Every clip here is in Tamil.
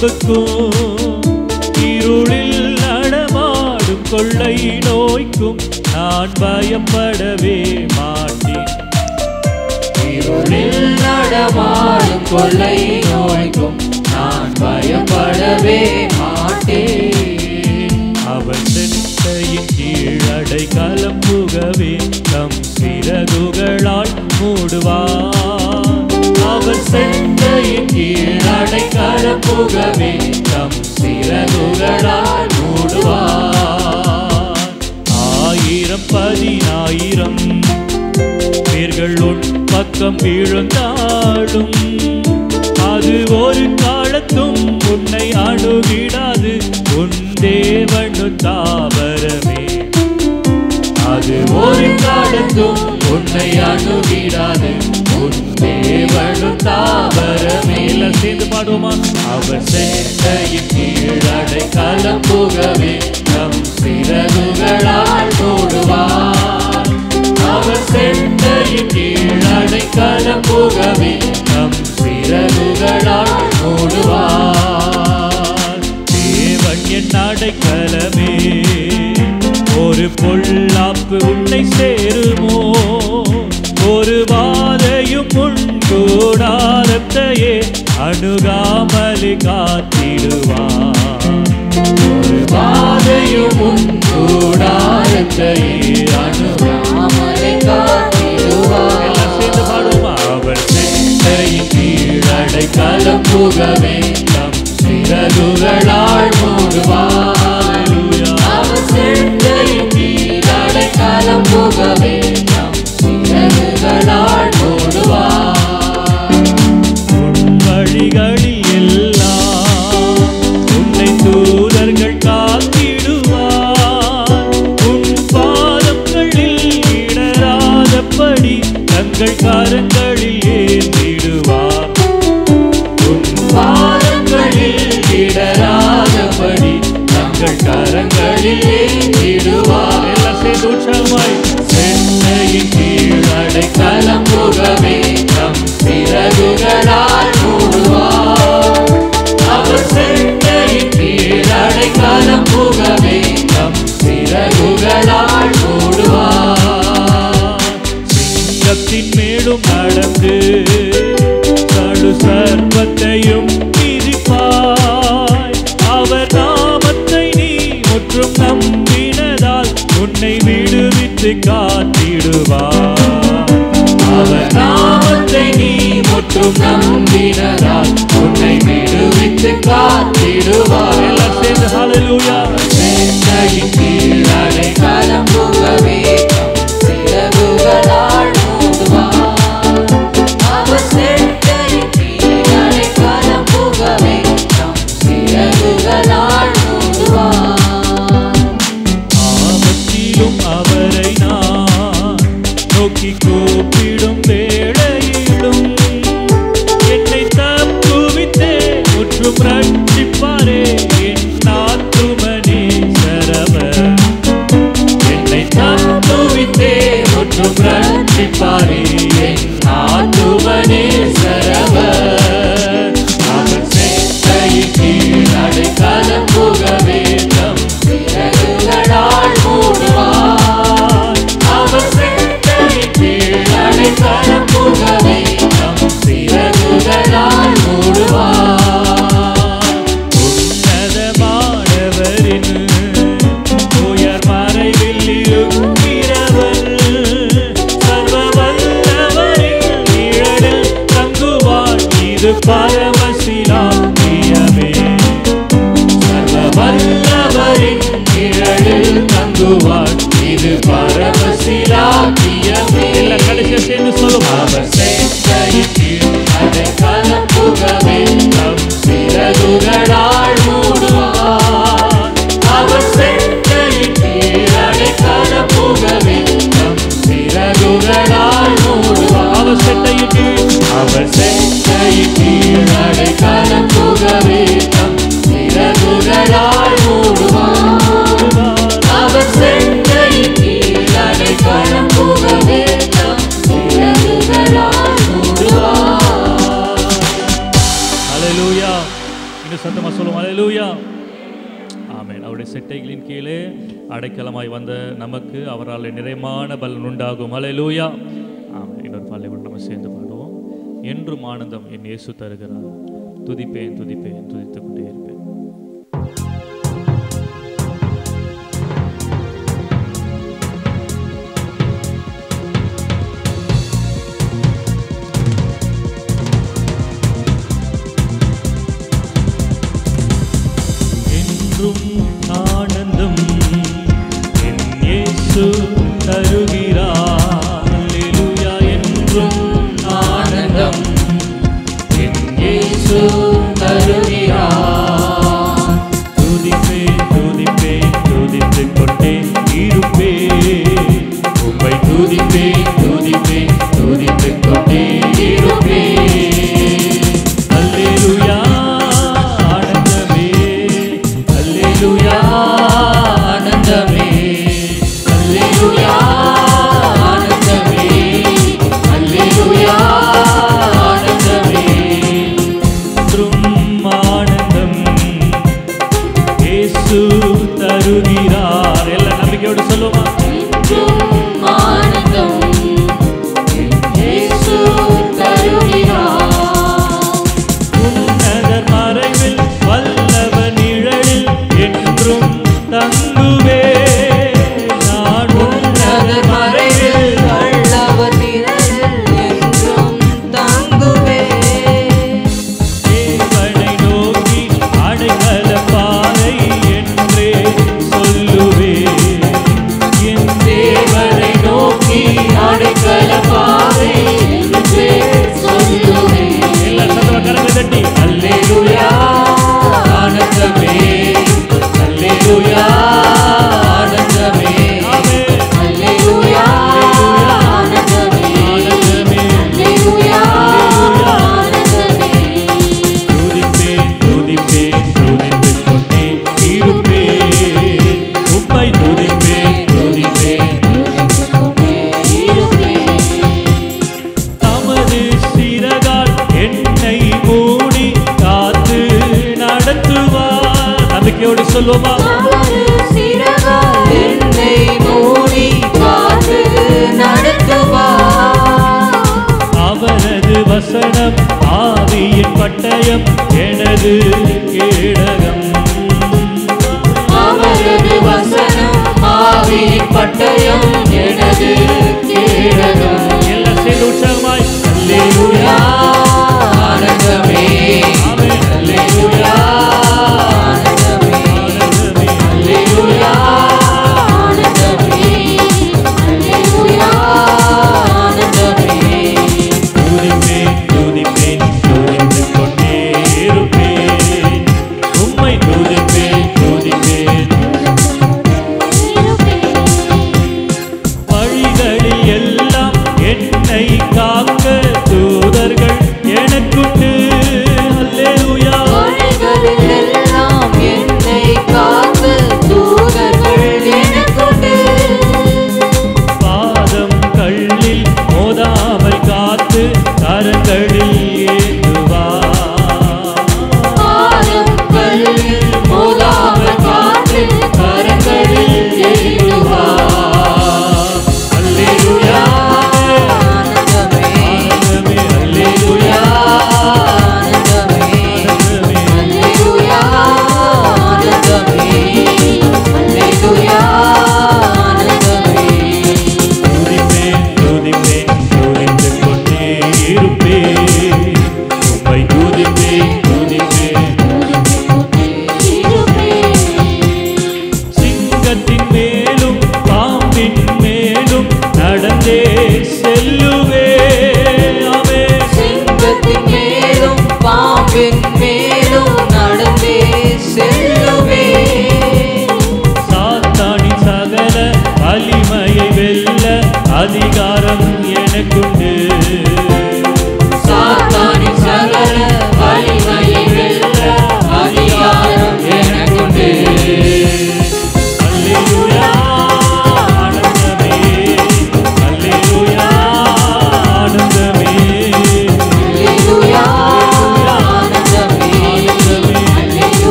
மண்புக்கும் இருளில் நடமாடும் கொள்ளை நோய்க்கும் நான் பயப்படவே மாட்டேன். இருளில் நடமாடும் கொள்ளை நோய்க்கும் நான் பயப்படவே மாட்டேன். அவர் செட்டையின் கீழடை கலம்புகவே தம் சிறகுகளால் மூடுவார் அவர் செட்டையின் சீரடை கலம்புகவே தம் சிறகுகளால் மூடுவார். ஆயிரம் பதினாயிரம் பேர்கள் உன் பக்கம் விழுந்தாடும் அது ஒரு காலத்தும் உன்னை அணுகிடாது. உன் தேவனு தாவரமே. ஒரு காலத்தும் உன்னை அணுகிடாது உன் தேவனு தாவரமே. எல்லாம் சேர்ந்து பாடுவோமா? அவர் சேட்டையின் கீழடை கலம்புகவே நம் சிறகுகளால் மூடுவார். அவர் செட்டையின் கீழடை கலம்புகவே நம் சிறகுகளால் மூடுவார். தேவன் என் அடைக்கலமே. ஒரு பொல்லாப்பு உன்னை சேருமோ? ஒரு வாதையும் உன் கூடாரத்தையே அணுகாமலே காத்திடுவார். ஒரு வாதையும் உன் கூடாரத்தையே அணுகாமலே காத்திடுவார். எல்லாம் சேர்ந்து பாடுவோமா? அவர் செட்டையின் கீழடை நம் சிறகுகளால் மூடுவார். தங்கள் சர்வத்தையும் பிரிப்பாய். அவர் நாமத்தை நீ முற்றும் நம்பினதால் உன்னை விடுவித்து காத்திடுவார் அவர் நாமத்தை நீ முற்றும் நம்பினதால் உன்னை விடுவித்து காத்திடுவார் எல்லாம் சேர்ந்து ஹalleluya que tu உண்டாகும். அலையலூயா ஆமாம் இன்னொரு பாடலை கூட நம்ம சேர்ந்து பாடுவோம். என்றும் ஆனந்தம் என் இயேசு தருகிறார். துதிப்பேன் துதிப்பேன் துதித்துக் கொண்டே இருப்பேன்.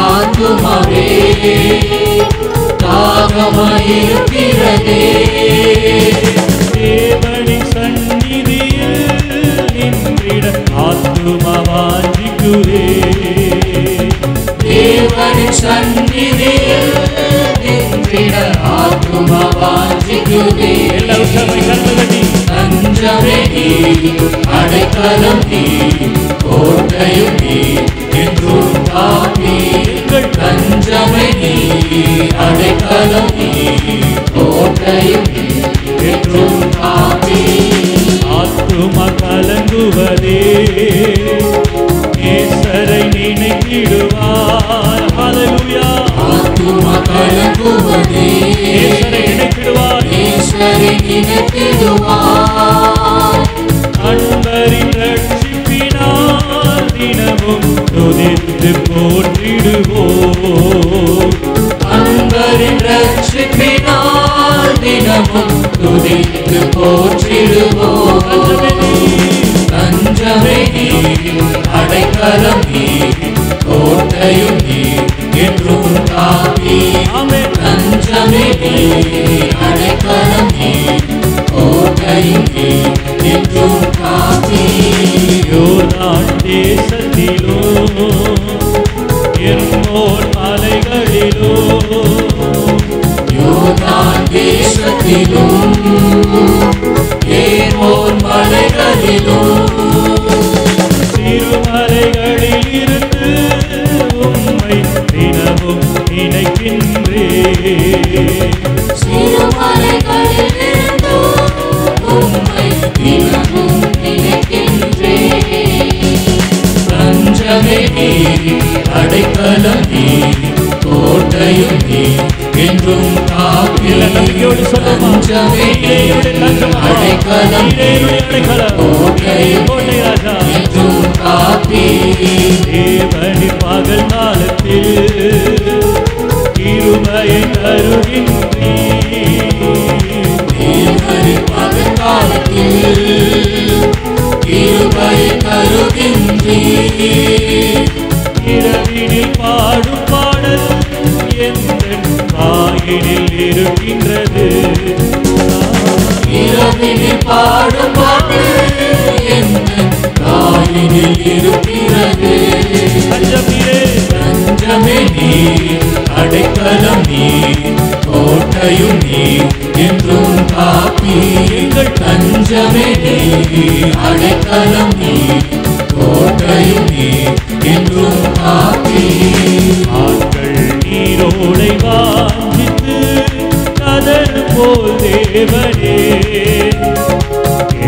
ஆத்துமாவே தாகமாயிருக்கிறதே தேவடி சந்நிதியில் நின்றிட ஆத்துமாவாஞ்சிக்குவே தேவடி சந்நிதியில் திட ஆத்மா வாஞ்சிக்குதே எல்லாரும் சபை கண்ணுகட்டி தஞ்சமே நீ அடைக்கலம் நீ கோட்டையும் நீ என்றும் காப்பி. தஞ்சமே நீ அடைக்கலம் நீ கோட்டையும் நீ என்றும் கலங்குவதே நேசரை நினைத்திடுவார். மகளங்குவதே இணைத்திடுவார். அன்பரின் ரட்சிப்பினால் தினமும் துதித்து போற்றிடுவோம். அன்பரின் ரட்சிப்பினால் தினமும் துதித்து போற்றிடுவோம். தஞ்சமே நீ அடைக்கலம் நீ கோட்டையும் தேசத்திலோ எண்ணோர் மலைகளிலோ. யோதான் தேசத்திலும் ஏனோர் மலைகளிலும் திருமலைகளில் இருந்து உண்மை தினமும் நினைக்கின்றே என்றும் காப்பி எல்லா நம்பிக்கையோடு சொல்லுமா தஞ்சமே நீரே என்னுடைய தஞ்சம் அப்பா. அடைக்கலம் என்றும் காப்பி. தேவனி பகல் காலத்தில் இருமையை தருகின்றீ பகற்காலத்தில் கிருபை கருகின்றீ இரவினில் வாயினில் இருக்கின்றது. இரவினில் பாடும் பாட்டு தாயினில் இருக்கிறது அஞ்சமிலே தஞ்சமே நீ அடைக்கலம் நீ கோட்டையும் நீ என்றும் காப்பி எங்கள் தஞ்சமே நீ அடைக்கலம் நீ கோட்டையும் நீ என்றும் காப்பி ஆட்கள் நீரோடை வாஞ்சித்து கதறு போல் தேவனே.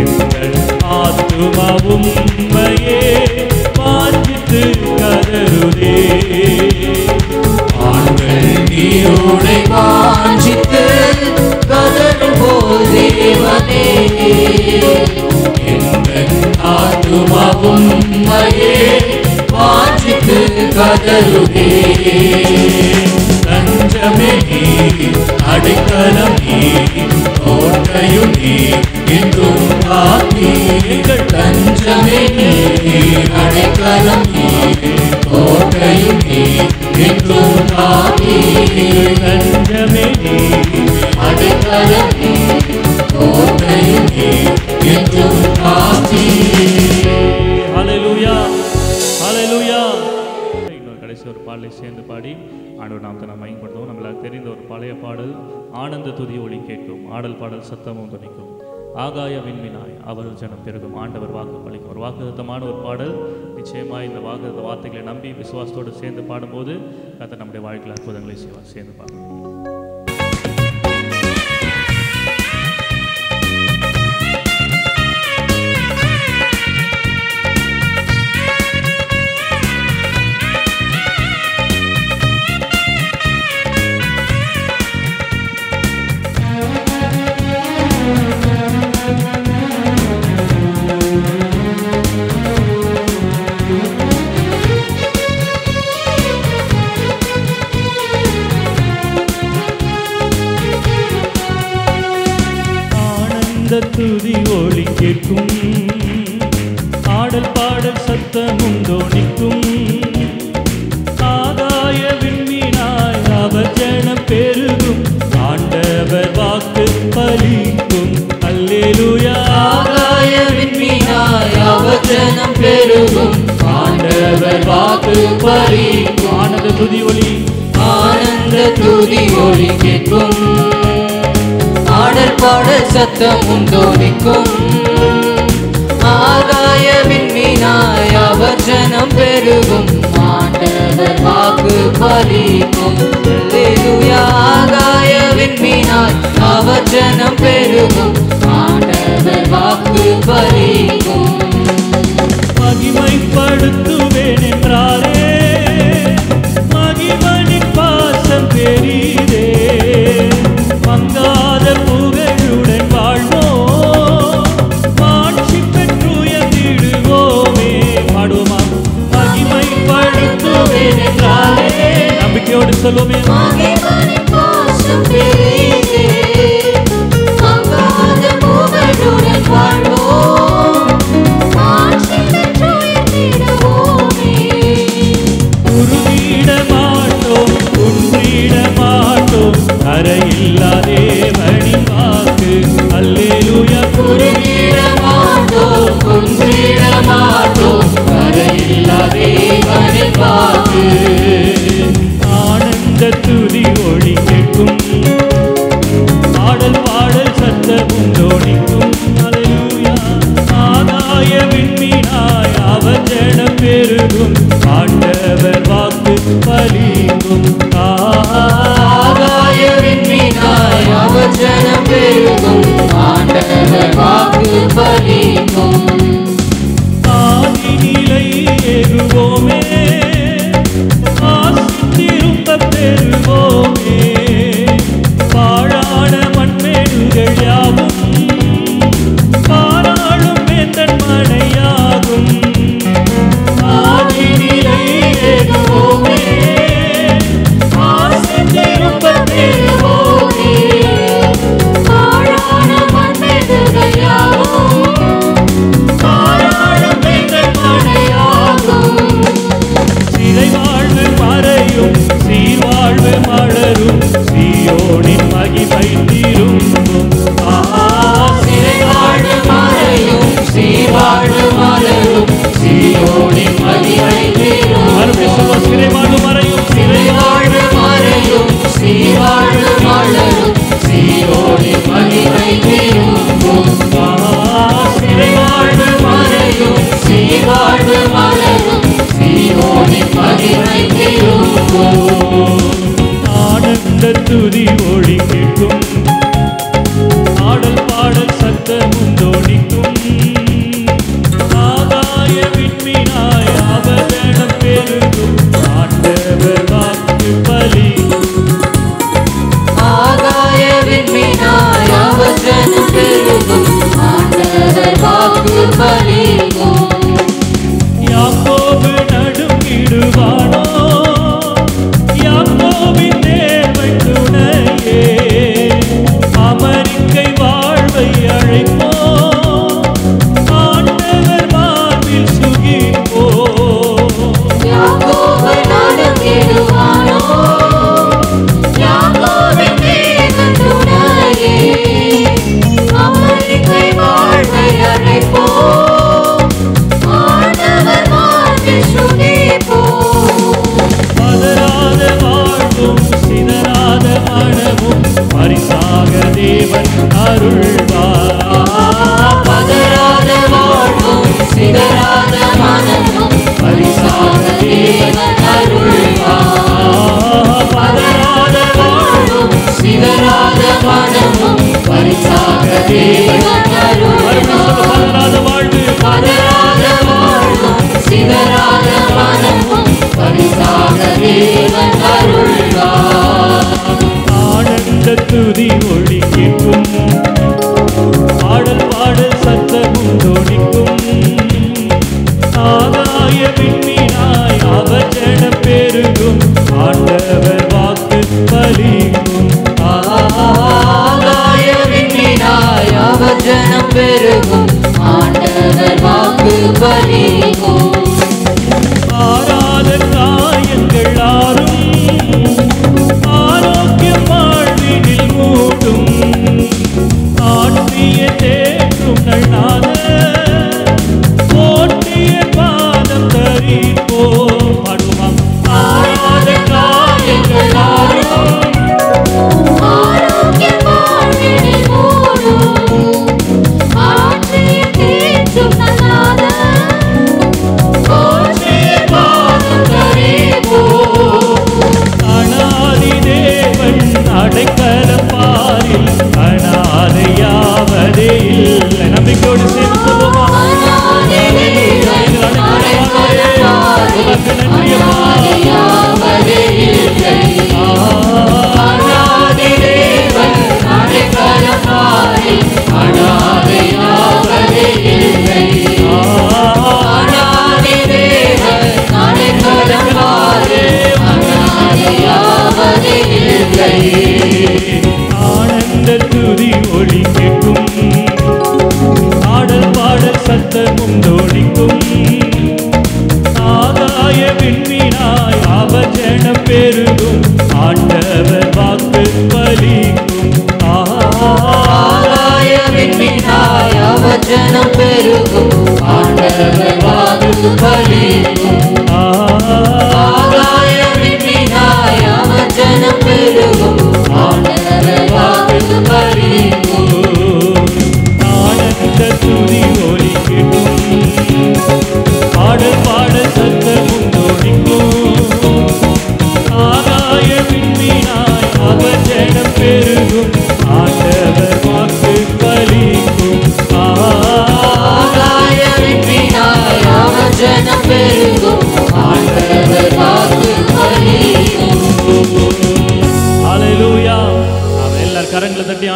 எங்கள் ஆத்துமாவும் உண்மையே வாஞ்சித்து கதருதே. ஆண்கள் நீரோடை வாஞ்சித்து கதறும் போல் தேவனே. எங்கள் ஆத்துமாவும் உண்மையே வாஞ்சித்து கதறுதே தஞ்சமே நீ அடைக்கலம் நீ கோட்டையும் நீ என்றும் காப்பி எங்கள் தஞ்சமே நீ அடைக்கலம் நீ கோட்டையும் பாடலை சேர்ந்து பாடி ஆண்டவர் நாம் தான் மயன்படுத்துவோம் நம்மளால் தெரிந்த ஒரு பழைய பாடல் ஆனந்த துதி ஒளி கேட்கும். ஆடல் பாடல் சத்தமும் துணிக்கும். ஆகாய விண்மினாய் அவர் ஜனம் பெருகும். ஆண்டவர் வாக்கு பழிக்கும். ஒரு வாக்குதத்தமான ஒரு பாடல். நிச்சயமாக இந்த வாக்குத வார்த்தைகளை நம்பி விசுவாசத்தோடு சேர்ந்து பாடும்போது கர்த்தர் நம்முடைய வாழ்க்கையில் அற்புதங்களை செய்வார். சேர்ந்து பாடுவோம்.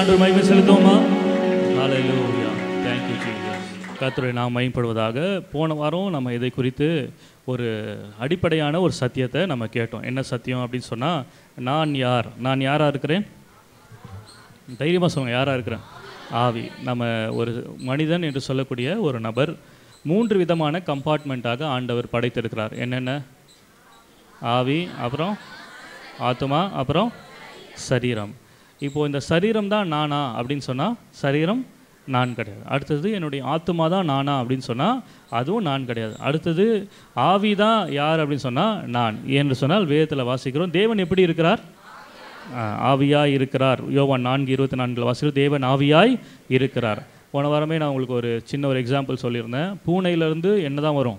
ஆண்டு மகிமை செலுத்துவோமா? ஹalleluya. Thank you jesus. கர்த்தரை நாம் மகிமைப்படுவதாக போன வாரம் நம்ம இதை குறித்து ஒரு அடிப்படையான ஒரு சத்தியத்தை நம்ம கேட்டோம். என்ன சத்தியம் அப்படின்னு சொன்னால் நான் யார்? நான் யாராக இருக்கிறேன்? தைரியமாக சொல்லுங்கள் யாராக இருக்கிறேன்? ஆவி. நம்ம ஒரு மனிதன் என்று சொல்லக்கூடிய ஒரு நபர் மூன்று விதமான கம்பார்ட்மெண்ட்டாக ஆண்டவர் படைத்திருக்கிறார். என்னென்ன? ஆவி அப்புறம் ஆத்மா அப்புறம் சரீரம். இப்போது இந்த சரீரம் தான் நானா அப்படின்னு சொன்னால் சரீரம் நான் கிடையாது. அடுத்தது என்னுடைய ஆத்மா தான் நானா அப்படின்னு சொன்னால் அதுவும் நான் கிடையாது. அடுத்தது ஆவி தான் யார் அப்படின்னு சொன்னால் நான். என்று சொன்னால் வேதத்தில் வாசிக்கிறோம் தேவன் எப்படி இருக்கிறார்? ஆவியாய் இருக்கிறார். யோவான் நான்கு இருபத்தி நான்கில் வாசிக்கிறோம் தேவன் ஆவியாய் இருக்கிறார். போன வாரமே நான் உங்களுக்கு ஒரு சின்ன ஒரு எக்ஸாம்பிள் சொல்லியிருந்தேன். பூனையிலேருந்து என்ன தான் வரும்?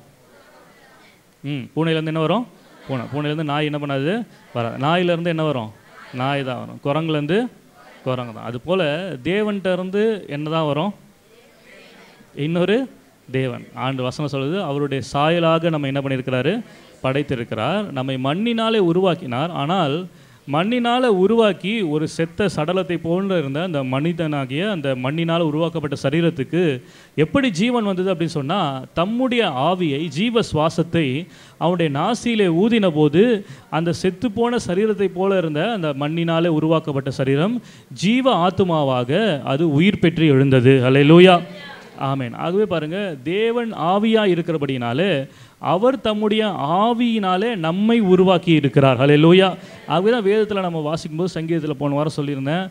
ம் பூனையிலேருந்து என்ன வரும்? பூனை. பூனையிலேருந்து நாய் என்ன பண்ணாது? வராது. நாயிலேருந்து என்ன வரும்? நாய் தான் வரும். குரங்குலேருந்து குரங்கு தான். அதுபோல் தேவன்கிட்ட இருந்து என்ன தான் வரும்? இன்னொரு தேவன். ஆண்டு வசனம் சொல்லுது அவருடைய சாயலாக நம்ம என்ன பண்ணியிருக்கிறாரு? படைத்திருக்கிறார். நம்மை மண்ணினாலே உருவாக்கினார். ஆனால் மண்ணினால் உருவாக்கி ஒரு செத்த சடலத்தை போன்ற இருந்த அந்த மனிதனாகிய அந்த மண்ணினால் உருவாக்கப்பட்ட சரீரத்துக்கு எப்படி ஜீவன் வந்தது அப்படின்னு சொன்னால் தம்முடைய ஆவியை ஜீவ சுவாசத்தை அவனுடைய நாசியிலே ஊதின போது அந்த செத்துப்போன சரீரத்தை போல இருந்த அந்த மண்ணினாலே உருவாக்கப்பட்ட சரீரம் ஜீவ ஆத்துமாவாக அது உயிர் பெற்று எழுந்தது. அல்லேலூயா ஆமேன். ஆகவே பாருங்க தேவன் ஆவியா இருக்கிறபடினாலே அவர் தம்முடைய ஆவியினாலே நம்மை உருவாக்கி இருக்கிறார். ஹலே லூயா ஆகவே தான் வேதத்தில் நம்ம வாசிக்கும்போது சங்கீதத்தில் போன வாரம் சொல்லியிருந்தேன்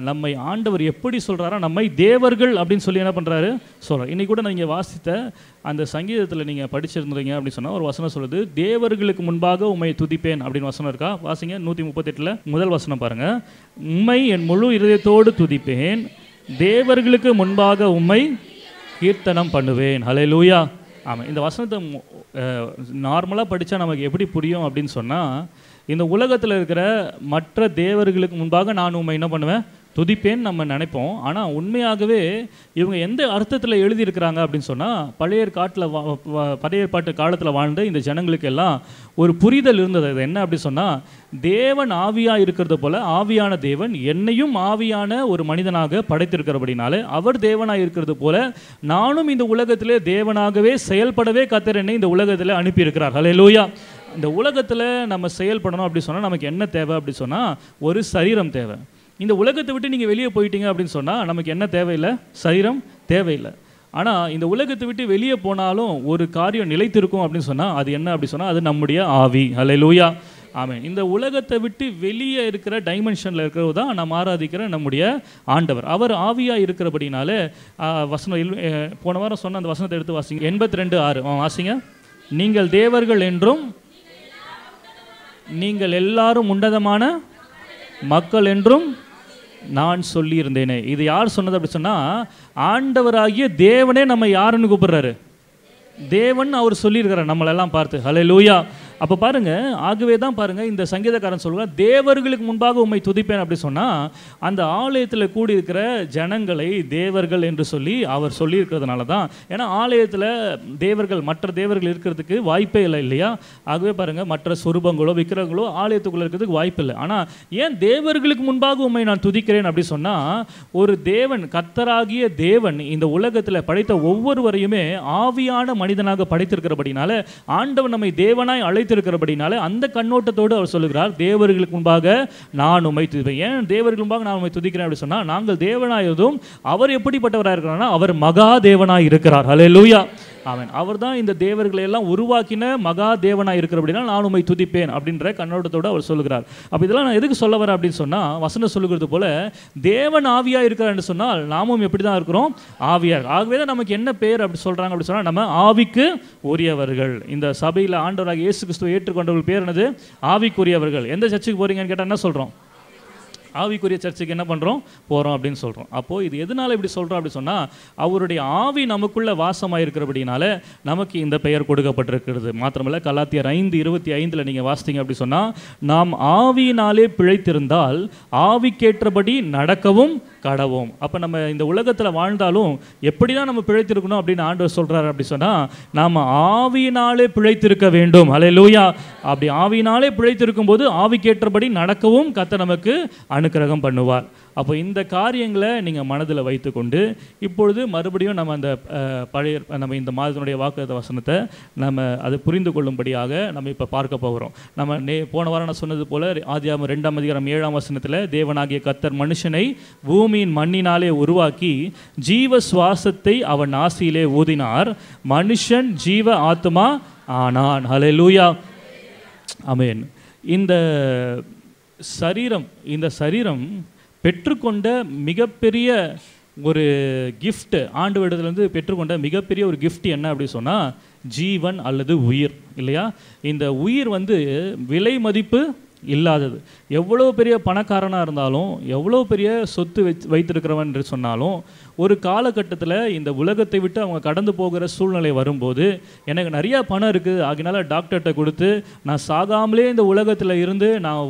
நம்மை ஆண்டவர் எப்படி சொல்கிறாரோ நம்மை தேவர்கள் அப்படின்னு சொல்லி என்ன பண்ணுறாரு சொல்கிறார் இன்றைக்கி கூட நீங்கள் வாசித்த அந்த சங்கீதத்தில் நீங்கள் படிச்சிருந்தீங்க அப்படின்னு சொன்னால் ஒரு வசனம் சொல்லுது தேவர்களுக்கு முன்பாக உம்மை துதிப்பேன் அப்படின்னு வசனம் இருக்கா? வாசிங்க நூற்றி முப்பத்தெட்டில் முதல் வசனம் பாருங்கள் உண்மை என் முழு இருதயத்தோடு துதிப்பேன் தேவர்களுக்கு முன்பாக உண்மை கீர்த்தனம் பண்ணுவேன். ஹலே லூயா ஆமாம். இந்த வசனத்தை நார்மலாக படித்தா நமக்கு எப்படி புரியும் அப்படின்னு சொன்னால் இந்த உலகத்தில் இருக்கிற மற்ற தேவர்களுக்கு முன்பாக நான் உண்மை என்ன பண்ணுவேன்? துதிப்பேன்னு நம்ம நினைப்போம். ஆனால் உண்மையாகவே இவங்க எந்த அர்த்தத்தில் எழுதியிருக்கிறாங்க அப்படின்னு சொன்னால் பழைய காட்டில் பழைய பாட்டு காலத்தில் வாழ்ந்த இந்த ஜனங்களுக்கு எல்லாம் ஒரு புரிதல் இருந்தது. அது என்ன அப்படி சொன்னால் தேவன் ஆவியாக இருக்கிறது போல ஆவியான தேவன் என்னையும் ஆவியான ஒரு மனிதனாக படைத்திருக்கிறபடினாலே அவர் தேவனாக இருக்கிறது போல நானும் இந்த உலகத்திலே தேவனாகவே செயல்படவே கத்தர் என்னை இந்த உலகத்தில் அனுப்பியிருக்கிறார். ஹலே லூயா இந்த உலகத்தில் நம்ம செயல்படணும் அப்படி சொன்னால் நமக்கு என்ன தேவை அப்படி சொன்னால் ஒரு சரீரம் தேவை. இந்த உலகத்தை விட்டு நீங்கள் வெளியே போயிட்டீங்க அப்படின்னு சொன்னால் நமக்கு என்ன தேவையில்லை? சரீரம் தேவையில்லை. ஆனால் இந்த உலகத்தை விட்டு வெளியே போனாலும் ஒரு காரியம் நிலைத்திருக்கும் அப்படின்னு சொன்னால் அது என்ன அப்படி சொன்னால் அது நம்முடைய ஆவி. அல்ல லூயா ஆமென் இந்த உலகத்தை விட்டு வெளியே இருக்கிற டைமென்ஷனில் இருக்கிறது தான் நம்ம ஆராதிக்கிற நம்முடைய ஆண்டவர். அவர் ஆவியாக இருக்கிறபடினாலே வசனம் போன வாரம் சொன்ன அந்த வசனத்தை எடுத்து வாசிங்க. எண்பத்தி ரெண்டு ஆறு. ஆ, வாசிங்க. நீங்கள் தேவர்கள் என்றும் நீங்கள் எல்லாரும் உன்னதமான மக்கள் என்றும் நான் சொல்லியிருந்தேனே. இது யார் சொன்னது அப்படி சொன்னால் ஆண்டவராகிய தேவனே நம்ம யாருன்னு கூப்பிடுறாரு? தேவன் அவர் சொல்லியிருக்கிறார் நம்மளெல்லாம் பார்த்து. ஹலே லூயா அப்போ பாருங்கள் ஆகவே தான் பாருங்கள் இந்த சங்கீதக்காரன் சொல்கிறார் தேவர்களுக்கு முன்பாக உண்மை துதிப்பேன் அப்படி சொன்னால் அந்த ஆலயத்தில் கூடியிருக்கிற ஜனங்களை தேவர்கள் என்று சொல்லி அவர் சொல்லியிருக்கிறதுனால தான். ஏன்னா ஆலயத்தில் தேவர்கள் மற்ற தேவர்கள் இருக்கிறதுக்கு வாய்ப்பே இல்லை இல்லையா? ஆகவே பாருங்கள் மற்ற சொரூபங்களோ விக்கிரகங்களோ ஆலயத்துக்குள்ளே இருக்கிறதுக்கு வாய்ப்பு இல்லை. ஆனால் ஏன் தேவர்களுக்கு முன்பாக உண்மை நான் துதிக்கிறேன் அப்படி சொன்னால் ஒரு தேவன் கத்தராகிய தேவன் இந்த உலகத்தில் படைத்த ஒவ்வொருவரையுமே ஆவியான மனிதனாக படைத்திருக்கிறபடினால ஆண்டவன் நம்மை தேவனாய் அழைத்து வைத்திருக்கிறபடினால அந்த கண்ணோட்டத்தோடு அவர் சொல்லுகிறார் தேவர்களுக்கு முன்பாக நான் உம்மை துதிப்பேன். ஏன் தேவர்கள் முன்பாக நான் உம்மை துதிக்கிறேன் அப்படி சொன்னா நாங்கள் தேவனாயதும் அவர் எப்படிப்பட்டவராக இருக்கிறார்னா அவர் மகா தேவனாய் இருக்கிறார் ஹalleluya. அவன் அவர் தான் இந்த தேவர்களை எல்லாம் உருவாக்கின மகா இருக்கிற அப்படின்னா நான் உண்மை துதிப்பேன் அப்படின்ற கண்ணோட்டத்தோடு அவர் சொல்லுகிறார். அப்போ இதெல்லாம் நான் எதுக்கு சொல்ல வரேன் அப்படின்னு சொன்னால் வசனம் சொல்லுகிறது போல தேவன் ஆவியாக இருக்கிறான்னு சொன்னால் நாமும் எப்படி தான் இருக்கிறோம்? ஆவியார். ஆகவே தான் நமக்கு என்ன பேர் அப்படி சொல்கிறாங்க அப்படி சொன்னால் நம்ம ஆவிக்கு உரியவர்கள். இந்த சபையில் ஆண்டவராக இயேசு கிறிஸ்துவை ஏற்றுக்கொண்டவர்கள் பேர் என்னது? ஆவிக்குரியவர்கள் எந்த சர்ச்சுக்கு போகிறீங்கன்னு கேட்டால் என்ன சொல்கிறோம் ஆவிக்குரிய சர்ச்சுக்கு என்ன பண்ணுறோம் போகிறோம் அப்படின்னு சொல்கிறோம் அப்போது இது எதனால் இப்படி சொல்கிறோம் அப்படி சொன்னால் அவருடைய ஆவி நமக்குள்ளே வாசமாக இருக்கிறபடினால நமக்கு இந்த பெயர் கொடுக்கப்பட்டிருக்கிறது. மாத்திரமல்ல கலாத்தியர் ஐந்து இருபத்தி ஐந்தில் நீங்கள் வாசித்தீங்க அப்படி சொன்னால் நாம் ஆவியினாலே பிழைத்திருந்தால் ஆவிக்கேற்றபடி நடக்கவும் கடவோம். அப்போ நம்ம இந்த உலகத்தில் வாழ்ந்தாலும் எப்படி தான் நம்ம பிழைத்திருக்கணும் அப்படின்னு ஆண்டவர் சொல்கிறார் அப்படி சொன்னால் நாம் ஆவியினாலே பிழைத்திருக்க வேண்டும். அலை லூயா அப்படி ஆவியினாலே பிழைத்திருக்கும் போது ஆவிக்கேற்றபடி நடக்கவும் கத்தை நமக்கு அனுக்கிரகம் பண்ணுவார். அப்போ இந்த காரியங்களை நீங்கள் மனதில் வைத்துக்கொண்டு இப்பொழுது மறுபடியும் நம்ம அந்த பழைய நம்ம இந்த மாதத்தினுடைய வாக்குத்த வசனத்தை நம்ம அதை புரிந்து கொள்ளும்படியாக நம்ம இப்போ பார்க்க போகிறோம். நம்ம நே போன வாரம் நான் சொன்னது போல் ஆதியாம ரெண்டாம் அதிகாரம் ஏழாம் வசனத்தில் தேவனாகிய கத்தர் மனுஷனை பூமியின் மண்ணினாலே உருவாக்கி ஜீவ சுவாசத்தை அவன் ஆசியிலே ஊதினார். மனுஷன் ஜீவ ஆத்மா ஆனான். லூயா அமையன் இந்த சரீரம் இந்த சரீரம் பெற்றுக்கொண்ட மிகப்பெரிய ஒரு கிஃப்ட் ஆண்டு பெற்றுக்கொண்ட மிகப்பெரிய ஒரு கிஃப்ட் என்ன அப்படின்னு சொன்னால் ஜீவன் அல்லது உயிர் இல்லையா? இந்த உயிர் வந்து விலை மதிப்பு இல்லாதது. எவ்வளோ பெரிய பணக்காரனாக இருந்தாலும் எவ்வளோ பெரிய சொத்து வச் வைத்திருக்கிறவன் என்று சொன்னாலும் ஒரு காலகட்டத்தில் இந்த உலகத்தை விட்டு அவங்க கடந்து போகிற சூழ்நிலை வரும்போது எனக்கு நிறையா பணம் இருக்குது ஆகினால டாக்டர்கிட்ட கொடுத்து நான் சாகாமலே இந்த உலகத்தில் இருந்து நான்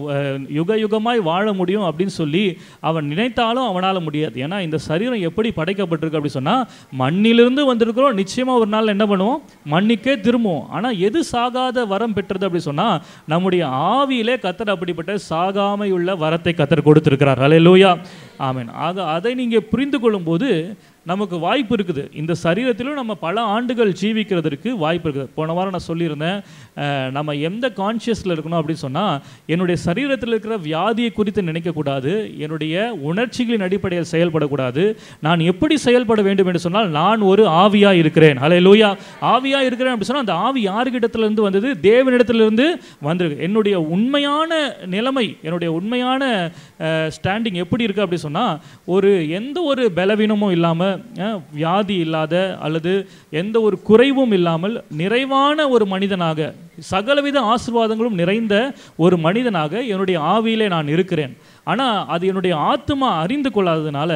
யுக யுகமாய் வாழ முடியும் அப்படின்னு சொல்லி அவன் நினைத்தாலும் அவனால் முடியாது. ஏன்னா இந்த சரீரம் எப்படி படைக்கப்பட்டிருக்கு அப்படி சொன்னால் மண்ணிலிருந்து வந்திருக்கிறோம் நிச்சயமாக ஒரு நாள் என்ன பண்ணுவோம்? மண்ணுக்கே திரும்புவோம். ஆனால் எது சாகாத வரம் பெற்றது அப்படி சொன்னால் நம்முடைய ஆவியிலே கத்தர் அப்படிப்பட்ட சா ஆகாமையுள்ள வரத்தை கத்தர் கொடுத்திருக்கிறார். ஹalleluya. ஆமீன். ஆக அதை நீங்கள் புரிந்து கொள்ளும்போது நமக்கு வாய்ப்பு இருக்குது. இந்த சரீரத்திலும் நம்ம பல ஆண்டுகள் ஜீவிக்கிறதுக்கு வாய்ப்பு இருக்குது. போன வாரம் நான் சொல்லியிருந்தேன் நம்ம எந்த கான்ஷியஸில் இருக்கணும் அப்படின்னு சொன்னால் என்னுடைய சரீரத்தில் இருக்கிற வியாதியை குறித்து நினைக்கக்கூடாது. என்னுடைய உணர்ச்சிகளின் அடிப்படையில் செயல்படக்கூடாது. நான் எப்படி செயல்பட வேண்டும் என்று சொன்னால் நான் ஒரு ஆவியாக இருக்கிறேன். ஹalleluya ஆவியாக இருக்கிறேன் அப்படி சொன்னால் அந்த ஆவி யாருக்கிடத்திலிருந்து வந்தது? தேவனிடத்திலிருந்து வந்திருக்கு. என்னுடைய உண்மையான நிலைமை என்னுடைய உண்மையான ஸ்டாண்டிங் எப்படி இருக்குது அப்படி சொன்னால் ஒரு எந்த ஒரு பலவீனமும் இல்லாமல் வியாதி இல்லாத அல்லது எந்த ஒரு குறைவும் இல்லாமல் நிறைவான ஒரு மனிதனாக சகலவித ஆசீர்வாதங்களும் நிறைந்த ஒரு மனிதனாக என்னுடைய ஆவியிலே நான் இருக்கிறேன். ஆனால் அது என்னுடைய ஆத்மா அறிந்து கொள்ளாததுனால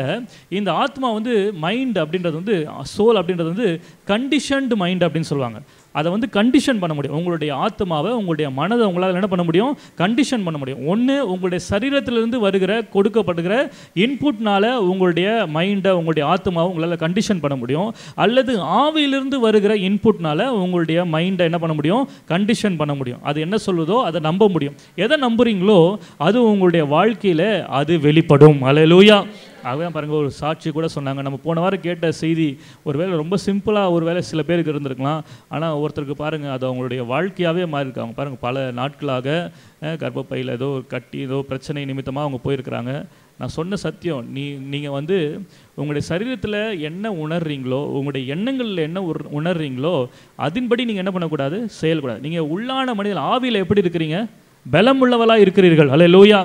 இந்த ஆத்மா வந்து மைண்ட் அப்படின்றது வந்து சோல் அப்படின்றது வந்து கண்டிஷன்டு மைண்ட் அப்படின்னு சொல்லுவாங்க. அதை வந்து கண்டிஷன் பண்ண முடியும். உங்களுடைய ஆத்மாவை உங்களுடைய மனதை உங்களால் என்ன பண்ண முடியும்? கண்டிஷன் பண்ண முடியும். ஒன்று உங்களுடைய சரீரத்திலிருந்து வருகிற கொடுக்கப்படுகிற இன்புட்னால உங்களுடைய மைண்டை உங்களுடைய ஆத்மாவை உங்களால் கண்டிஷன் பண்ண முடியும். அல்லது ஆவியிலிருந்து வருகிற இன்புட்னால உங்களுடைய மைண்டை என்ன பண்ண முடியும்? கண்டிஷன் பண்ண முடியும். அது என்ன சொல்லுதோ அதை நம்ப முடியும். எதை நம்புறீங்களோ அது உங்களுடைய வாழ்க்கையில் அது வெளிப்படும். அலையலூயா ஆகவே பாருங்க ஒரு சாட்சி கூட சொன்னாங்க. நம்ம போன வாரம் கேட்ட செய்தி ஒருவேளை ரொம்ப சிம்பிளாக ஒரு வேளை சில பேருக்கு இருந்திருக்கலாம். ஆனால் ஒருத்தருக்கு பாருங்கள் அது அவங்களுடைய வாழ்க்கையாகவே மாறியிருக்காங்க. பாருங்கள் பல நாட்களாக கர்ப்பப்பையில் ஏதோ ஒரு கட்டி ஏதோ பிரச்சனை நிமித்தமாக அவங்க போயிருக்கிறாங்க. நான் சொன்ன சத்தியம் நீ நீங்கள் வந்து உங்களுடைய சரீரத்தில் என்ன உணர்றீங்களோ உங்களுடைய எண்ணங்களில் என்ன உணர்றீங்களோ அதன்படி நீங்கள் என்ன பண்ணக்கூடாது? செயல்கூடாது நீங்கள் உள்ளான மனிதன் ஆவியில் எப்படி இருக்கிறீங்க? பலம் உள்ளவளாக இருக்கிறீர்கள். அல்ல லோயா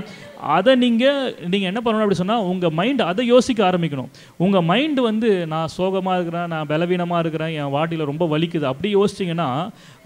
அதை நீங்கள் நீங்கள் என்ன பண்ணணும் அப்படி சொன்னால் உங்கள் மைண்ட் அதை யோசிக்க ஆரம்பிக்கணும். உங்கள் மைண்டு வந்து நான் சோகமாக இருக்கிறேன் நான் பலவீனமாக இருக்கிறேன் என் வாட்டியில் ரொம்ப வலிக்குது. அப்படி யோசிச்சிங்கன்னா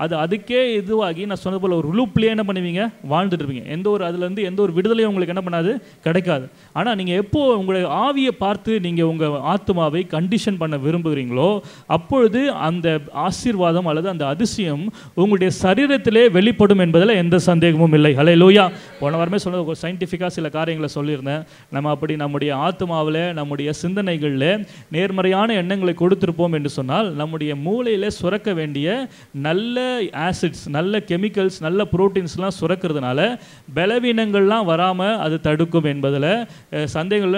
அது அதுக்கே இதுவாகி நான் சொன்னது போல் ஒரு லூப்லேயே என்ன பண்ணுவீங்க? வாழ்ந்துட்டு இருப்பீங்க எந்த ஒரு அதுலேருந்து எந்த ஒரு விடுதலையும் உங்களுக்கு என்ன பண்ணாது? கிடைக்காது. ஆனால் நீங்கள் எப்போ உங்களுடைய ஆவியை பார்த்து நீங்கள் உங்கள் ஆத்மாவை கண்டிஷன் பண்ண விரும்புகிறீங்களோ அப்பொழுது அந்த ஆசீர்வாதம் அல்லது அந்த அதிசயம் உங்களுடைய சரீரத்திலே வெளிப்படும் என்பதில் எந்த சந்தேகமும் இல்லை. ஹலே லூயா போன வாரமே சொன்னது சயின்டிஃபிக்காக சில காரியங்களை சொல்லியிருந்தேன். நம்ம அப்படி நம்முடைய ஆத்மாவில் நம்முடைய சிந்தனைகளில் நேர்மறையான எண்ணங்களை கொடுத்துருப்போம் என்று சொன்னால் நம்முடைய மூளையில் சுரக்க வேண்டிய நல்ல ஆசிட்ஸ் நல்ல கெமிக்கல்ஸ் நல்ல புரோட்டீன்ஸ்லாம் சுரக்கிறதுனால பலவீனங்கள்லாம் வராமல் அது தடுக்கும் என்பதில் அஹ்,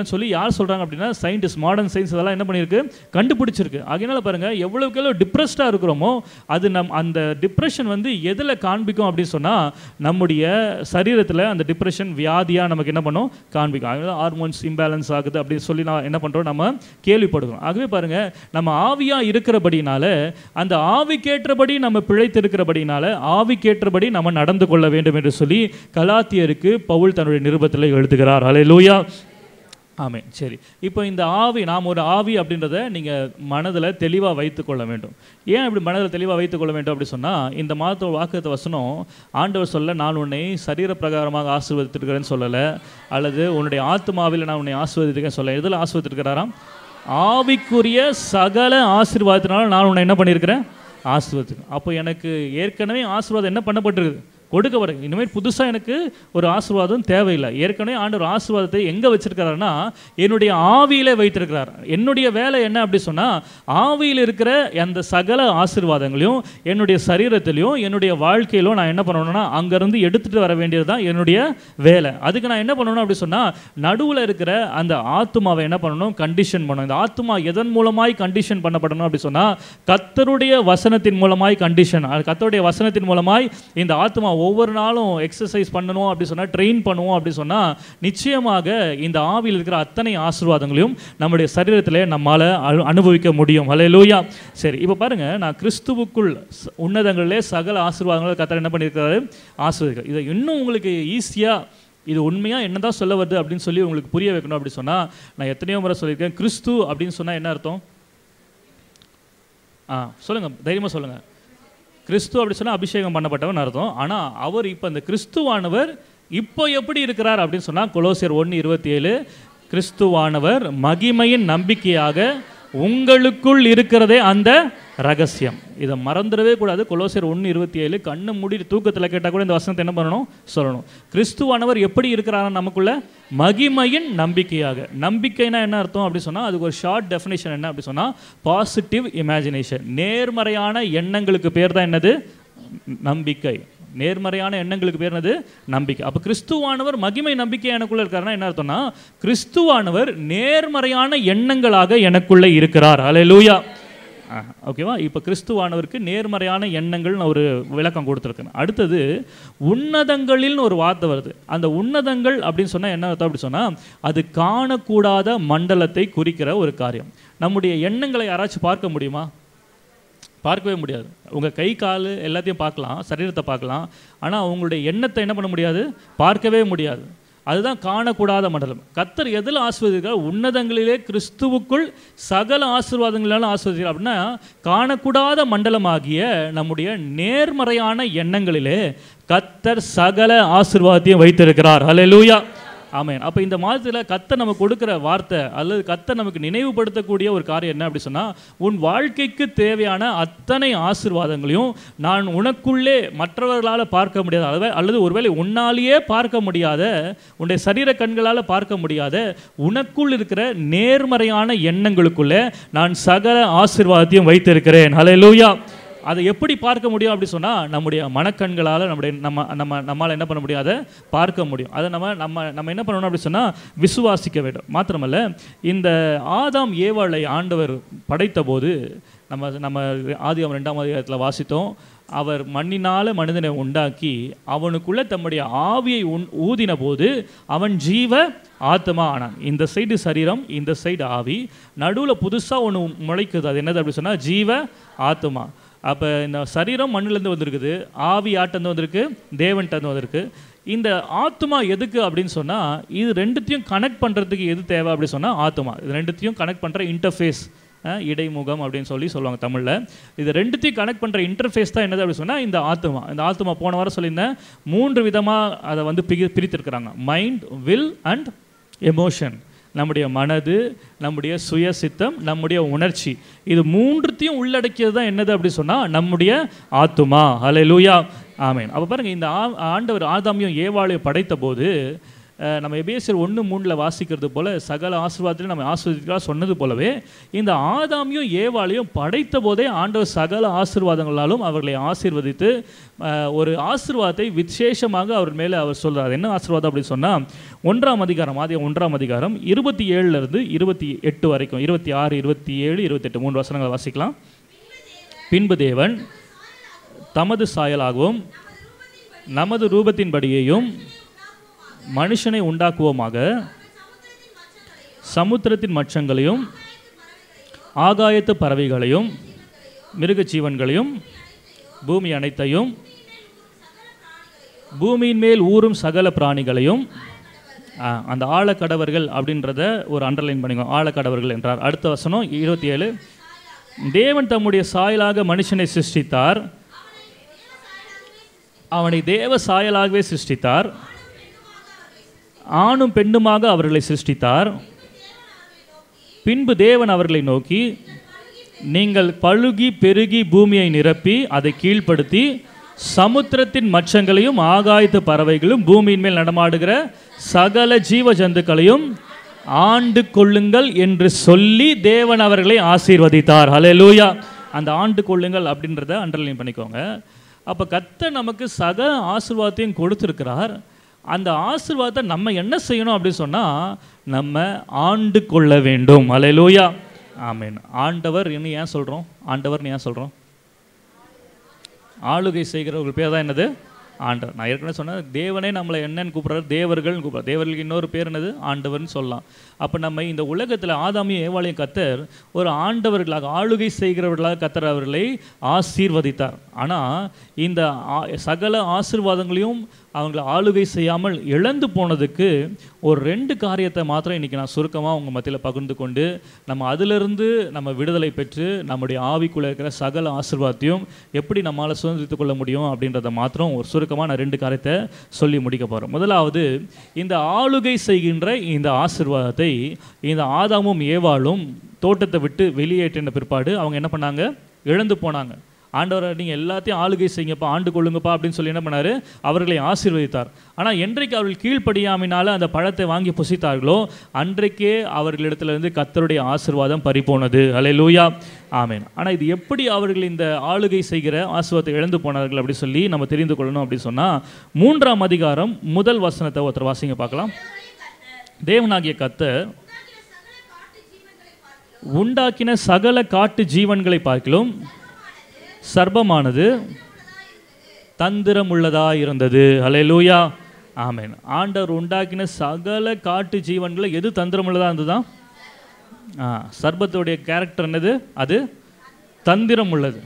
சொல்லி யார் சொல்கிறாங்க அப்படின்னா சயின்டிஸ்ட் மாடர்ன் சயின்ஸ் அதெல்லாம் என்ன பண்ணியிருக்கு? கண்டுபிடிச்சிருக்கு. அதனால பாருங்கள் எவ்வளவுக்கு எவ்வளோ டிப்ரெஸ்டாக இருக்கிறோமோ அது நம் அந்த டிப்ரெஷன் வந்து எதில் காண்பிக்கும் அப்படின்னு சொன்னால் நம்முடைய சரீரத்தில் அந்த டிப்ரெஷன் வியாதியாக நமக்கு என்ன பண்ணும்? காண்பிக்கும். அதனால ஹார்மோன்ஸ் இம்பேலன்ஸ் ஆகுது அப்படின்னு சொல்லி நான் என்ன பண்ணுறோம் நம்ம கேள்விப்படுகிறோம் ஆகவே பாருங்கள் நம்ம ஆவியாக இருக்கிறபடினால அந்த ஆவிக்கேற்றபடி நம்ம பிழைத்து வைத்திருக்கிறபடினால ஆவிக்கேற்றபடி நம்ம நடந்து கொள்ள வேண்டும் என்று சொல்லி கலாத்தியருக்கு பவுல் தன்னுடைய நிருபத்தில் எழுதுகிறார். லூயா ஆமே சரி. இப்போ இந்த ஆவி நாம் ஒரு ஆவி அப்படின்றத நீங்கள் மனதில் தெளிவாக வைத்துக்கொள்ள வேண்டும். ஏன் இப்படி மனதில் தெளிவாக வைத்துக்கொள்ள வேண்டும் அப்படி சொன்னால் இந்த மாதத்தோட வாக்குத்த வசனம் ஆண்டவர் சொல்ல நான் உன்னை சரீர பிரகாரமாக ஆசீர்வதித்திருக்கிறேன்னு சொல்லலை. அல்லது உன்னுடைய ஆத்மாவில் நான் உன்னை ஆசீர்வதித்திருக்கேன்னு சொல்ல எதில் ஆசிர்வதித்திருக்கிறாராம்? ஆவிக்குரிய சகல ஆசீர்வாதத்தினால நான் உன்னை என்ன பண்ணியிருக்கிறேன்? ஆசீர்வாதம் அப்போ எனக்கு ஏற்கனவே ஆசீர்வாதம் என்ன பண்ணப்பட்டிருக்குது? கொடுக்கப்படுது இனிமேல் புதுசாக எனக்கு ஒரு ஆசீர்வாதம் தேவையில்லை. ஏற்கனவே ஆண்டவர் ஆசீர்வாதத்தை எங்கே வச்சிருக்கிறாருன்னா என்னுடைய ஆவியிலே வைத்திருக்கிறார். என்னுடைய வேலை என்ன அப்படி சொன்னால் ஆவியில் இருக்கிற அந்த சகல ஆசீர்வாதங்களையும் என்னுடைய சரீரத்திலையும் என்னுடைய வாழ்க்கையிலும் நான் என்ன பண்ணணும்னா அங்கேருந்து எடுத்துகிட்டு வர வேண்டியது தான் என்னுடைய வேலை. அதுக்கு நான் என்ன பண்ணணும் அப்படி சொன்னால் நடுவில் இருக்கிற அந்த ஆத்மாவை என்ன பண்ணணும் கண்டிஷன் பண்ணணும். இந்த ஆத்மா எதன் மூலமாய் கண்டிஷன் பண்ணப்படணும் அப்படி சொன்னால் கத்தருடைய வசனத்தின் மூலமாய் கண்டிஷன் கத்தருடைய வசனத்தின் மூலமாய் இந்த ஆத்மா ஒவ்வொரு நாளும் எக்ஸசைஸ் பண்ணணும் அப்படி சொன்னால் ட்ரெயின் பண்ணுவோம் அப்படி சொன்னால் நிச்சயமாக இந்த ஆவியில் இருக்கிற அத்தனை ஆசீர்வாதங்களையும் நம்முடைய சரீரத்தில் நம்மால் அனு அனுபவிக்க முடியும். ஹalleluya சரி இப்போ பாருங்கள் நான் கிறிஸ்துவுக்குள் உன்னதங்களிலே சகல ஆசீர்வாதங்களை கத்தர் என்ன பண்ணியிருக்காரு? ஆசீர்வதிக்கிறார். இதை இன்னும் உங்களுக்கு ஈஸியாக இது உண்மையாக என்ன தான் சொல்ல வருது அப்படின்னு சொல்லி உங்களுக்கு புரிய வைக்கணும் அப்படி சொன்னால் நான் எத்தனையோ முறை சொல்லியிருக்கேன். கிறிஸ்து அப்படின்னு சொன்னால் என்ன அர்த்தம்? ஆ சொல்லுங்கள் தைரியமாக சொல்லுங்கள் கிறிஸ்து அப்படி சொன்னால் அபிஷேகம் பண்ணப்பட்டவன் அர்த்தம். ஆனால் அவர் இப்போ அந்த கிறிஸ்துவானவர் இப்போ எப்படி இருக்கிறார் அப்படின்னு சொன்னால் கொலோசியர் ஒன்று இருபத்தி ஏழு கிறிஸ்துவானவர் மகிமையின் நம்பிக்கையாக உங்களுக்குள் இருக்கிறதே அந்த ரகசியம். இதை மறந்துடவே கூடாது. கொலோசியர் ஒன்று இருபத்தி ஏழு கண்ணு மூடி தூக்கத்தில் கேட்டால் கூட இந்த வசனத்தை என்ன பண்ணணும்? சொல்லணும். கிறிஸ்துவானவர் எப்படி இருக்கிறாரா நமக்குள்ள மகிமையின் நம்பிக்கையாக. நம்பிக்கைனா என்ன அர்த்தம் அப்படி சொன்னால் அதுக்கு ஒரு ஷார்ட் டெஃபினேஷன் என்ன அப்படி சொன்னால் பாசிட்டிவ் இமேஜினேஷன் நேர்மறையான எண்ணங்களுக்கு பேர் தான் என்னது? நம்பிக்கை. நேர்மறையான எண்ணங்களுக்கு பேர் என்னது? நம்பிக்கை. அப்போ கிறிஸ்துவானவர் மகிமை நம்பிக்கை எனக்குள்ள இருக்காருன்னா என்ன அர்த்தம்னா கிறிஸ்துவானவர் நேர்மறையான எண்ணங்களாக எனக்குள்ளே இருக்கிறார். அலை லூயா ஓகேவா இப்போ கிறிஸ்துவானவருக்கு நேர்மறையான எண்ணங்கள்னு ஒரு விளக்கம் கொடுத்துருக்கேன் அடுத்தது உன்னதங்களில்னு ஒரு வார்த்தை வருது. அந்த உன்னதங்கள் அப்படின்னு சொன்னால் என்ன அர்த்தம் அப்படி சொன்னால் அது காணக்கூடாத மண்டலத்தை குறிக்கிற ஒரு காரியம். நம்முடைய எண்ணங்களை யாராச்சும் பார்க்க முடியுமா? பார்க்கவே முடியாது. உங்கள் கை கால் எல்லாத்தையும் பார்க்கலாம் சரீரத்தை பார்க்கலாம். ஆனால் உங்களுடைய எண்ணத்தை என்ன பண்ண முடியாது? பார்க்கவே முடியாது. அதுதான் காணக்கூடாத மண்டலம். கத்தர் எதில் ஆஸ்வதிக்கிறார் உன்னதங்களிலே கிறிஸ்துவுக்குள் சகல ஆசீர்வாதங்களாலும் ஆஸ்வதிக்கிறார் அப்படின்னா காணக்கூடாத மண்டலமாகிய நம்முடைய நேர்மறையான எண்ணங்களிலே கத்தர் சகல ஆசிர்வாதத்தையும் வைத்திருக்கிறார். ஹalleluya ஆமாம் அப்போ இந்த மாதத்தில் கத்த நம்ம கொடுக்குற வார்த்தை அல்லது கத்த நமக்கு நினைவுபடுத்தக்கூடிய ஒரு காரியம் என்ன அப்படி சொன்னால் உன் வாழ்க்கைக்கு தேவையான அத்தனை ஆசிர்வாதங்களையும் நான் உனக்குள்ளே மற்றவர்களால் பார்க்க முடியாத அல்லது அல்லது ஒருவேளை உன்னாலேயே பார்க்க முடியாத உன்னுடைய சரீர கண்களால் பார்க்க முடியாத உனக்குள் இருக்கிற நேர்மறையான எண்ணங்களுக்குள்ளே நான் சகல ஆசிர்வாதத்தையும் வைத்திருக்கிறேன். ஹalleluya அதை எப்படி பார்க்க முடியும் அப்படி சொன்னால் நம்முடைய மனக்கண்களால் நம்முடைய நம்ம நம்ம நம்மளால் என்ன பண்ண முடியும்? அதை பார்க்க முடியும். அதை நம்ம நம்ம நம்ம என்ன பண்ணணும் அப்படி சொன்னால் விசுவாசிக்க வேண்டும். மாத்திரமல்ல இந்த ஆதாம் ஏவாளை ஆண்டவர் படைத்த போது நம்ம நம்ம ஆதியம் ரெண்டாம் அதிகாரத்தில் வாசித்தோம் அவர் மண்ணினால் மனிதனை உண்டாக்கி அவனுக்குள்ளே தம்முடைய ஆவியை உன் ஊதின போது அவன் ஜீவ ஆத்மா ஆனான். இந்த சைடு சரீரம் இந்த சைடு ஆவி நடுவில் புதுசாக ஒன்று முளைக்குது. அது என்னது அப்படி சொன்னால் ஜீவ ஆத்மா அப்போ இந்த சரீரம் மண்ணிலேருந்து வந்திருக்குது ஆவி ஆட்டந்து வந்திருக்கு தேவன்ட்டந்து வந்திருக்கு. இந்த ஆத்மா எதுக்கு அப்படின்னு சொன்னால் இது ரெண்டுத்தையும் கனெக்ட் பண்ணுறதுக்கு எது தேவை அப்படின்னு சொன்னால் ஆத்மா இது ரெண்டுத்தையும் கனெக்ட் பண்ணுற இன்டர்ஃபேஸ் இடைமுகம் அப்படின்னு சொல்லி சொல்லுவாங்க தமிழில். இது ரெண்டுத்தையும் கனெக்ட் பண்ணுற இன்டர்ஃபேஸ் தான் என்னது அப்படின்னு சொன்னால் இந்த ஆத்மா இந்த ஆத்மா போன வாரம் சொல்லியிருந்தேன் மூன்று விதமாக அதை வந்து பிரி பிரித்திருக்கிறாங்க. மைண்ட் வில் அண்ட் எமோஷன் நம்முடைய மனது நம்முடைய சுய சித்தம் நம்முடைய உணர்ச்சி இது மூன்றுத்தையும் உள்ளடக்கியது தான் என்னது அப்படி சொன்னால் நம்முடைய ஆத்துமா. அலை லூயா ஆமேன். அப்போ பாருங்கள் இந்த ஆ- ஆண்டவர் ஆதாமியும் ஏவாளையும் படைத்த போது நம்ம எபேசியர் ஒன்று மூணில் வாசிக்கிறது போல் சகல ஆசீர்வாதத்திலும் நம்ம ஆசீர்வதிக்கலாம் சொன்னது போலவே இந்த ஆதாமியும் ஏவாளையும் படைத்த போதே ஆண்டவர் சகல ஆசீர்வாதங்களாலும் அவர்களை ஆசீர்வதித்து ஒரு ஆசீர்வாதத்தை விசேஷமாக அவர் மேலே அவர் சொல்கிறார் என்ன ஆசீர்வாதம் அப்படின்னு சொன்னால் ஒன்றாம் அதிகாரம் ஆதி ஒன்றாம் அதிகாரம் இருபத்தி ஏழுலேருந்து இருபத்தி எட்டு வரைக்கும் இருபத்தி ஆறு இருபத்தி ஏழு இருபத்தெட்டு மூன்று வசனங்கள் வாசிக்கலாம். பின்பு தேவன் தமது சாயலாகவும் நமது ரூபத்தின்படியேயும் மனுஷனை உண்டாக்குவோமாக சமுத்திரத்தின் மச்சங்களையும் ஆகாயத்து பறவைகளையும் மிருக ஜீவன்களையும் பூமி அனைத்தையும் பூமியின் மேல் ஊறும் சகல பிராணிகளையும் அந்த ஆழக்கடவர்கள் அப்படின்றத ஒரு அண்டர்லைன் பண்ணிக்கோ. ஆழக்கடவர்கள் என்றார். அடுத்த வசனம் இருபத்தி ஏழு தேவன் தம்முடைய சாயலாக மனுஷனை சிருஷ்டித்தார். அவனை தேவ சாயலாகவே சிருஷ்டித்தார். ஆணும் பெண்ணுமாக அவர்களை சிருஷ்டித்தார். பின்பு தேவன் அவர்களை நோக்கி நீங்கள் பழுகி பெருகி பூமியை நிரப்பி அதை கீழ்ப்படுத்தி சமுத்திரத்தின் மச்சங்களையும் ஆகாயத்து பறவைகளும் பூமியின் மேல் நடமாடுகிற சகல ஜீவ ஜந்துக்களையும் ஆண்டு கொள்ளுங்கள் என்று சொல்லி தேவன் அவர்களை ஆசீர்வதித்தார். ஹalleluya அந்த ஆண்டு கொள்ளுங்கள் அப்படின்றத அண்டர்லைன் பண்ணிக்கோங்க. அப்போ கத்த நமக்கு சக ஆசீர்வாதத்தையும் கொடுத்துருக்கிறார். அந்த ஆசிர்வாதத்தை நம்ம என்ன செய்யணும் அப்படின்னு சொன்னால் நம்ம ஆண்டு கொள்ள வேண்டும். அலையலூயா ஆமீன் ஆண்டவர் என்ன ஏன் சொல்கிறோம் ஆண்டவர்னு ஏன் சொல்கிறோம் ஆளுகை செய்கிறவர்கள் பேர் தான் என்னது? ஆண்டவர். நான் ஏற்கனவே சொன்னேன் தேவனே நம்மளை என்னன்னு கூப்பிட்றாரு. தேவர்கள்னு கூப்பிட்றாரு. தேவர்களுக்கு இன்னொரு பேர் என்னது? ஆண்டவர்னு சொல்லலாம். அப்போ நம்ம இந்த உலகத்தில் ஆதாமியும் ஏவாளையும் கத்தர் ஒரு ஆண்டவர்களாக ஆளுகை செய்கிறவர்களாக கத்தர் அவர்களை ஆசீர்வதித்தார். ஆனால் இந்த சகல ஆசீர்வாதங்களையும் அவங்கள ஆளுகை செய்யாமல் இழந்து போனதுக்கு ஒரு ரெண்டு காரியத்தை மாத்திரம் இன்றைக்கி நான் சுருக்கமாக உங்கள் மத்தியில் பகிர்ந்து கொண்டு நம்ம அதிலிருந்து நம்ம விடுதலை பெற்று நம்முடைய ஆவிக்குள்ளே இருக்கிற சகல ஆசீர்வாதத்தையும் எப்படி நம்மளால் சுதந்திரித்து கொள்ள முடியும் அப்படின்றத மாத்திரம் ஒரு சுருக்கமாக நான் ரெண்டு காரியத்தை சொல்லி முடிக்க போகிறோம் முதலாவது இந்த ஆளுகை செய்கின்ற இந்த ஆசீர்வாதத்தை இந்த ஆதாமும் ஏவாளும் தோட்டத்தை விட்டு வெளியேற்றின பிற்பாடு அவங்க என்ன பண்ணாங்க? இழந்து போனாங்க. ஆண்டவரை நீங்கள் எல்லாத்தையும் ஆளுகை செய்யுங்கப்பா ஆண்டு கொள்ளுங்கப்பா அப்படின்னு சொல்லி என்ன பண்ணார்? அவர்களை ஆசீர்வதித்தார். ஆனால் என்றைக்கு அவர்கள் கீழ்ப்படியாமினால அந்த பழத்தை வாங்கி புசித்தார்களோ அன்றைக்கே அவர்களிடத்துலேருந்து கத்தருடைய ஆசீர்வாதம் பறிபோனது. அலை லூயா ஆமேன் ஆனால் இது எப்படி அவர்கள் இந்த ஆளுகை செய்கிற ஆசீர்வாதத்தை இழந்து போனார்கள் அப்படி சொல்லி நம்ம தெரிந்து கொள்ளணும் அப்படின்னு சொன்னால் மூன்றாம் அதிகாரம் முதல் வசனத்தை ஒருத்தர் வாசிங்க பார்க்கலாம். தேவனாகிய கத்தர் உண்டாக்கின சகல காட்டு ஜீவன்களை பார்க்கிலும் சர்ப்பமானது தந்திரமுள்ளதா இருந்தது அலையலூயா ஆமேன் ஆண்டவர் உண்டாக்கின சகல காட்டு ஜீவன்களை எது தந்திரமுள்ளதாக இருந்ததுதான் ஆ சர்பத்துடைய கேரக்டர் என்னது? அது தந்திரம் உள்ளது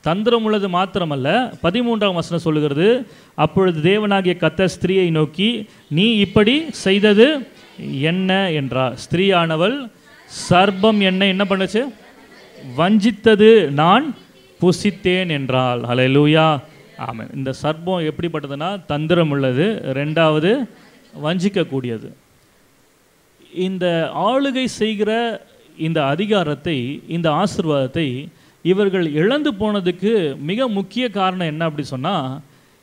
தந்திரம் உள்ளது மாத்திரமல்ல பதிமூன்றாம் வசனம் சொல்லுகிறது அப்பொழுது தேவனாகிய கத்த ஸ்திரியை நோக்கி நீ இப்படி செய்தது என்ன என்றார். ஸ்திரீயானவள் சர்பம் என்ன என்ன பண்ணுச்சு? வஞ்சித்தது. நான் புசித்தேன் என்றால். அலையலூயா ஆமாம் இந்த சர்ப்பம் எப்படிப்பட்டதுன்னா தந்திரம் உள்ளது. ரெண்டாவது வஞ்சிக்கக்கூடியது. இந்த ஆளுகை செய்கிற இந்த அதிகாரத்தை இந்த ஆசீர்வாதத்தை இவர்கள் இழந்து போனதுக்கு மிக முக்கிய காரணம் என்ன அப்படி சொன்னால்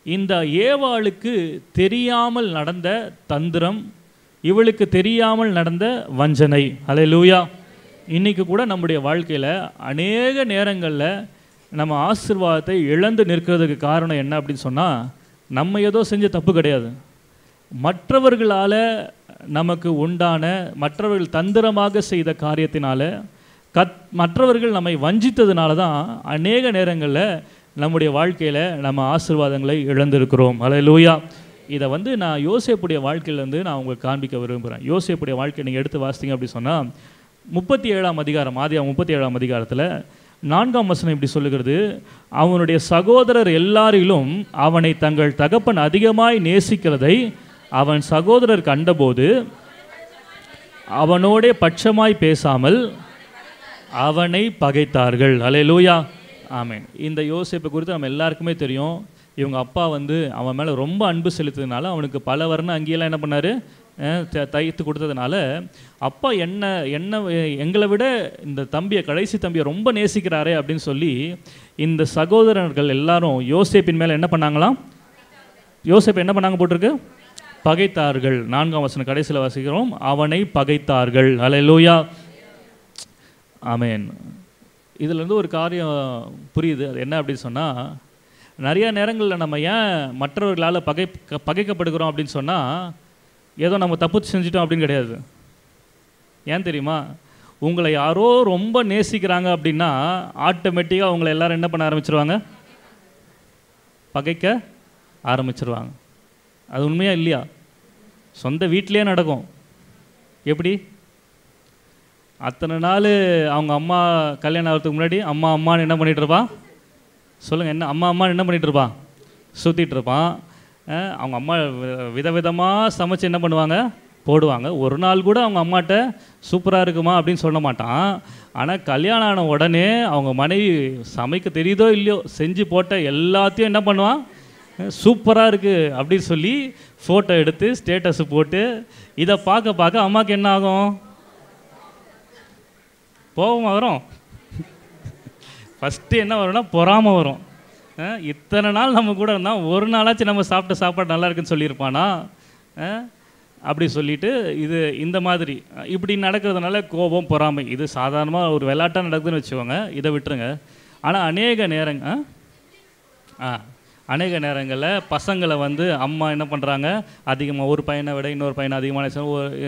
இந்த ஏவாளுக்கு தெரியாமல் நடந்த தந்திரம் இவளுக்கு தெரியாமல் நடந்த வஞ்சனை. ஹalleluya இன்னைக்கு கூட நம்முடைய வாழ்க்கையில் அநேக நேரங்களில் நம்ம ஆசிர்வாதத்தை இழந்து நிற்கிறதுக்கு காரணம் என்ன அப்படின்னு சொன்னால் நம்ம ஏதோ செஞ்ச தப்பு கிடையாது. மற்றவர்களால் நமக்கு உண்டான மற்றவர்கள் தந்திரமாக செய்த காரியத்தினால கத் மற்றவர்கள் நம்மை வஞ்சித்ததுனால தான் அநேக நேரங்களில் நம்முடைய வாழ்க்கையில் நம்ம ஆசீர்வாதங்களை இழந்திருக்கிறோம். அல்லேலூயா இதை வந்து நான் யோசேப்புடைய வாழ்க்கையிலேருந்து நான் உங்களுக்கு காண்பிக்க விரும்புகிறேன் யோசேப்புடைய வாழ்க்கையை நீங்கள் எடுத்து வாசித்தீங்க அப்படி சொன்னால் முப்பத்தி ஏழாம் அதிகாரம் ஆதியா முப்பத்தி ஏழாம் அதிகாரத்தில் நான்காம் வசனம் இப்படி சொல்லுகிறது. அவனுடைய சகோதரர் எல்லாரிலும் அவனை தங்கள் தகப்பன் அதிகமாய் நேசிக்கிறதை அவன் சகோதரர் கண்டபோது அவனோடே பட்சமாய் பேசாமல் அவனை பகைத்தார்கள். அல்லேலூயா ஆமேன் இந்த யோசிப்பை குறித்து நம்ம எல்லாருக்குமே தெரியும். இவங்க அப்பா வந்து அவன் மேலே ரொம்ப அன்பு செலுத்துறதுனால அவனுக்கு பல வர்ண அங்கேயெல்லாம் என்ன பண்ணார்? தைத்து கொடுத்ததுனால அப்பா என்ன என்ன எங்களை விட இந்த தம்பியை கடைசி தம்பியை ரொம்ப நேசிக்கிறாரே அப்படின்னு சொல்லி இந்த சகோதரர்கள் எல்லாரும் யோசேப்பின் மேலே என்ன பண்ணாங்களாம் யோசேப் என்ன பண்ணாங்க போட்டிருக்கு? பகைத்தார்கள். நான்காம் வசனம் கடைசியில் வாசிக்கிறோம். அவனை பகைத்தார்கள். அலை லூயா ஆமேன் இதுலேருந்து ஒரு காரியம் புரியுது. அது என்ன அப்படின்னு சொன்னால் நிறையா நேரங்களில் நம்ம ஏன் மற்றவர்களால் பகை பகைக்கப்படுகிறோம் அப்படின்னு சொன்னால் ஏதோ நம்ம தப்பு செஞ்சிட்டோம் அப்படின்னு கிடையாது. ஏன் தெரியுமா? உங்களை யாரோ ரொம்ப நேசிக்கிறாங்க அப்படின்னா ஆட்டோமேட்டிக்காக உங்களை எல்லாரும் என்ன பண்ண ஆரம்பிச்சிருவாங்க? பகைக்க ஆரம்பிச்சிருவாங்க. அது உண்மையாக இல்லையா? சொந்த வீட்டிலே நடக்கும். எப்படி? அத்தனை நாள் அவங்க அம்மா கல்யாணம் ஆகிறதுக்கு முன்னாடி அம்மா அம்மான்னு என்ன பண்ணிகிட்ருப்பான் சொல்லுங்கள் என்ன அம்மா அம்மான்னு என்ன பண்ணிகிட்ருப்பான் சுற்றிட்டுருப்பான் சுற்றிட்டு இருப்பான். அவங்க அம்மா விதவிதமாக சமைச்சு என்ன பண்ணுவாங்க? போடுவாங்க. ஒரு நாள் கூட அவங்க அம்மாட்ட சூப்பராக இருக்குமா? அப்படின்னு சொல்ல மாட்டான். ஆனால் கல்யாணம் ஆன உடனே அவங்க மனைவி சமைக்க தெரியுதோ இல்லையோ செஞ்சு போட்ட எல்லாத்தையும் என்ன பண்ணுவான்? சூப்பராக இருக்குது அப்படின்னு சொல்லி ஃபோட்டோ எடுத்து ஸ்டேட்டஸ் போட்டு இதை பார்க்க பார்க்க அம்மாவுக்கு என்ன ஆகும்? கோபம் வரும். ஃபஸ்ட்டு என்ன வரும்னா பொறாமை வரும். இத்தனை நாள் நம்ம கூட இருந்தால் ஒரு நாளாச்சும் நம்ம சாப்பிட்ட சாப்பாடு நல்லா இருக்குன்னு சொல்லியிருப்பானா? அப்படி சொல்லிட்டு இது இந்த மாதிரி. இப்படி நடக்கிறதுனால கோபம் பொறாமை இது சாதாரணமாக ஒரு விளையாட்டாக நடக்குதுன்னு வச்சுக்கோங்க. இதை விட்டுருங்க. ஆனால் அநேக நேரங்க ஆ. அநேக நேரங்களில் பசங்களை வந்து அம்மா என்ன பண்ணுறாங்க அதிகமாக ஒரு பையனை விட இன்னொரு பையனை அதிகமான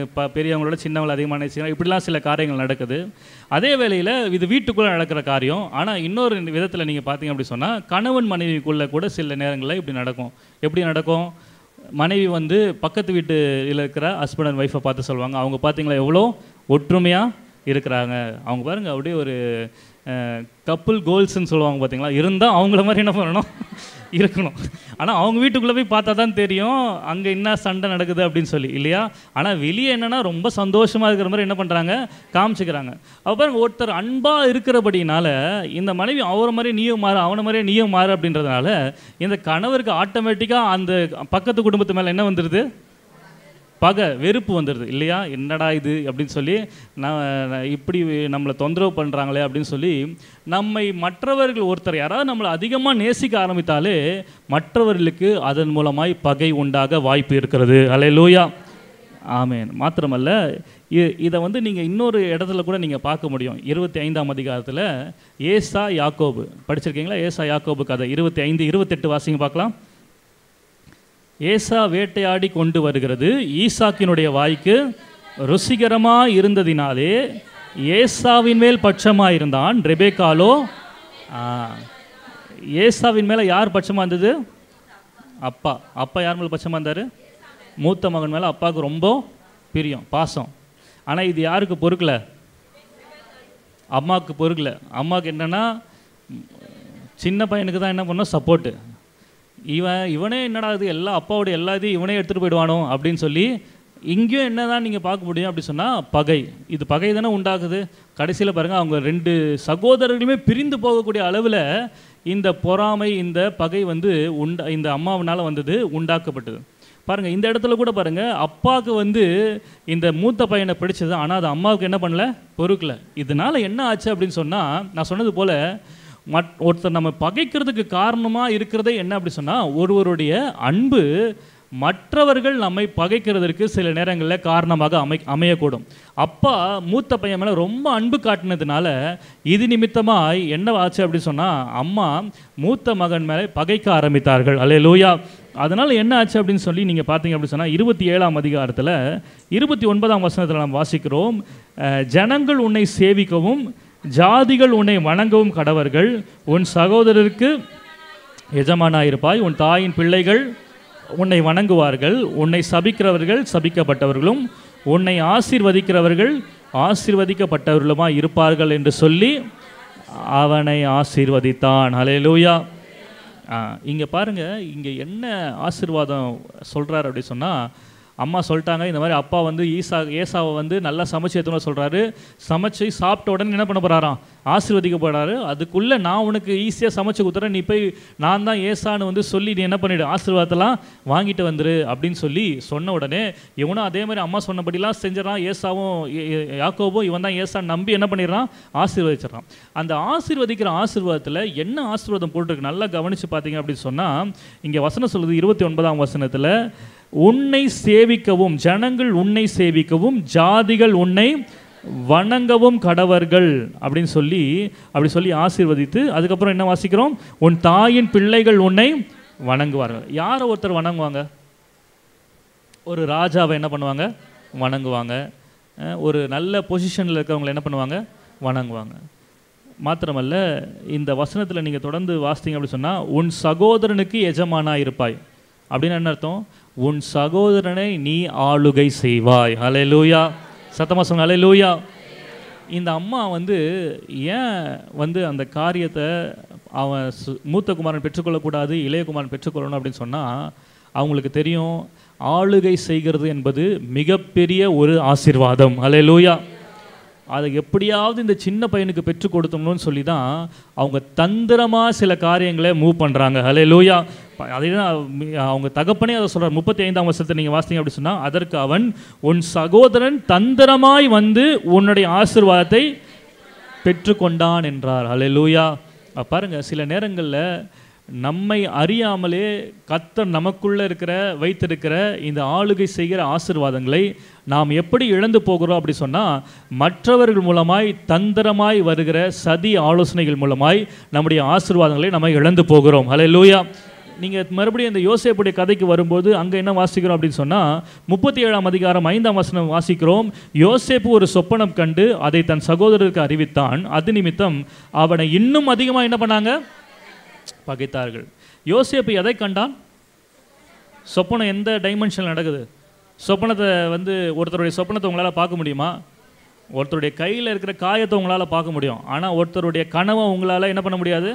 இப்போ பெரியவங்களோட சின்னவங்களை அதிகமான இப்படிலாம் சில காரியங்கள் நடக்குது. அதே வேளையில் இது வீட்டுக்குள்ளே நடக்கிற காரியம். ஆனால் இன்னொரு விதத்தில் நீங்கள் பார்த்தீங்க அப்படி சொன்னால் கணவன் மனைவிக்குள்ளே கூட சில நேரங்களில் இப்படி நடக்கும். எப்படி நடக்கும்? மனைவி வந்து பக்கத்து வீட்டில் இருக்கிற ஹஸ்பண்ட் அண்ட் ஒய்ஃபை பார்த்து சொல்லுவாங்க. அவங்க பார்த்தீங்களா எவ்வளோ ஒற்றுமையாக இருக்கிறாங்க. அவங்க பாருங்கள் அப்படியே ஒரு கப்புள் கோல்ஸ்ன்னு சொல்லுவாங்க பார்த்தீங்களா இருந்தால் அவங்கள மாதிரி என்ன பண்ணணும்? இருக்கணும். ஆனால் அவங்க வீட்டுக்குள்ளே போய் பார்த்தா தான் தெரியும் அங்கே என்ன சண்டை நடக்குது அப்படின்னு சொல்லி இல்லையா? ஆனால் வெளியே என்னன்னா ரொம்ப சந்தோஷமாக இருக்கிற மாதிரி என்ன பண்ணுறாங்க காமிச்சிக்கிறாங்க. அப்புறம் ஒருத்தர் அன்பாக இருக்கிறபடினால இந்த மனைவி அவரை மாதிரி நீயும் மாறு அவனை மாதிரியே நீயும் மாறு அப்படின்றதுனால இந்த கணவருக்கு ஆட்டோமேட்டிக்காக அந்த பக்கத்து குடும்பத்து மேலே என்ன வந்துடுது பகை வெறுப்பு வந்துடுது இல்லையா? என்னடா இது? அப்படின்னு சொல்லி நான் இப்படி நம்மளை தொந்தரவு பண்ணுறாங்களே அப்படின்னு சொல்லி நம்மை மற்றவர்கள் ஒருத்தர் யாராவது நம்மளை அதிகமாக நேசிக்க ஆரம்பித்தாலே மற்றவர்களுக்கு அதன் மூலமாய் பகை உண்டாக வாய்ப்பு இருக்கிறது. அல்லேலூயா ஆமேன். மாத்திரமல்ல இதை வந்து நீங்கள் இன்னொரு இடத்துல கூட நீங்கள் பார்க்க முடியும். இருபத்தி ஐந்தாம் அதிகாரத்தில் ஏசா யாக்கோபு. படிச்சிருக்கீங்களா? ஏசா யாக்கோபு கதை. இருபத்தி ஐந்து இருபத்தெட்டு வாசிங்க பார்க்கலாம். ஏசா வேட்டையாடி கொண்டு வருகிறது. ஈசாக்கினுடைய வாய்க்கு ருசிகரமாக இருந்ததினாலே ஏசாவின் மேல் பட்சமாக இருந்தான். ரெபேக்காலோ ஏசாவின் மேலே யார் பட்சமாக இருந்தது? அப்பா. அப்பா யார் மேல பட்சமாக இருந்தார்? மூத்த மகன் மேலே. அப்பாவுக்கு ரொம்ப பிரியம் பாசம். ஆனால் இது யாருக்கு பொறுக்கல? அம்மாவுக்கு பொறுக்கல. அம்மாவுக்கு என்னன்னா சின்ன பையனுக்கு தான் என்ன பண்ணோம் சப்போர்ட்டு இவன் இவனே என்னடா இது எல்லா அப்பாவோட எல்லா இதையும் இவனே எடுத்துகிட்டு போயிடுவானோ அப்படின்னு சொல்லி இங்கேயும் என்ன தான் நீங்கள் பார்க்க முடியும் அப்படி சொன்னால் பகை. இது பகை தானே உண்டாகுது? கடைசியில் பாருங்கள் அவங்க ரெண்டு சகோதரர்களுமே பிரிந்து போகக்கூடிய அளவில் இந்த பொறாமை இந்த பகை வந்து உண்டா இந்த அம்மாவினால் வந்தது உண்டாக்கப்பட்டது. பாருங்கள் இந்த இடத்துல கூட பாருங்கள் அப்பாவுக்கு வந்து இந்த மூத்த பையனை பிடிச்சது ஆனால் அது அம்மாவுக்கு என்ன பண்ணல? பொறுக்கல. இதனால் என்ன ஆச்சு அப்படின்னு சொன்னால் நான் சொன்னது போல் மட் ஒருத்தர் நம்ம பகைக்கிறதுக்கு காரணமாக இருக்கிறதே என்ன அப்படி சொன்னால் ஒருவருடைய அன்பு மற்றவர்கள் நம்மை பகைக்கிறதற்கு சில நேரங்களில் காரணமாக அமை அமையக்கூடும். அப்பா மூத்த பையன் மேலே ரொம்ப அன்பு காட்டினதுனால இது நிமித்தமாக என்ன ஆச்சு அப்படின்னு சொன்னால் அம்மா மூத்த மகன் மேலே பகைக்க ஆரம்பித்தார்கள். அல்லே லூயா அதனால் என்ன ஆச்சு அப்படின்னு சொல்லி நீங்கள் பார்த்தீங்க அப்படின்னு சொன்னால் இருபத்தி ஏழாம் அதிகாரத்தில் இருபத்தி ஒன்பதாம் வசனத்தில் நாம் வாசிக்கிறோம் ஜனங்கள் உன்னை சேவிக்கவும் ஜாதிகள் உன்னை வணங்கவும் கடவர்கள் உன் சகோதரருக்கு எஜமானாயிருப்பாய் உன் தாயின் பிள்ளைகள் உன்னை வணங்குவார்கள் உன்னை சபிக்கிறவர்கள் சபிக்கப்பட்டவர்களும் உன்னை ஆசீர்வதிக்கிறவர்கள் ஆசீர்வதிக்கப்பட்டவர்களுமாய் இருப்பார்கள் என்று சொல்லி அவனை ஆசீர்வதித்தான். ஹalleluya ஆ இங்கே பாருங்க இங்கே என்ன ஆசீர்வாதம் சொல்கிறார் அப்படி சொன்னால் அம்மா சொல்லிட்டாங்க இந்த மாதிரி அப்பா வந்து ஈசா ஏசாவை வந்து நல்லா சமைச்சு எடுத்துன்னு சொல்கிறாரு சமைச்சு சாப்பிட்ட உடனே என்ன பண்ண போகிறாராம் ஆசீர்வதிக்க போகிறாரு அதுக்குள்ளே நான் உனக்கு ஈஸியாக சமைச்சு கொடுத்துறேன். நீ போய் நான் தான் ஏசான்னு வந்து சொல்லி நீ என்ன பண்ணிடு? ஆசீர்வாதத்தெல்லாம் வாங்கிட்டு வந்துரு அப்படின்னு சொல்லி சொன்ன உடனே இவனும் அதே மாதிரி அம்மா சொன்னபடிலாம் செஞ்சிடறான். ஏசாவும் ஏ- இவன் தான் ஏசா நம்பி என்ன பண்ணிடுறான்? ஆசீர்வதிச்சிடறான். அந்த ஆசீர்வதிக்கிற ஆசீர்வாதத்தில் என்ன ஆசீர்வாதம் போட்டிருக்கு? நல்லா கவனித்து பார்த்தீங்க அப்படின்னு சொன்னால் இங்கே வசனம் சொல்லுது இருபத்தி ஒன்பதாம் வசனத்தில் உன்னை சேவிக்கவும் ஜனங்கள் உன்னை சேவிக்கவும் ஜாதிகள் உன்னை வணங்கவும் கடவர்கள் அப்படின்னு சொல்லி அப்படி சொல்லி ஆசீர்வதித்து அதுக்கப்புறம் என்ன வாசிக்கிறோம்? உன் தாயின் பிள்ளைகள் உன்னை வணங்குவார்கள். யாரை ஒருத்தர் வணங்குவாங்க? ஒரு ராஜாவை என்ன பண்ணுவாங்க? வணங்குவாங்க. ஒரு நல்ல பொசிஷனில் இருக்கிறவங்களை என்ன பண்ணுவாங்க? வணங்குவாங்க. மாத்திரமல்ல இந்த வசனத்தில் நீங்கள் தொடர்ந்து வாசித்தீங்க அப்படி சொன்னால் உன் சகோதரனுக்கு எஜமானா இருப்பாய். அப்படின்னு என்ன அர்த்தம்? உன் சகோதரனை நீ ஆளுகை செய்வாய். ஹalleluya சத்தமாக சொன்ன லூயா இந்த அம்மா வந்து ஏன் வந்து அந்த காரியத்தை அவன் சு- மூத்த குமாரன் பெற்றுக்கொள்ளக்கூடாது இளையகுமாரன் பெற்றுக்கொள்ளணும் அப்படின்னு சொன்னால் அவங்களுக்கு தெரியும் ஆளுகை செய்கிறது என்பது மிகப்பெரிய ஒரு ஆசீர்வாதம். லூயா அதை எப்படியாவது இந்த சின்ன பையனுக்கு பெற்றுக் கொடுத்தோம்னு சொல்லி தான் அவங்க தந்திரமாக சில காரியங்களை மூவ் பண்ணுறாங்க ஹலே லூயா அதே தான் அவங்க தகப்பனே அதை சொல்கிறார் முப்பத்தி ஐந்தாம் வருஷத்தை நீங்கள் வாசிங்க அப்படி சொன்னால் அதற்கு அவன் உன் சகோதரன் தந்திரமாய் வந்து உன்னுடைய ஆசிர்வாதத்தை பெற்றுக்கொண்டான் என்றார். அலே லூயா பாருங்க சில நேரங்களில் நம்மை அறியாமலே கத்தர் நமக்குள்ளே இருக்கிற வைத்திருக்கிற இந்த ஆளுகை செய்கிற ஆசீர்வாதங்களை நாம் எப்படி இழந்து போகிறோம் அப்படி சொன்னால் மற்றவர்கள் மூலமாய் தந்திரமாய் வருகிற சதி ஆலோசனைகள் மூலமாய் நம்முடைய ஆசீர்வாதங்களை நம்ம இழந்து போகிறோம். ஹலே லூயா நீங்கள் மறுபடியும் இந்த யோசேப்புடைய கதைக்கு வரும்போது அங்கே என்ன வாசிக்கிறோம் அப்படின்னு சொன்னால் முப்பத்தி ஏழாம் அதிகாரம் ஐந்தாம் வசனம் வாசிக்கிறோம் யோசேப்பு ஒரு சொப்பனம் கண்டு அதை தன் சகோதரருக்கு அறிவித்தான். அது நிமித்தம் அவனை இன்னும் அதிகமாக என்ன பண்ணாங்க? பகைத்தார்கள். யோசேப்பு எதை கண்டான்? சொப்பனம் எந்த டைமென்ஷனில் நடக்குது? சொப்பனத்தை வந்து ஒருத்தருடைய சொப்பனத்தை உங்களால் பார்க்க முடியுமா? ஒருத்தருடைய கையில் இருக்கிற காயத்தை உங்களால் பார்க்க முடியும். ஆனால் ஒருத்தருடைய கனவை உங்களால் என்ன பண்ண முடியாது?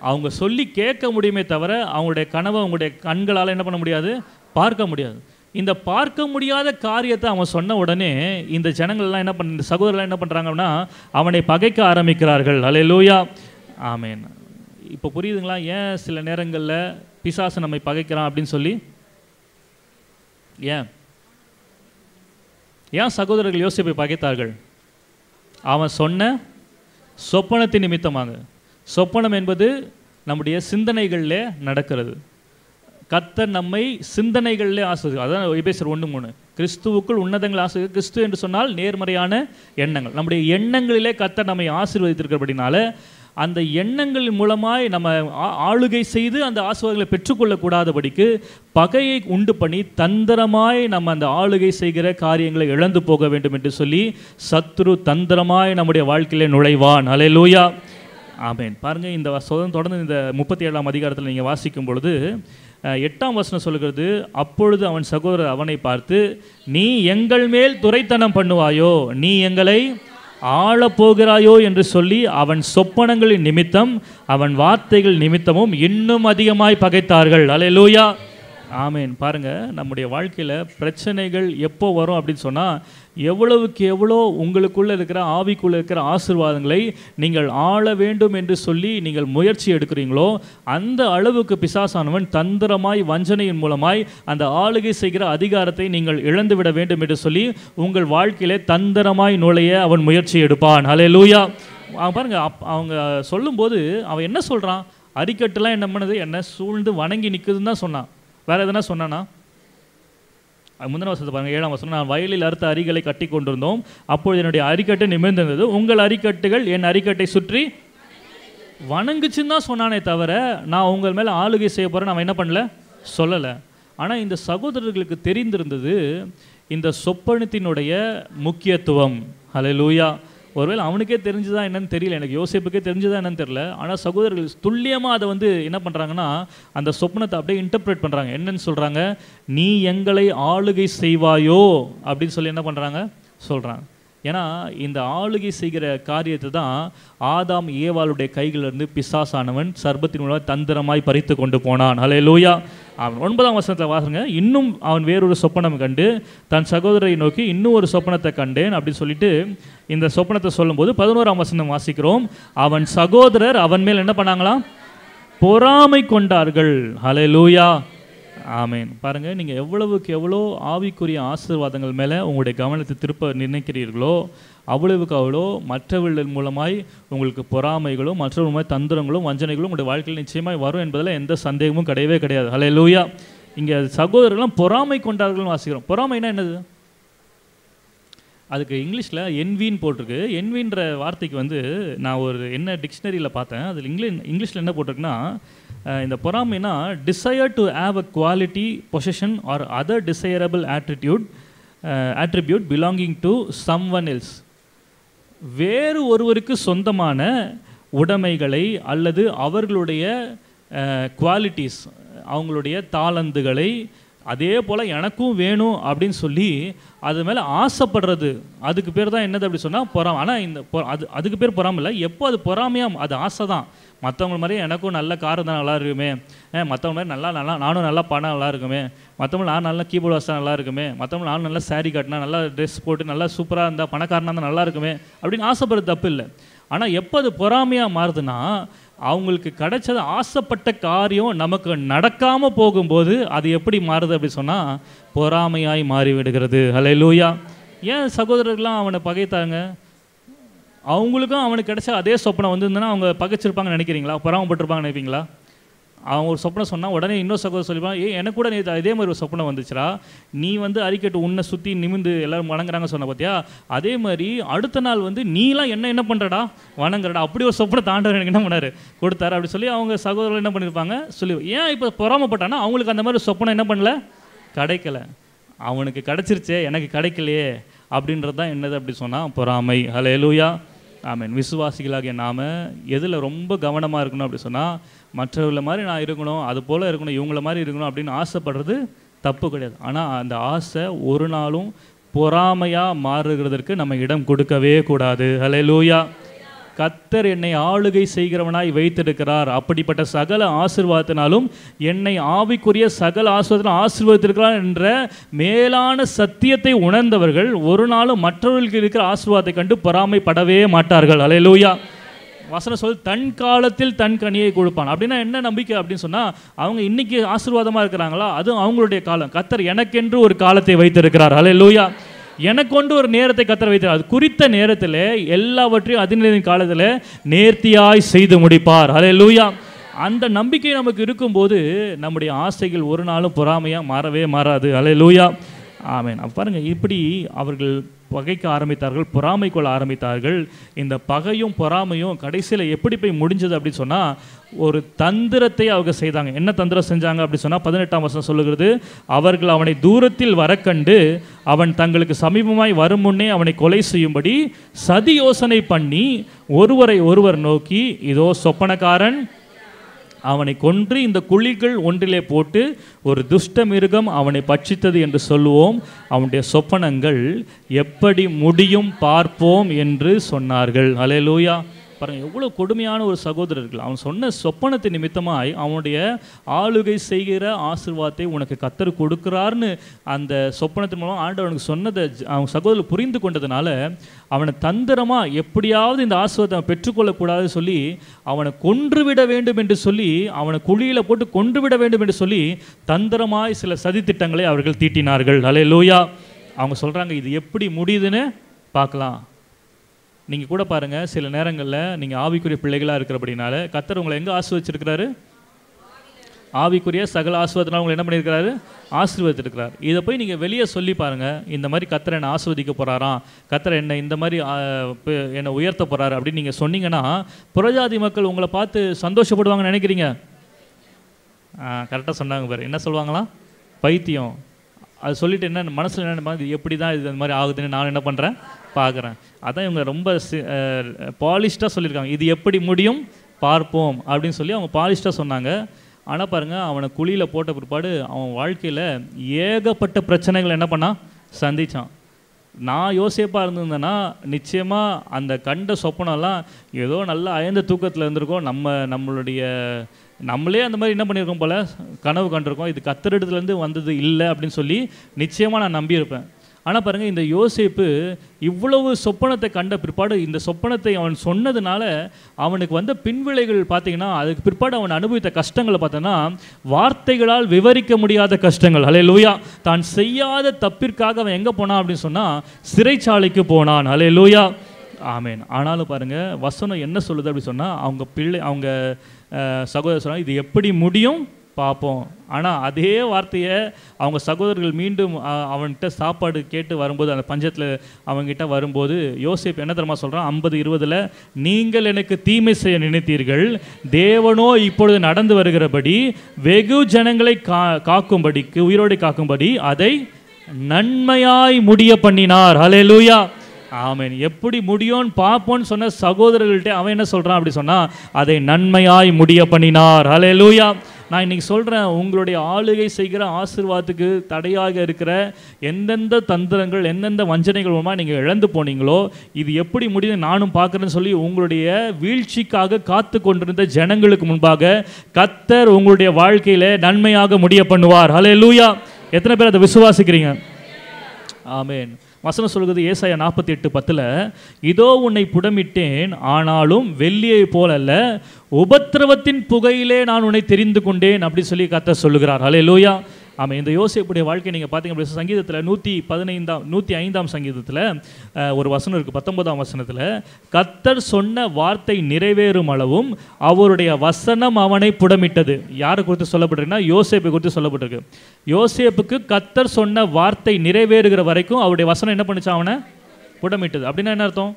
அவங்க சொல்லி கேட்க முடியுமே தவிர அவங்களுடைய கனவை அவங்களுடைய கண்களால் என்ன பண்ண முடியாது? பார்க்க முடியாது. இந்த பார்க்க முடியாத காரியத்தை அவன் சொன்ன உடனே இந்த ஜனங்கள்லாம் என்ன பண்ண இந்த சகோதரர்லாம் என்ன பண்ணுறாங்கன்னா அவனை பகைக்க ஆரம்பிக்கிறார்கள். அலை லூயா ஆமேன் இப்போ புரியுதுங்களா? ஏன் சில நேரங்களில் பிசாசு நம்மை பகைக்கிறான் அப்படின்னு சொல்லி? ஏன்? ஏன் சகோதரர்கள் யோசிப்பை பகைத்தார்கள்? அவன் சொன்ன சொப்பனத்தின் நிமித்தமாக. சொப்பனம் என்பது நம்முடைய சிந்தனைகளில் நடக்கிறது. கத்த நம்மை சிந்தனைகளில் ஆசிரியர் அதான் எபேசர் ஒன்று மூணு. கிறிஸ்துவுக்குள் உன்னதங்கள் ஆசிரியர் கிறிஸ்து என்று சொன்னால் நேர்மறையான எண்ணங்கள். நம்முடைய எண்ணங்களிலே கத்த நம்மை ஆசீர்வதித்திருக்கிறபடினால அந்த எண்ணங்களின் மூலமாய் நம்ம ஆளுகை செய்து அந்த ஆசீர்வாதங்களை பெற்றுக்கொள்ளக்கூடாதபடிக்கு பகையை உண்டு பண்ணி தந்திரமாய் நம்ம அந்த ஆளுகை செய்கிற காரியங்களை இழந்து போக வேண்டும் என்று சொல்லி சத்ரு தந்திரமாய் நம்முடைய வாழ்க்கையிலே நுழைவான். அலையலூயா ஆமேன். பாருங்கள் இந்த வசனம் தொடர்ந்து இந்த முப்பத்தி ஏழாம் அதிகாரத்தில் நீங்கள் வாசிக்கும் பொழுது எட்டாம் வசனம் சொல்லுகிறது அப்பொழுது அவன் சகோதரர் அவனை பார்த்து நீ எங்கள் மேல் துரைத்தனம் பண்ணுவாயோ? நீ எங்களை ஆளப்போகிறாயோ? என்று சொல்லி அவன் சொப்பனங்களின் நிமித்தம் அவன் வார்த்தைகள் நிமித்தமும் இன்னும் அதிகமாய் பகைத்தார்கள். அலை லூயா ஆமேன். பாருங்கள் நம்முடைய வாழ்க்கையில் பிரச்சனைகள் எப்போ வரும் அப்படின்னு சொன்னால் எவ்வளவுக்கு எவ்வளோ உங்களுக்குள்ளே இருக்கிற ஆவிக்குள்ளே இருக்கிற ஆசீர்வாதங்களை நீங்கள் ஆள வேண்டும் என்று சொல்லி நீங்கள் முயற்சி எடுக்கிறீங்களோ அந்த அளவுக்கு பிசாசானவன் தந்திரமாய் வஞ்சனையின் மூலமாய் அந்த ஆளுகை செய்கிற அதிகாரத்தை நீங்கள் இழந்து விட வேண்டும் என்று சொல்லி உங்கள் வாழ்க்கையிலே தந்திரமாய் நுழைய அவன் முயற்சி எடுப்பான். ஹலே லூயா பாருங்க அப்- அவங்க சொல்லும்போது அவன் என்ன சொல்கிறான் அரிக்கட்டுலாம் என்ன பண்ணுது? என்ன சூழ்ந்து வணங்கி நிற்குதுன்னு தான் சொன்னான். வேறு எதனா சொன்னானா? முந்தின வசனத்தை பாருங்கள் ஏழாம் வசனம் நான் வயலில் அறுத்த அரிகளை கட்டி கொண்டிருந்தோம். அப்பொழுது என்னுடைய அரிக்கட்டு நிமிர்ந்திருந்தது. உங்கள் அரிக்கட்டுகள் என் அரிக்கட்டை சுற்றி வணங்குச்சுன்னு தான் சொன்னானே தவிர நான் உங்கள் மேலே ஆளுகை செய்ய போகிறேன் நான் என்ன பண்ணல? சொல்லலை. ஆனால் இந்த சகோதரர்களுக்கு தெரிந்திருந்தது இந்த சொப்பனத்தினுடைய முக்கியத்துவம். ஹalleluya. ஒருவேளை அவனுக்கே தெரிஞ்சுதா என்னன்னு தெரியல. எனக்கு யோசிப்புக்கே தெரிஞ்சுதா என்னன்னு தெரியல. ஆனால் சகோதரர்கள் துல்லியமாக அதை வந்து என்ன பண்ணுறாங்கன்னா அந்த சொப்பனத்தை அப்படியே இன்டர்பிரேட் பண்ணுறாங்க என்னன்னு சொல்கிறாங்க நீ எங்களை ஆளுகை செய்வாயோ? அப்படின்னு சொல்லி என்ன பண்ணுறாங்க சொல்கிறாங்க ஏன்னா இந்த ஆளுகை செய்கிற காரியத்தை தான் ஆதாம் ஏவாளுடைய கைகளிலிருந்து பிசாசானவன் சர்பத்தின் மூலம் தந்திரமாய் பறித்து கொண்டு போனான். ஹலே லூயா அவன் ஒன்பதாம் வசனத்தில் வாசுங்க. இன்னும் அவன் வேறொரு சொப்பனம் கண்டு தன் சகோதரரை நோக்கி இன்னும் ஒரு சொப்பனத்தை கண்டேன் அப்படின்னு சொல்லிட்டு இந்த சொப்பனத்தை சொல்லும்போது பதினோராம் வசனம் வாசிக்கிறோம். அவன் சகோதரர் அவன் மேல் என்ன பண்ணாங்களாம்? பொறாமை கொண்டார்கள். ஹலே லூயா ஆமேன். பாருங்கள் நீங்கள் எவ்வளவுக்கு எவ்வளோ ஆவிக்குரிய ஆசீர்வாதங்கள் மேலே உங்களுடைய கவனத்தை திருப்ப நிர்ணயிக்கிறீர்களோ அவ்வளவுக்கு அவ்வளோ மற்றவர்கள் மூலமாய் உங்களுக்கு பொறாமைகளும் மற்றவர்கள் தந்திரங்களும் வஞ்சனைகளும் உங்களுடைய வாழ்க்கையில் நிச்சயமாய் வரும் என்பதில் எந்த சந்தேகமும் கிடையவே கிடையாது. ஹலோ லூயா இங்கே சகோதரர்கள்லாம் பொறாமை கொண்டார்கள்னு வாசிக்கிறோம். பொறாமைனா என்னது? அதுக்கு இங்கிலீஷில் என்வின்னு போட்டிருக்கு. என்வின்ற வார்த்தைக்கு வந்து நான் ஒரு என்ன டிக்ஷனரியில் பார்த்தேன். அதில் இங்கிலீஷ் இங்கிலீஷில் என்ன போட்டிருக்குன்னா இந்த பொறாமைனா desire to have a quality position or other desirable attitude attribute belonging to someone else வேறு ஒருவருக்கு சொந்தமான உடைமைகளை அல்லது அவர்களுடைய குவாலிட்டிஸ் அவங்களுடைய தாளந்துகளை அதே போல் எனக்கும் வேணும் அப்படின்னு சொல்லி அது மேலே ஆசைப்படுறது. அதுக்கு பேர் தான் என்னது அப்படி சொன்னால் பொறாம. ஆனால் இந்த பொ- அது அதுக்கு பேர் பொறாமல் இல்லை. எப்போ அது பொறாமையாக அது ஆசை தான். மற்றவங்க மாதிரி எனக்கும் நல்ல கார் தான் நல்லா இருக்குமே. மற்றவங்க மாதிரி நல்லா நல்லா நானும் நல்லா பணம் நல்லா இருக்குமே. மற்றவங்க நான் நல்லா கீபோர்டு வசா நல்லா இருக்குமே. மற்றவங்க நானும் நல்லா சாரீ கட்டினா நல்லா ட்ரெஸ் போட்டு நல்லா சூப்பராக இருந்தால் பணக்காரனாக இருந்தால் நல்லா இருக்குமே அப்படின்னு ஆசைப்படுறது தப்பு இல்லை. ஆனால் எப்போ அது பொறாமையாக மாறுதுன்னா அவங்களுக்கு கிடைச்சது ஆசைப்பட்ட காரியம் நமக்கு நடக்காமல் போகும்போது அது எப்படி மாறுது அப்படி சொன்னால் பொறாமையாய் மாறி விடுகிறது லூயா ஏன் சகோதரர்கள்லாம் அவனை பகைத்தாங்க? அவங்களுக்கும் அவனுக்கு கிடைச்ச அதே சொப்பனம் வந்திருந்தனா அவங்க பகைச்சிருப்பாங்கன்னு நினைக்கிறீங்களா? பொறாமப்பட்டிருப்பாங்கன்னு நினைப்பீங்களா? அவன் ஒரு சொப்பனம் சொன்னால் உடனே இன்னொரு சகோதரர் சொல்லிப்பான் ஏ எனக்கு கூட நேற்று அதே மாதிரி ஒரு சொப்பனம் வந்துச்சுடா. நீ வந்து அறிக்கட்டு உன்னை சுற்றி நிமிந்து எல்லோரும் வணங்குறாங்க சொன்ன பார்த்தியா அதே மாதிரி அடுத்த நாள் வந்து நீலாம் என்ன என்ன பண்ணுறடா வணங்குறடா. அப்படி ஒரு சொப்பனை தாண்டவர் எனக்கு என்ன பண்ணார்? கொடுத்தாரு. அப்படி சொல்லி அவங்க சகோதரர்கள் என்ன பண்ணியிருப்பாங்க சொல்லி ஏன் இப்போ பொறாமப்பட்டானா அவங்களுக்கு அந்த மாதிரி சொப்பனம் என்ன பண்ணல? கிடைக்கல. அவனுக்கு கிடைச்சிருச்சே எனக்கு கிடைக்கலையே. அப்படின்றது தான் என்னது அப்படி சொன்னால் பொறாமை. ஹalleluya ஆமென் விசுவாசிகளாகிய நாம் எதில் ரொம்ப கவனமாக இருக்கணும் அப்படி சொன்னால் மற்றவங்கள மாதிரி நான் இருக்கணும் அது போல் இருக்கணும் இவங்கள மாதிரி இருக்கணும் அப்படின்னு ஆசைப்படுறது தப்பு கிடையாது. ஆனால் அந்த ஆசை ஒரு நாளும் பொறாமையாக மாறுகிறதற்கு நம்ம இடம் கொடுக்கவே கூடாது. ஹalleluya கத்தர் என்னை ஆளுகை செய்கிறவனாய் வைத்திருக்கிறார். அப்படிப்பட்ட சகல ஆசிர்வாதத்தினாலும் என்னை ஆவிக்குரிய சகல ஆசிர்வாதத்தினால் ஆசீர்வதித்திருக்கிறார் என்ற மேலான சத்தியத்தை உணர்ந்தவர்கள் ஒரு நாளும் மற்றவர்களுக்கு இருக்கிற ஆசிர்வாதத்தை கண்டு பொறாமைப்படவே மாட்டார்கள். அலையலூயா வசனம் சொல் தன் காலத்தில் தன் கனியை கொடுப்பான். அப்படின்னா என்ன நம்பிக்கை அப்படின்னு சொன்னால் அவங்க இன்னைக்கு ஆசீர்வாதமாக இருக்கிறாங்களா? அதுவும் அவங்களுடைய காலம். கத்தர் எனக்கென்று ஒரு காலத்தை வைத்திருக்கிறார். அலையலூயா எனக்கொண்டு ஒரு நேரத்தை கத்தர் வைத்தார் அது குறித்த நேரத்தில் எல்லாவற்றையும் அதிநிலையின் காலத்தில் நேர்த்தியாய் செய்து முடிப்பார். ஹalleluya அந்த நம்பிக்கை நமக்கு இருக்கும்போது நம்முடைய ஆசைகள் ஒரு நாளும் பொறாமையாக மாறவே மாறாது. அலே லூயா ஆமேன் பாருங்கள் இப்படி அவர்கள் பகைக்க ஆரம்பித்தார்கள் பொறாமை கொள்ள ஆரம்பித்தார்கள். இந்த பகையும் பொறாமையும் கடைசியில் எப்படி போய் முடிஞ்சது அப்படின்னு சொன்னால் ஒரு தந்திரத்தை அவங்க செய்தாங்க. என்ன தந்திரம் செஞ்சாங்க அப்படி சொன்னால் பதினெட்டாம் வருஷம் சொல்லுகிறது அவர்கள் அவனை தூரத்தில் வரக்கண்டு அவன் தங்களுக்கு சமீபமாய் வரும் முன்னே அவனை கொலை செய்யும்படி சதி யோசனை பண்ணி ஒருவரை ஒருவர் நோக்கி இதோ சொப்பனக்காரன் அவனை கொன்று இந்த குழிகள் ஒன்றிலே போட்டு ஒரு துஷ்ட மிருகம் அவனை பட்சித்தது என்று சொல்லுவோம். அவனுடைய சொப்பனங்கள் எப்படி முடியும் பார்ப்போம் என்று சொன்னார்கள். ஹalleluya. பாருங்கள் எவ்வளோ கொடுமையான ஒரு சகோதரர்கள் அவன் சொன்ன சொப்பனத்தை நிமித்தமாய் அவனுடைய ஆளுகை செய்கிற ஆசிர்வாதத்தை உனக்கு கத்தர் கொடுக்குறாருன்னு அந்த சொப்பனத்தின் மூலம் ஆண்டவனுக்கு அவனுக்கு சொன்னதை அவன் சகோதரர் புரிந்து கொண்டதுனால அவனை தந்திரமாக எப்படியாவது இந்த ஆசிர்வாதத்தை அவன் பெற்றுக்கொள்ளக்கூடாது சொல்லி அவனை கொன்றுவிட வேண்டும் என்று சொல்லி அவனை குழியில் போட்டு கொன்றுவிட வேண்டும் என்று சொல்லி தந்திரமாய் சில சதித்திட்டங்களை அவர்கள் தீட்டினார்கள். ஹalleluya அவங்க சொல்கிறாங்க இது எப்படி முடியுதுன்னு பார்க்கலாம். நீங்கள் கூட பாருங்கள் சில நேரங்களில் நீங்கள் ஆவிக்குரிய பிள்ளைகளாக இருக்கிறபடினால கத்தர் உங்களை எங்கே ஆசிர்வச்சிருக்கிறாரு? ஆவிக்குரிய சகல ஆசிர்வாதத்தினால் உங்களை என்ன பண்ணியிருக்கிறாரு? ஆசீர்வதித்திருக்கிறார். இதை போய் நீங்கள் வெளியே சொல்லி பாருங்கள் இந்த மாதிரி கத்தரை என்னை ஆஸ்வதிக்க போகிறாராம் கத்தரை என்னை இந்த மாதிரி என்னை உயர்த்த போகிறாரு அப்படின்னு நீங்கள் சொன்னீங்கன்னா புறஜாதி மக்கள் உங்களை பார்த்து சந்தோஷப்படுவாங்கன்னு நினைக்கிறீங்க? கரெக்டாக சொன்னாங்க பேர். என்ன சொல்லுவாங்களாம் பைத்தியம். அது சொல்லிவிட்டு என்ன மனசில் என்ன இது எப்படி தான் இது இந்த மாதிரி ஆகுதுன்னு நான் என்ன பண்ணுறேன் பார்க்குறேன். அதான் இவங்க ரொம்ப பாலிஷ்டாக சொல்லியிருக்காங்க. இது எப்படி முடியும்? பார்ப்போம் அப்படின்னு சொல்லி அவங்க பாலிஷ்டாக சொன்னாங்க. ஆனால் பாருங்கள் அவனை குழியில் போட்ட பிற்பாடு அவன் வாழ்க்கையில் ஏகப்பட்ட பிரச்சனைகள் என்ன பண்ணான் சந்திச்சான். நான் யோசிப்பாக இருந்திருந்தேன்னா நிச்சயமாக அந்த கண்ட சொப்பனம்லாம் ஏதோ நல்லா அயந்த தூக்கத்தில் இருந்திருக்கோம். நம்ம நம்மளுடைய நம்மளே அந்த மாதிரி என்ன பண்ணியிருக்கோம் போல்? கனவு கண்டிருக்கோம். இது கத்திரிடத்துலேருந்து வந்தது இல்லை அப்படின்னு சொல்லி நிச்சயமாக நான் நம்பியிருப்பேன். ஆனால் பாருங்கள் இந்த யோசேப்பு இவ்வளவு சொப்பனத்தை கண்ட பிற்பாடு இந்த சொப்பனத்தை அவன் சொன்னதுனால அவனுக்கு வந்த பின்விளைகள் பார்த்தீங்கன்னா அதுக்கு பிற்பாடு அவன் அனுபவித்த கஷ்டங்களை பார்த்தோன்னா வார்த்தைகளால் விவரிக்க முடியாத கஷ்டங்கள். அலே லூயா தான் செய்யாத தப்பிற்காக அவன் எங்கே போனான் அப்படின்னு சொன்னால் சிறைச்சாலைக்கு போனான். அலே லூயா ஆமேன். ஆனாலும் பாருங்கள் வசனம் என்ன சொல்லுது அப்படின்னு சொன்னால் அவங்க பிள்ளை அவங்க சகோதரர் சொன்னால் இது எப்படி முடியும்? பார்ப்போம். ஆனால் அதே வார்த்தையை அவங்க சகோதரர்கள் மீண்டும் அவன்கிட்ட சாப்பாடு கேட்டு வரும்போது அந்த பஞ்சத்தில் அவங்ககிட்ட வரும்போது யோசிப் என்ன தெரியுமா சொல்கிறான் ஐம்பது இருபதில் நீங்கள் எனக்கு தீமை செய்ய நினைத்தீர்கள். தேவனோ இப்பொழுது நடந்து வருகிறபடி வெகு ஜனங்களை கா காக்கும்படிக்கு உயிரோடு காக்கும்படி அதை நன்மையாய் முடிய பண்ணினார். அலேலூயா ஆமேன். எப்படி முடியும்னு பார்ப்போன்னு சொன்ன சகோதரர்கள்ட்ட அவன் என்ன சொல்கிறான் அப்படி சொன்னால் அதை நன்மையாய் முடிய பண்ணினார். ஹalleluya. நான் இன்றைக்கி சொல்கிறேன் உங்களுடைய ஆளுகை செய்கிற ஆசிர்வாதத்துக்கு தடையாக இருக்கிற எந்தெந்த தந்திரங்கள் எந்தெந்த வஞ்சனைகள் மூலமாக நீங்கள் இழந்து போனீங்களோ இது எப்படி முடியுது நானும் பார்க்குறேன்னு சொல்லி உங்களுடைய வீழ்ச்சிக்காக காத்து கொண்டிருந்த ஜனங்களுக்கு முன்பாக கத்தர் உங்களுடைய வாழ்க்கையில் நன்மையாக முடிய பண்ணுவார். ஹalleluya எத்தனை பேர் அதை விசுவாசிக்கிறீங்க? ஆமேன் வசனம் சொல்கிறது ஏசாயா நாற்பத்தி எட்டு பத்தில் இதோ உன்னை புடமிட்டேன் ஆனாலும் வெள்ளியை போலல்ல உபத்திரவத்தின் புகையிலே நான் உன்னை தெரிந்து கொண்டேன் அப்படி சொல்லி கத்த சொல்லுகிறார். அலே லோயா ஆமாம் இந்த யோசிப்புடைய வாழ்க்கை நீங்கள் பார்த்தீங்க அப்படி சங்கீதத்தில் நூற்றி பதினைந்தாம் நூற்றி ஐந்தாம் சங்கீதத்தில் ஒரு வசனம் இருக்குது பத்தொன்பதாம் வசனத்தில் கத்தர் சொன்ன வார்த்தை நிறைவேறும் அளவும் அவருடைய வசனம் அவனை புடமிட்டது. யாரை குறித்து சொல்லப்பட்டிருக்குன்னா யோசேப்பை குறித்து சொல்லப்பட்டிருக்கு. யோசேப்புக்கு கத்தர் சொன்ன வார்த்தை நிறைவேறுகிற வரைக்கும் அவருடைய வசனம் என்ன பண்ணுச்சு அவனை புடமிட்டது. அப்படின்னா என்ன அர்த்தம்?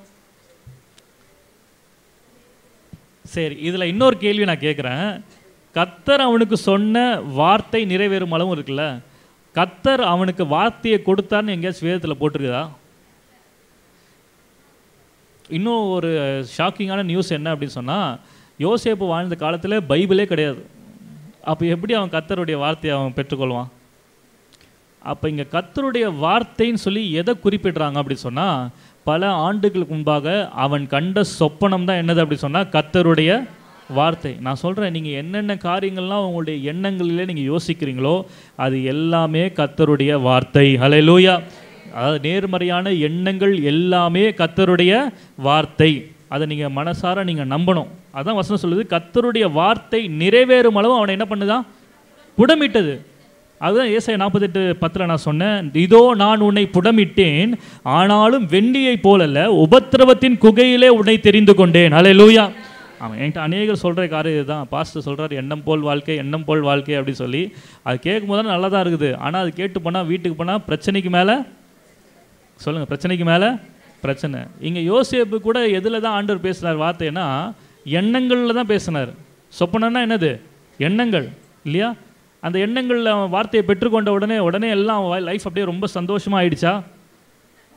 சரி இதில் இன்னொரு கேள்வி நான் கேட்குறேன் கத்தர் அவனுக்கு சொன்ன வார்த்தை நிறைவேறும் அளவும் இருக்குல்ல? கத்தர் அவனுக்கு வார்த்தையை கொடுத்தான்னு எங்கேயாச்சும் வேதத்தில் போட்டிருக்குதா? இன்னும் ஒரு ஷாக்கிங்கான நியூஸ் என்ன அப்படின்னு சொன்னால் யோசேப்பு வாழ்ந்த காலத்தில் பைபிளே கிடையாது. அப்போ எப்படி அவன் கத்தருடைய வார்த்தையை அவன் பெற்றுக்கொள்வான்? அப்போ இங்கே கத்தருடைய வார்த்தைன்னு சொல்லி எதை குறிப்பிடுறாங்க அப்படி சொன்னால் பல ஆண்டுகளுக்கு முன்பாக அவன் கண்ட சொப்பனம் தான் என்னது அப்படி சொன்னால் கத்தருடைய வார்த்தை. நான் சொல்கிறேன் நீங்கள் என்னென்ன காரியங்கள்லாம் உங்களுடைய எண்ணங்களிலே நீங்கள் யோசிக்கிறீங்களோ அது எல்லாமே கத்தருடைய வார்த்தை. ஹalleluya அதாவது நேர்மறையான எண்ணங்கள் எல்லாமே கத்தருடைய வார்த்தை. அதை நீங்கள் மனசார நீங்கள் நம்பணும். அதான் வசனம் சொல்லுது கத்தருடைய வார்த்தை நிறைவேறும் அளவு அவனை என்ன பண்ணுதான் புடமிட்டது. அதுதான் ஏசாய நாற்பத்தெட்டு பத்தில் நான் சொன்னேன் இதோ நான் உன்னை புடமிட்டேன் ஆனாலும் வெண்ணியை போலல்ல உபத்திரவத்தின் குகையிலே உன்னை தெரிந்து கொண்டேன். ஹalleluya அவன் என்கிட்ட அநேகர் சொல்கிற காரியம் இதுதான். பாஸ்டர் சொல்கிறார் எண்ணம் போல் வாழ்க்கை எண்ணம் போல் வாழ்க்கை அப்படின்னு சொல்லி. அது கேட்கும் போது நல்லா தான் இருக்குது. ஆனால் அது கேட்டு போனால் வீட்டுக்கு போனால் பிரச்சனைக்கு மேலே சொல்லுங்கள் பிரச்சனைக்கு மேலே பிரச்சனை. இங்கே யோசேப்பு கூட எதில் தான் ஆண்டவர் பேசினார்? வார்த்தைன்னா எண்ணங்களில் தான் பேசினார். சொப்பனன்னா என்னது? எண்ணங்கள் இல்லையா? அந்த எண்ணங்களில் அவன் வார்த்தையை பெற்றுக்கொண்ட உடனே உடனே எல்லாம் அவன் லைஃப் அப்படியே ரொம்ப சந்தோஷமாக ஆயிடுச்சா?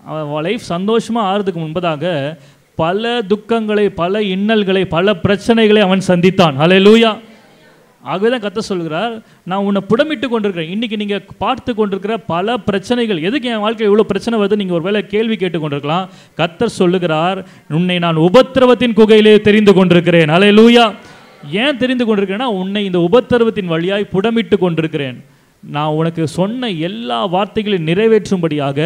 அவன் லைஃப் சந்தோஷமாக ஆகிறதுக்கு முன்பதாக பல துக்கங்களை பல இன்னல்களை பல பிரச்சனைகளை அவன் சந்தித்தான். ஹalleluya ஆகவே தான் கத்த சொல்கிறார் நான் உன்னை புடமிட்டு கொண்டிருக்கிறேன். இன்றைக்கி நீங்கள் பார்த்து கொண்டிருக்கிற பல பிரச்சனைகள் எதுக்கு என் வாழ்க்கையில் இவ்வளோ பிரச்சனை வருது? நீங்கள் ஒரு வேலை கேள்வி கேட்டு கொண்டிருக்கலாம். கத்தர் சொல்லுகிறார் உன்னை நான் உபத்திரவத்தின் குகையிலே தெரிந்து கொண்டிருக்கிறேன். ஹalleluya ஏன் தெரிந்து கொண்டிருக்கிறேன்னா உன்னை இந்த உபத்திரவத்தின் வழியாய் புடமிட்டு கொண்டிருக்கிறேன். நான் உனக்கு சொன்ன எல்லா வார்த்தைகளையும் நிறைவேற்றும்படியாக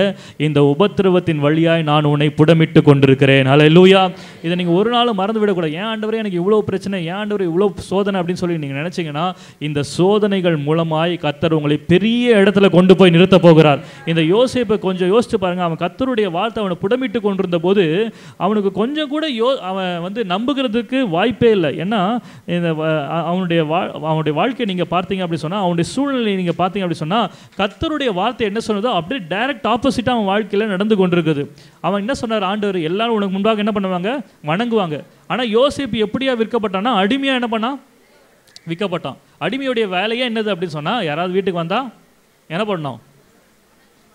இந்த உபத்திரவத்தின் வழியாய் நான் உன்னை புடமிட்டு கொண்டிருக்கிறேன். ஹalleluya இதை நீங்கள் ஒரு நாளும் மறந்து விடக்கூடாது ஏன் ஆண்டவரே எனக்கு இவ்வளோ பிரச்சனை ஏன் ஆண்டவரே இவ்வளோ சோதனை அப்படின்னு சொல்லி நீங்கள் நினச்சிங்கன்னா இந்த சோதனைகள் மூலமாய் கத்தர் உங்களை பெரிய இடத்துல கொண்டு போய் நிறுத்த போகிறார். இந்த யோசிப்பை கொஞ்சம் யோசிச்சு பாருங்கள் அவன் கத்தருடைய வார்த்தை அவனை புடமிட்டு கொண்டிருந்த போது அவனுக்கு கொஞ்சம் கூட யோ அவன் வந்து நம்புகிறதுக்கு வாய்ப்பே இல்லை. ஏன்னா இந்த அவனுடைய வா அவனுடைய வாழ்க்கையை நீங்கள் பார்த்தீங்க அப்படி சொன்னால் அவனுடைய சூழ்நிலையை நீங்கள் பார்த்தீங்க அப்படி சொன்னால் கத்தருடைய வார்த்தை என்ன சொன்னதோ அப்படியே டைரக்ட் ஆப்போசிட்டாக அவன் வாழ்க்கையில் நடந்து கொண்டிருக்குது. அவன் என்ன சொன்னார்? ஆண்டவர் எல்லாரும் உனக்கு முன்பாக என்ன பண்ணுவாங்க? வணங்குவாங்க. ஆனால் யோசிப்பு எப்படியா விற்கப்பட்டான்னா அடிமையாக என்ன பண்ணான் விற்கப்பட்டான். அடிமையுடைய வேலையே என்னது அப்படின்னு சொன்னால் யாராவது வீட்டுக்கு வந்தால் என்ன பண்ணோம்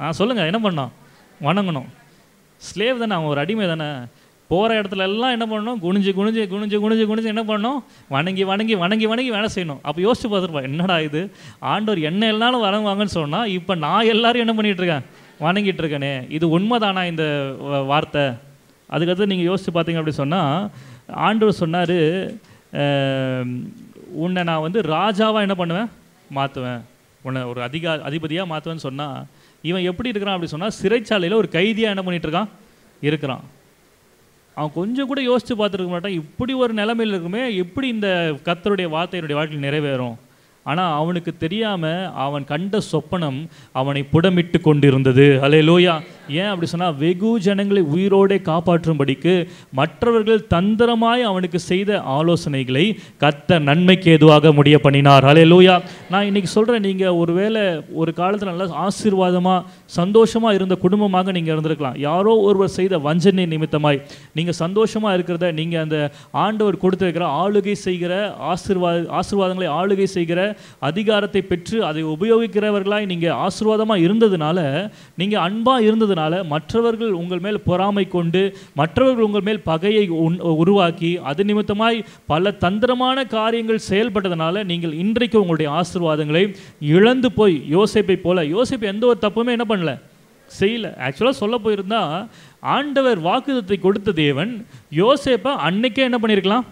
ஆ சொல்லுங்கள் என்ன பண்ணோம் வணங்கணும். ஸ்லேவ் தானே அவன் ஒரு அடிமை தானே. போகிற இடத்துல எல்லாம் என்ன பண்ணணும்? குனிஞ்சு குனிஞ்சு குனிஞ்சு குனிஞ்சு குனிஞ்சு என்ன பண்ணணும்? வணங்கி வணங்கி வணங்கி வணங்கி வேலை செய்யணும். அப்போ யோசிச்சு பார்த்துருப்பா என்னடா இது? ஆண்டவர் என்ன எல்லாரும் வணங்குவாங்கன்னு சொன்னால் இப்போ நான் எல்லாரும் என்ன பண்ணிகிட்ருக்கேன் வணங்கிட்டு இருக்கேனே. இது உண்மைதானா இந்த வ- வார்த்தை? அதுக்கடுத்து நீங்கள் யோசிச்சு பார்த்தீங்க அப்படி சொன்னால் ஆண்டவர் சொன்னார் உன்னை நான் வந்து ராஜாவாக என்ன பண்ணுவேன்? மாற்றுவேன் உன்னை ஒரு அதிகா அதிபதியாக மாற்றுவேன்னு சொன்னால் இவன் எப்படி இருக்கிறான் அப்படி சொன்னால் சிறைச்சாலையில் ஒரு கைதியாக என்ன பண்ணிகிட்ருக்கான் இருக்கிறான். அவன் கொஞ்சம் கூட யோசித்து பார்த்துருக்க மாட்டான். இப்படி ஒரு நிலைமையில் இருக்குமே எப்படி இந்த கத்தருடைய வார்த்தையினுடைய வாழ்க்கையில் நிறைவேறும். ஆனால் அவனுக்கு தெரியாமல் அவன் கண்ட சொப்பனம் அவனை புடமிட்டு கொண்டிருந்தது. அலே லோயா ஏன் அப்படி சொன்னால் வெகு ஜனங்களை உயிரோடே காப்பாற்றும்படிக்கு மற்றவர்கள் தந்திரமாய் அவனுக்கு செய்த ஆலோசனைகளை கத்த நன்மைக்கு ஏதுவாக முடிய பண்ணினார். அலே லூயா நான் இன்னைக்கு சொல்கிறேன் நீங்கள் ஒருவேளை ஒரு காலத்தில் நல்லா ஆசீர்வாதமாக சந்தோஷமாக இருந்த குடும்பமாக நீங்கள் இருந்திருக்கலாம். யாரோ ஒருவர் செய்த வஞ்சனை நிமித்தமாய் நீங்கள் சந்தோஷமாக இருக்கிறத நீங்கள் அந்த ஆண்டவர் கொடுத்திருக்கிற ஆளுகை செய்கிற ஆசீர்வாத ஆசீர்வாதங்களை ஆளுகை செய்கிற அதிகாரத்தை பெற்று அதை உபயோகிக்கிறவர்களாய் நீங்கள் ஆசீர்வாதமாக இருந்ததுனால நீங்கள் அன்பாக இருந்ததுனால மற்றவர்கள் உங்கள் மேல் பொறாமை கொண்டு மற்றவர்கள் உங்கள் மேல் பகையை உருவாக்கி அது நிமித்தமாய் பல தந்திரமான காரியங்கள் செயல்பட்டதுனால நீங்கள் இன்றைக்கு உங்களுடைய ஆசீர்வாதங்களை இழந்து போய் யோசிப்பை போல யோசிப்பு எந்த ஒரு தப்புமே என்ன பண்ணல? செய்யல. ஆக்சுவலாக சொல்ல போயிருந்தா ஆண்டவர் வாக்குதத்தை கொடுத்த தேவன் யோசேப்பை அன்னைக்கே என்ன பண்ணியிருக்கலாம்?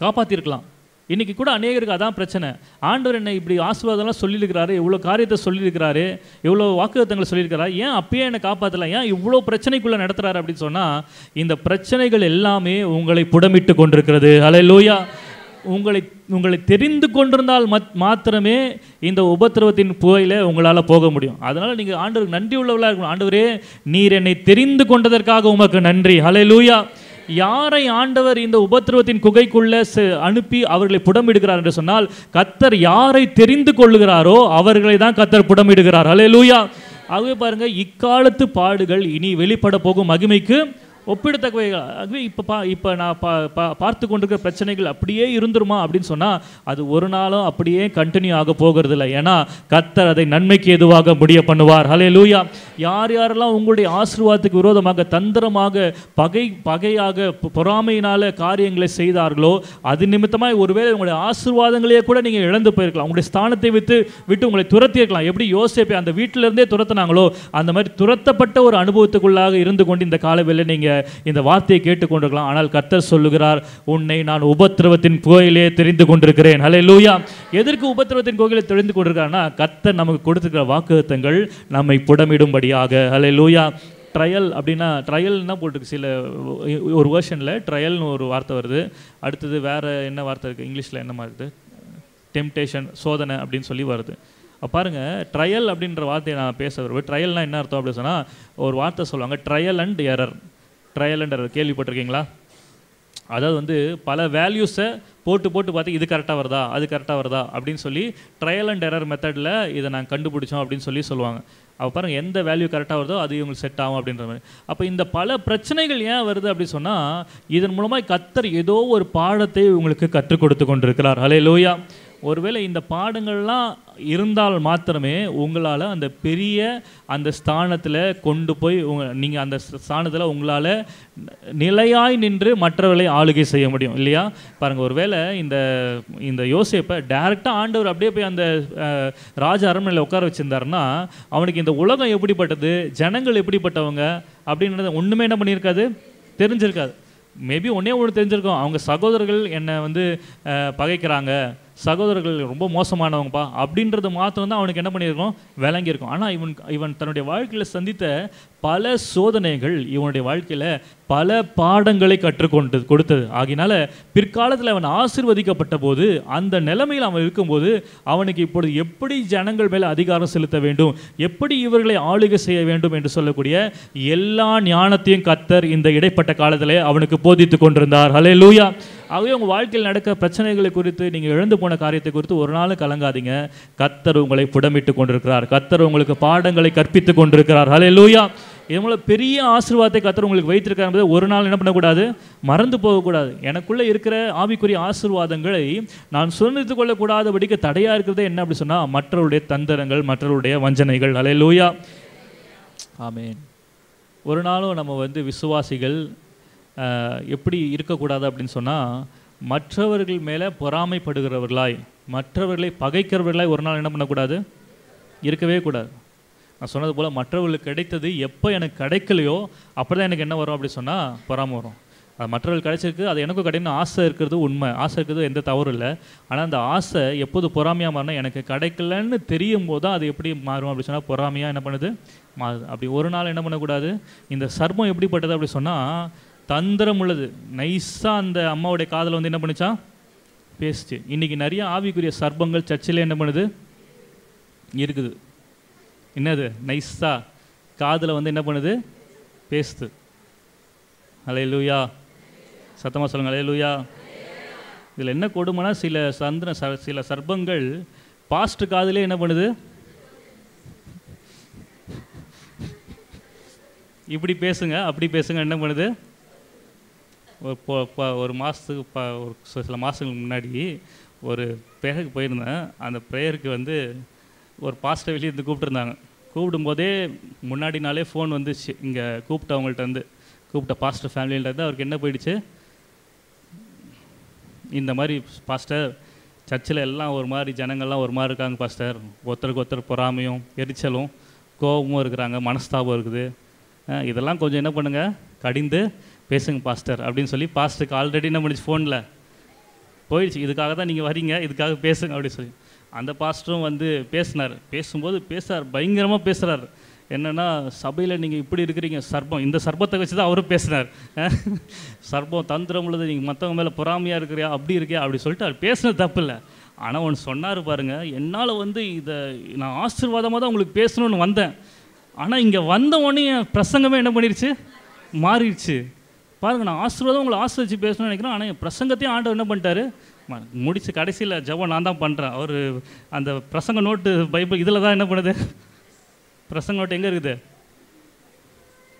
காப்பாற்றிருக்கலாம் இன்றைக்கி கூட அநேகருக்கு அதான் பிரச்சனை. ஆண்டவர் என்னை இப்படி ஆசீர்வாதம்லாம் சொல்லியிருக்கிறாரு இவ்வளோ காரியத்தை சொல்லியிருக்கிறாரு இவ்வளோ வாக்குத்தங்களை சொல்லியிருக்கிறாரு. ஏன் அப்பயே என்னை காப்பாற்றலாம் ஏன் இவ்வளோ பிரச்சனைக்குள்ளே நடத்துகிறாரு அப்படின்னு சொன்னால் இந்த பிரச்சனைகள் எல்லாமே உங்களை புடமிட்டு கொண்டிருக்கிறது. அலை லூயா உங்களை உங்களை தெரிந்து கொண்டிருந்தால் மத் மாத்திரமே இந்த உபத்திரவத்தின் புகையில் உங்களால் போக முடியும். அதனால் நீங்கள் ஆண்டவருக்கு நன்றி உள்ளவர்களாக இருக்கணும். ஆண்டவரே நீர் என்னை தெரிந்து கொண்டதற்காக உமக்கு நன்றி. ஹalleluya யாரை ஆண்டவர் இந்த உபத்திரவத்தின் குகைக்குள்ள அனுப்பி அவர்களை புடமிடுகிறார் என்று சொன்னால் கத்தர் யாரை தெரிந்து கொள்ளுகிறாரோ அவர்களை தான் கத்தர் புடமிடுகிறார். லூயா ஆகவே பாருங்க இக்காலத்து பாடுகள் இனி வெளிப்பட போகும் மகிமைக்கு ஒப்பிடத்தக்கவைகள்? இப்போ பா இப்போ நான் பா பா பார்த்து கொண்டிருக்கிற பிரச்சனைகள் அப்படியே இருந்துருமா அப்படின்னு சொன்னால் அது ஒரு நாளும் அப்படியே கண்டினியூ ஆக போகிறது இல்லை ஏன்னா கத்தர் அதை நன்மைக்கு எதுவாக முடிய பண்ணுவார். ஹலே லூயா யார் யாரெல்லாம் உங்களுடைய ஆசீர்வாதத்துக்கு விரோதமாக தந்திரமாக பகை பகையாக பொ- காரியங்களை செய்தார்களோ அது நிமித்தமாக ஒருவேளை உங்களுடைய ஆசீர்வாதங்களையே கூட நீங்கள் இழந்து போயிருக்கலாம். உங்களுடைய ஸ்தானத்தை விட்டு விட்டு உங்களை துரத்தியிருக்கலாம். எப்படி யோசிப்பே அந்த வீட்டிலிருந்தே துரத்துனாங்களோ அந்த மாதிரி துரத்தப்பட்ட ஒரு அனுபவத்துக்குள்ளாக இருந்து கொண்டு இந்த காலவேளை நீங்கள் இந்த வார்த்தையை கேட்டுக்கொண்டிருக்கலாம். ஆனால் கர்த்தர் சொல்லுகிறார் உன்னை நான் உபத்திரவத்தின் புகையிலே தெரிந்து கொண்டிருக்கிறேன். ஹலே லூயா எதற்கு உபத்திரவத்தின் கோயிலை தெரிந்து கொண்டிருக்காருன்னா கர்த்தர் நமக்கு கொடுத்துருக்கிற வாக்குத்தங்கள் நம்மை புடமிடும்படியாக. ஹலே லூயா ட்ரையல் அப்படின்னா ட்ரையல்னா போட்டிருக்கு. சில ஒரு வேர்ஷனில் ட்ரையல்னு ஒரு வார்த்தை வருது. அடுத்தது வேறு என்ன வார்த்தை இருக்குது இங்கிலீஷில் என்ன மாதிரி இருக்குது டெம்டேஷன் சோதனை அப்படின்னு சொல்லி வருது. அப்ப பாருங்க ட்ரையல் அப்படின்ற வார்த்தையை நான் பேச வருவேன் ட்ரையல்னால் என்ன அர்த்தம் அப்படின்னு சொன்னால் ஒரு வார்த்தை சொல்லுவாங்க trial and error trial and கேள்விப்பட்டிருக்கீங்களா? அதாவது வந்து பல வேல்யூஸை போட்டு போட்டு பார்த்து இது கரெக்டாக வருதா அது கரெக்டாக வருதா அப்படின்னு சொல்லி ட்ரையல் அண்ட் எரர் மெத்தடில் இதை நாங்கள் கண்டுபிடிச்சோம் அப்படின்னு சொல்லி சொல்லுவாங்க. அப்போ பாருங்க எந்த வேல்யூ கரெக்டாக வருதோ அது இவங்களுக்கு செட் ஆகும் அப்படின்ற மாதிரி. அப்போ இந்த பல பிரச்சனைகள் ஏன் வருது அப்படின்னு சொன்னால் இதன் மூலமாக கத்தர் ஏதோ ஒரு பாடத்தை உங்களுக்கு கற்றுக் கொடுத்து கொண்டிருக்கிறார். ஹலே லோயா ஒருவேளை இந்த பாடங்கள்லாம் இருந்தால் மாத்திரமே உங்களால் அந்த பெரிய அந்த ஸ்தானத்தில் கொண்டு போய் உங்க நீங்கள் அந்த ஸ்தானத்தில் உங்களால் நிலையாய் நின்று மற்றவர்களை ஆளுகை செய்ய முடியும் இல்லையா? பாருங்கள் ஒருவேளை இந்த இந்த யோசேப்பை டைரெக்டாக ஆண்டவர் அப்படியே போய் அந்த ராஜா ராஜ அரண்மனையில் உட்கார வச்சிருந்தாருன்னா அவனுக்கு இந்த உலகம் எப்படிப்பட்டது ஜனங்கள் எப்படிப்பட்டவங்க அப்படின்றத ஒன்றுமே என்ன பண்ணியிருக்காது? தெரிஞ்சிருக்காது. மேபி ஒன்றே ஒன்று தெரிஞ்சிருக்கும். அவங்க சகோதரர்கள் என்னை வந்து பகைக்கிறாங்க. சகோதரர்கள் ரொம்ப மோசமானவங்கப்பா. அப்படின்றது மாத்திரம் தான் அவனுக்கு என்ன பண்ணியிருக்கோம்? விளங்கியிருக்கும். ஆனால் இவன் இவன் தன்னுடைய வாழ்க்கையில் சந்தித்த பல சோதனைகள் இவனுடைய வாழ்க்கையில் பல பாடங்களை கற்றுக்கொண்டு கொடுத்தது. ஆகினால பிற்காலத்தில் அவன் ஆசிர்வதிக்கப்பட்ட போது அந்த நிலைமையில் அவன் இருக்கும்போது அவனுக்கு இப்பொழுது எப்படி ஜனங்கள் மேலே அதிகாரம் செலுத்த வேண்டும் எப்படி இவர்களை ஆளுகை செய்ய வேண்டும் என்று சொல்லக்கூடிய எல்லா ஞானத்தையும் கத்தர் இந்த இடைப்பட்ட காலத்தில் அவனுக்கு போதித்து கொண்டிருந்தார். ஹலே லூயா ஆகவே உங்கள் வாழ்க்கையில் நடக்க பிரச்சனைகளை குறித்து நீங்கள் இழந்து போன காரியத்தை குறித்து ஒரு நாள் கலங்காதீங்க. கத்தர் உங்களை புடமிட்டு கொண்டிருக்கிறார். கத்தர் உங்களுக்கு பாடங்களை கற்பித்து கொண்டிருக்கிறார். ஹலே லூயா இது மூலம் பெரிய ஆசீர்வாதத்தை கத்தர் உங்களுக்கு வைத்திருக்கார் என்பதை ஒரு நாள் என்ன பண்ணக்கூடாது? மறந்து போகக்கூடாது. எனக்குள்ளே இருக்கிற ஆவிக்குரிய ஆசீர்வாதங்களை நான் சுதந்திரித்து கொள்ளக்கூடாதபடிக்கு தடையாக இருக்கிறது என்ன அப்படி சொன்னால் மற்றவருடைய தந்திரங்கள் மற்றவருடைய வஞ்சனைகள். ஹலே லூயா ஆமேன் ஒரு நாளும் நம்ம வந்து விசுவாசிகள் எப்படி இருக்கக்கூடாது அப்படின்னு சொன்னால் மற்றவர்கள் மேலே பொறாமைப்படுகிறவர்களாய் மற்றவர்களை பகைக்கிறவர்களாய் ஒரு நாள் என்ன பண்ணக்கூடாது? இருக்கவே கூடாது. நான் சொன்னது போல் மற்றவர்களுக்கு கிடைத்தது எப்போ எனக்கு கிடைக்கலையோ அப்போ தான் எனக்கு என்ன வரும் அப்படி சொன்னால் பொறாமை வரும். அது மற்றவர்கள் கிடைச்சிருக்கு அது எனக்கும் கிடைக்கணும் ஆசை இருக்கிறது உண்மை. ஆசை இருக்கிறது எந்த தவறும் இல்லை. ஆனால் அந்த ஆசை எப்போது பொறாமையாக மாறினா எனக்கு கிடைக்கலன்னு தெரியும் போது தான் அது எப்படி மாறும் அப்படி சொன்னால் பொறாமையாக என்ன பண்ணுது? மாறுது. அப்படி ஒரு நாள் என்ன பண்ணக்கூடாது? இந்த சர்மம் எப்படிப்பட்டது அப்படி சொன்னால் தந்திரம் உள்ளது. நைஸாக அந்த அம்மாவுடைய காதில் வந்து என்ன பண்ணுச்சா? பேசிச்சு. இன்றைக்கி நிறைய ஆவிக்குரிய சர்பங்கள் சர்ச்சில் என்ன பண்ணுது? இருக்குது. என்னது? நைஸாக காதில் வந்து என்ன பண்ணுது? பேசுது. அலே லூயா சத்தமாக சொல்லுங்கள் அலை லூயா இதில் என்ன கொடுமைனா சில சந்திர ச- சில சர்ப்பங்கள் பாஸ்ட் காதிலே என்ன பண்ணுது? இப்படி பேசுங்க அப்படி பேசுங்க என்ன பண்ணுது? ஒரு ஒரு மாதத்துக்கு ப ஒரு சில சில மாதங்களுக்கு முன்னாடி ஒரு ப்ரேயருக்கு போயிருந்தேன். அந்த ப்ரேயருக்கு வந்து ஒரு பாஸ்ட்டை வெளியே இருந்து கூப்பிட்டுருந்தாங்க. கூப்பிடும்போதே முன்னாடி நாளே ஃபோன் வந்துச்சு. இங்கே கூப்பிட்டவங்கள்ட்டருந்து கூப்பிட்ட பாஸ்டர் ஃபேமிலியில அவருக்கு என்ன போயிடுச்சு? இந்த மாதிரி பாஸ்டர் சர்ச்சில் எல்லாம் ஒரு மாதிரி ஜனங்கள்லாம் ஒரு மாதிரி இருக்காங்க பாஸ்டர் ஒருத்தருக்கு ஒருத்தர் பொறாமையும் எரிச்சலும் கோபமும் இருக்கிறாங்க மனஸ்தாபம் இருக்குது. இதெல்லாம் கொஞ்சம் என்ன பண்ணுங்கள் கடிந்து பேசுங்க பாஸ்டர் அப்படின்னு சொல்லி பாஸ்டருக்கு ஆல்ரெடி என்ன பண்ணிச்சு? ஃபோனில் போயிடுச்சு. இதுக்காக தான் நீங்கள் வரீங்க இதுக்காக பேசுங்க அப்படி சொல்லி. அந்த பாஸ்டரும் வந்து பேசினார். பேசும்போது பேசுறார் பயங்கரமாக பேசுகிறார் என்னன்னா சபையில் நீங்கள் இப்படி இருக்கிறீங்க சர்ப்பம். இந்த சர்ப்பத்தை வச்சு தான் அவரும் பேசினார் சர்ப்பம் தந்திரம் உள்ளது நீங்கள் மற்றவங்க மேலே பொறாமையாக இருக்கிறியா அப்படி இருக்கியா அப்படி சொல்லிட்டு அவர் பேசுனது தப்பு இல்லை. ஆனால் ஒன்று சொன்னார் பாருங்கள் என்னால் வந்து இதை நான் ஆசீர்வாதமாக தான் உங்களுக்கு பேசணும்னு வந்தேன். ஆனால் இங்கே வந்த உடனே என் பிரசங்கமே என்ன பண்ணிருச்சு? மாறிடுச்சு. பாருங்கள் நான் ஆசீர்வாதம் உங்களை ஆசிரிச்சு பேசணும்னு நினைக்கிறேன் ஆனால் என் பிரசங்கத்தையும் ஆண்டவர் என்ன பண்ணிட்டாரு? முடிச்சு கடைசியில் ஜெபம் நான் தான் பண்ணுறேன் அவர் அந்த பிரசங்க நோட்டு பைபிள் இதில் தான் என்ன பண்ணுது? பிரசங்க நோட்டு எங்கே இருக்குது?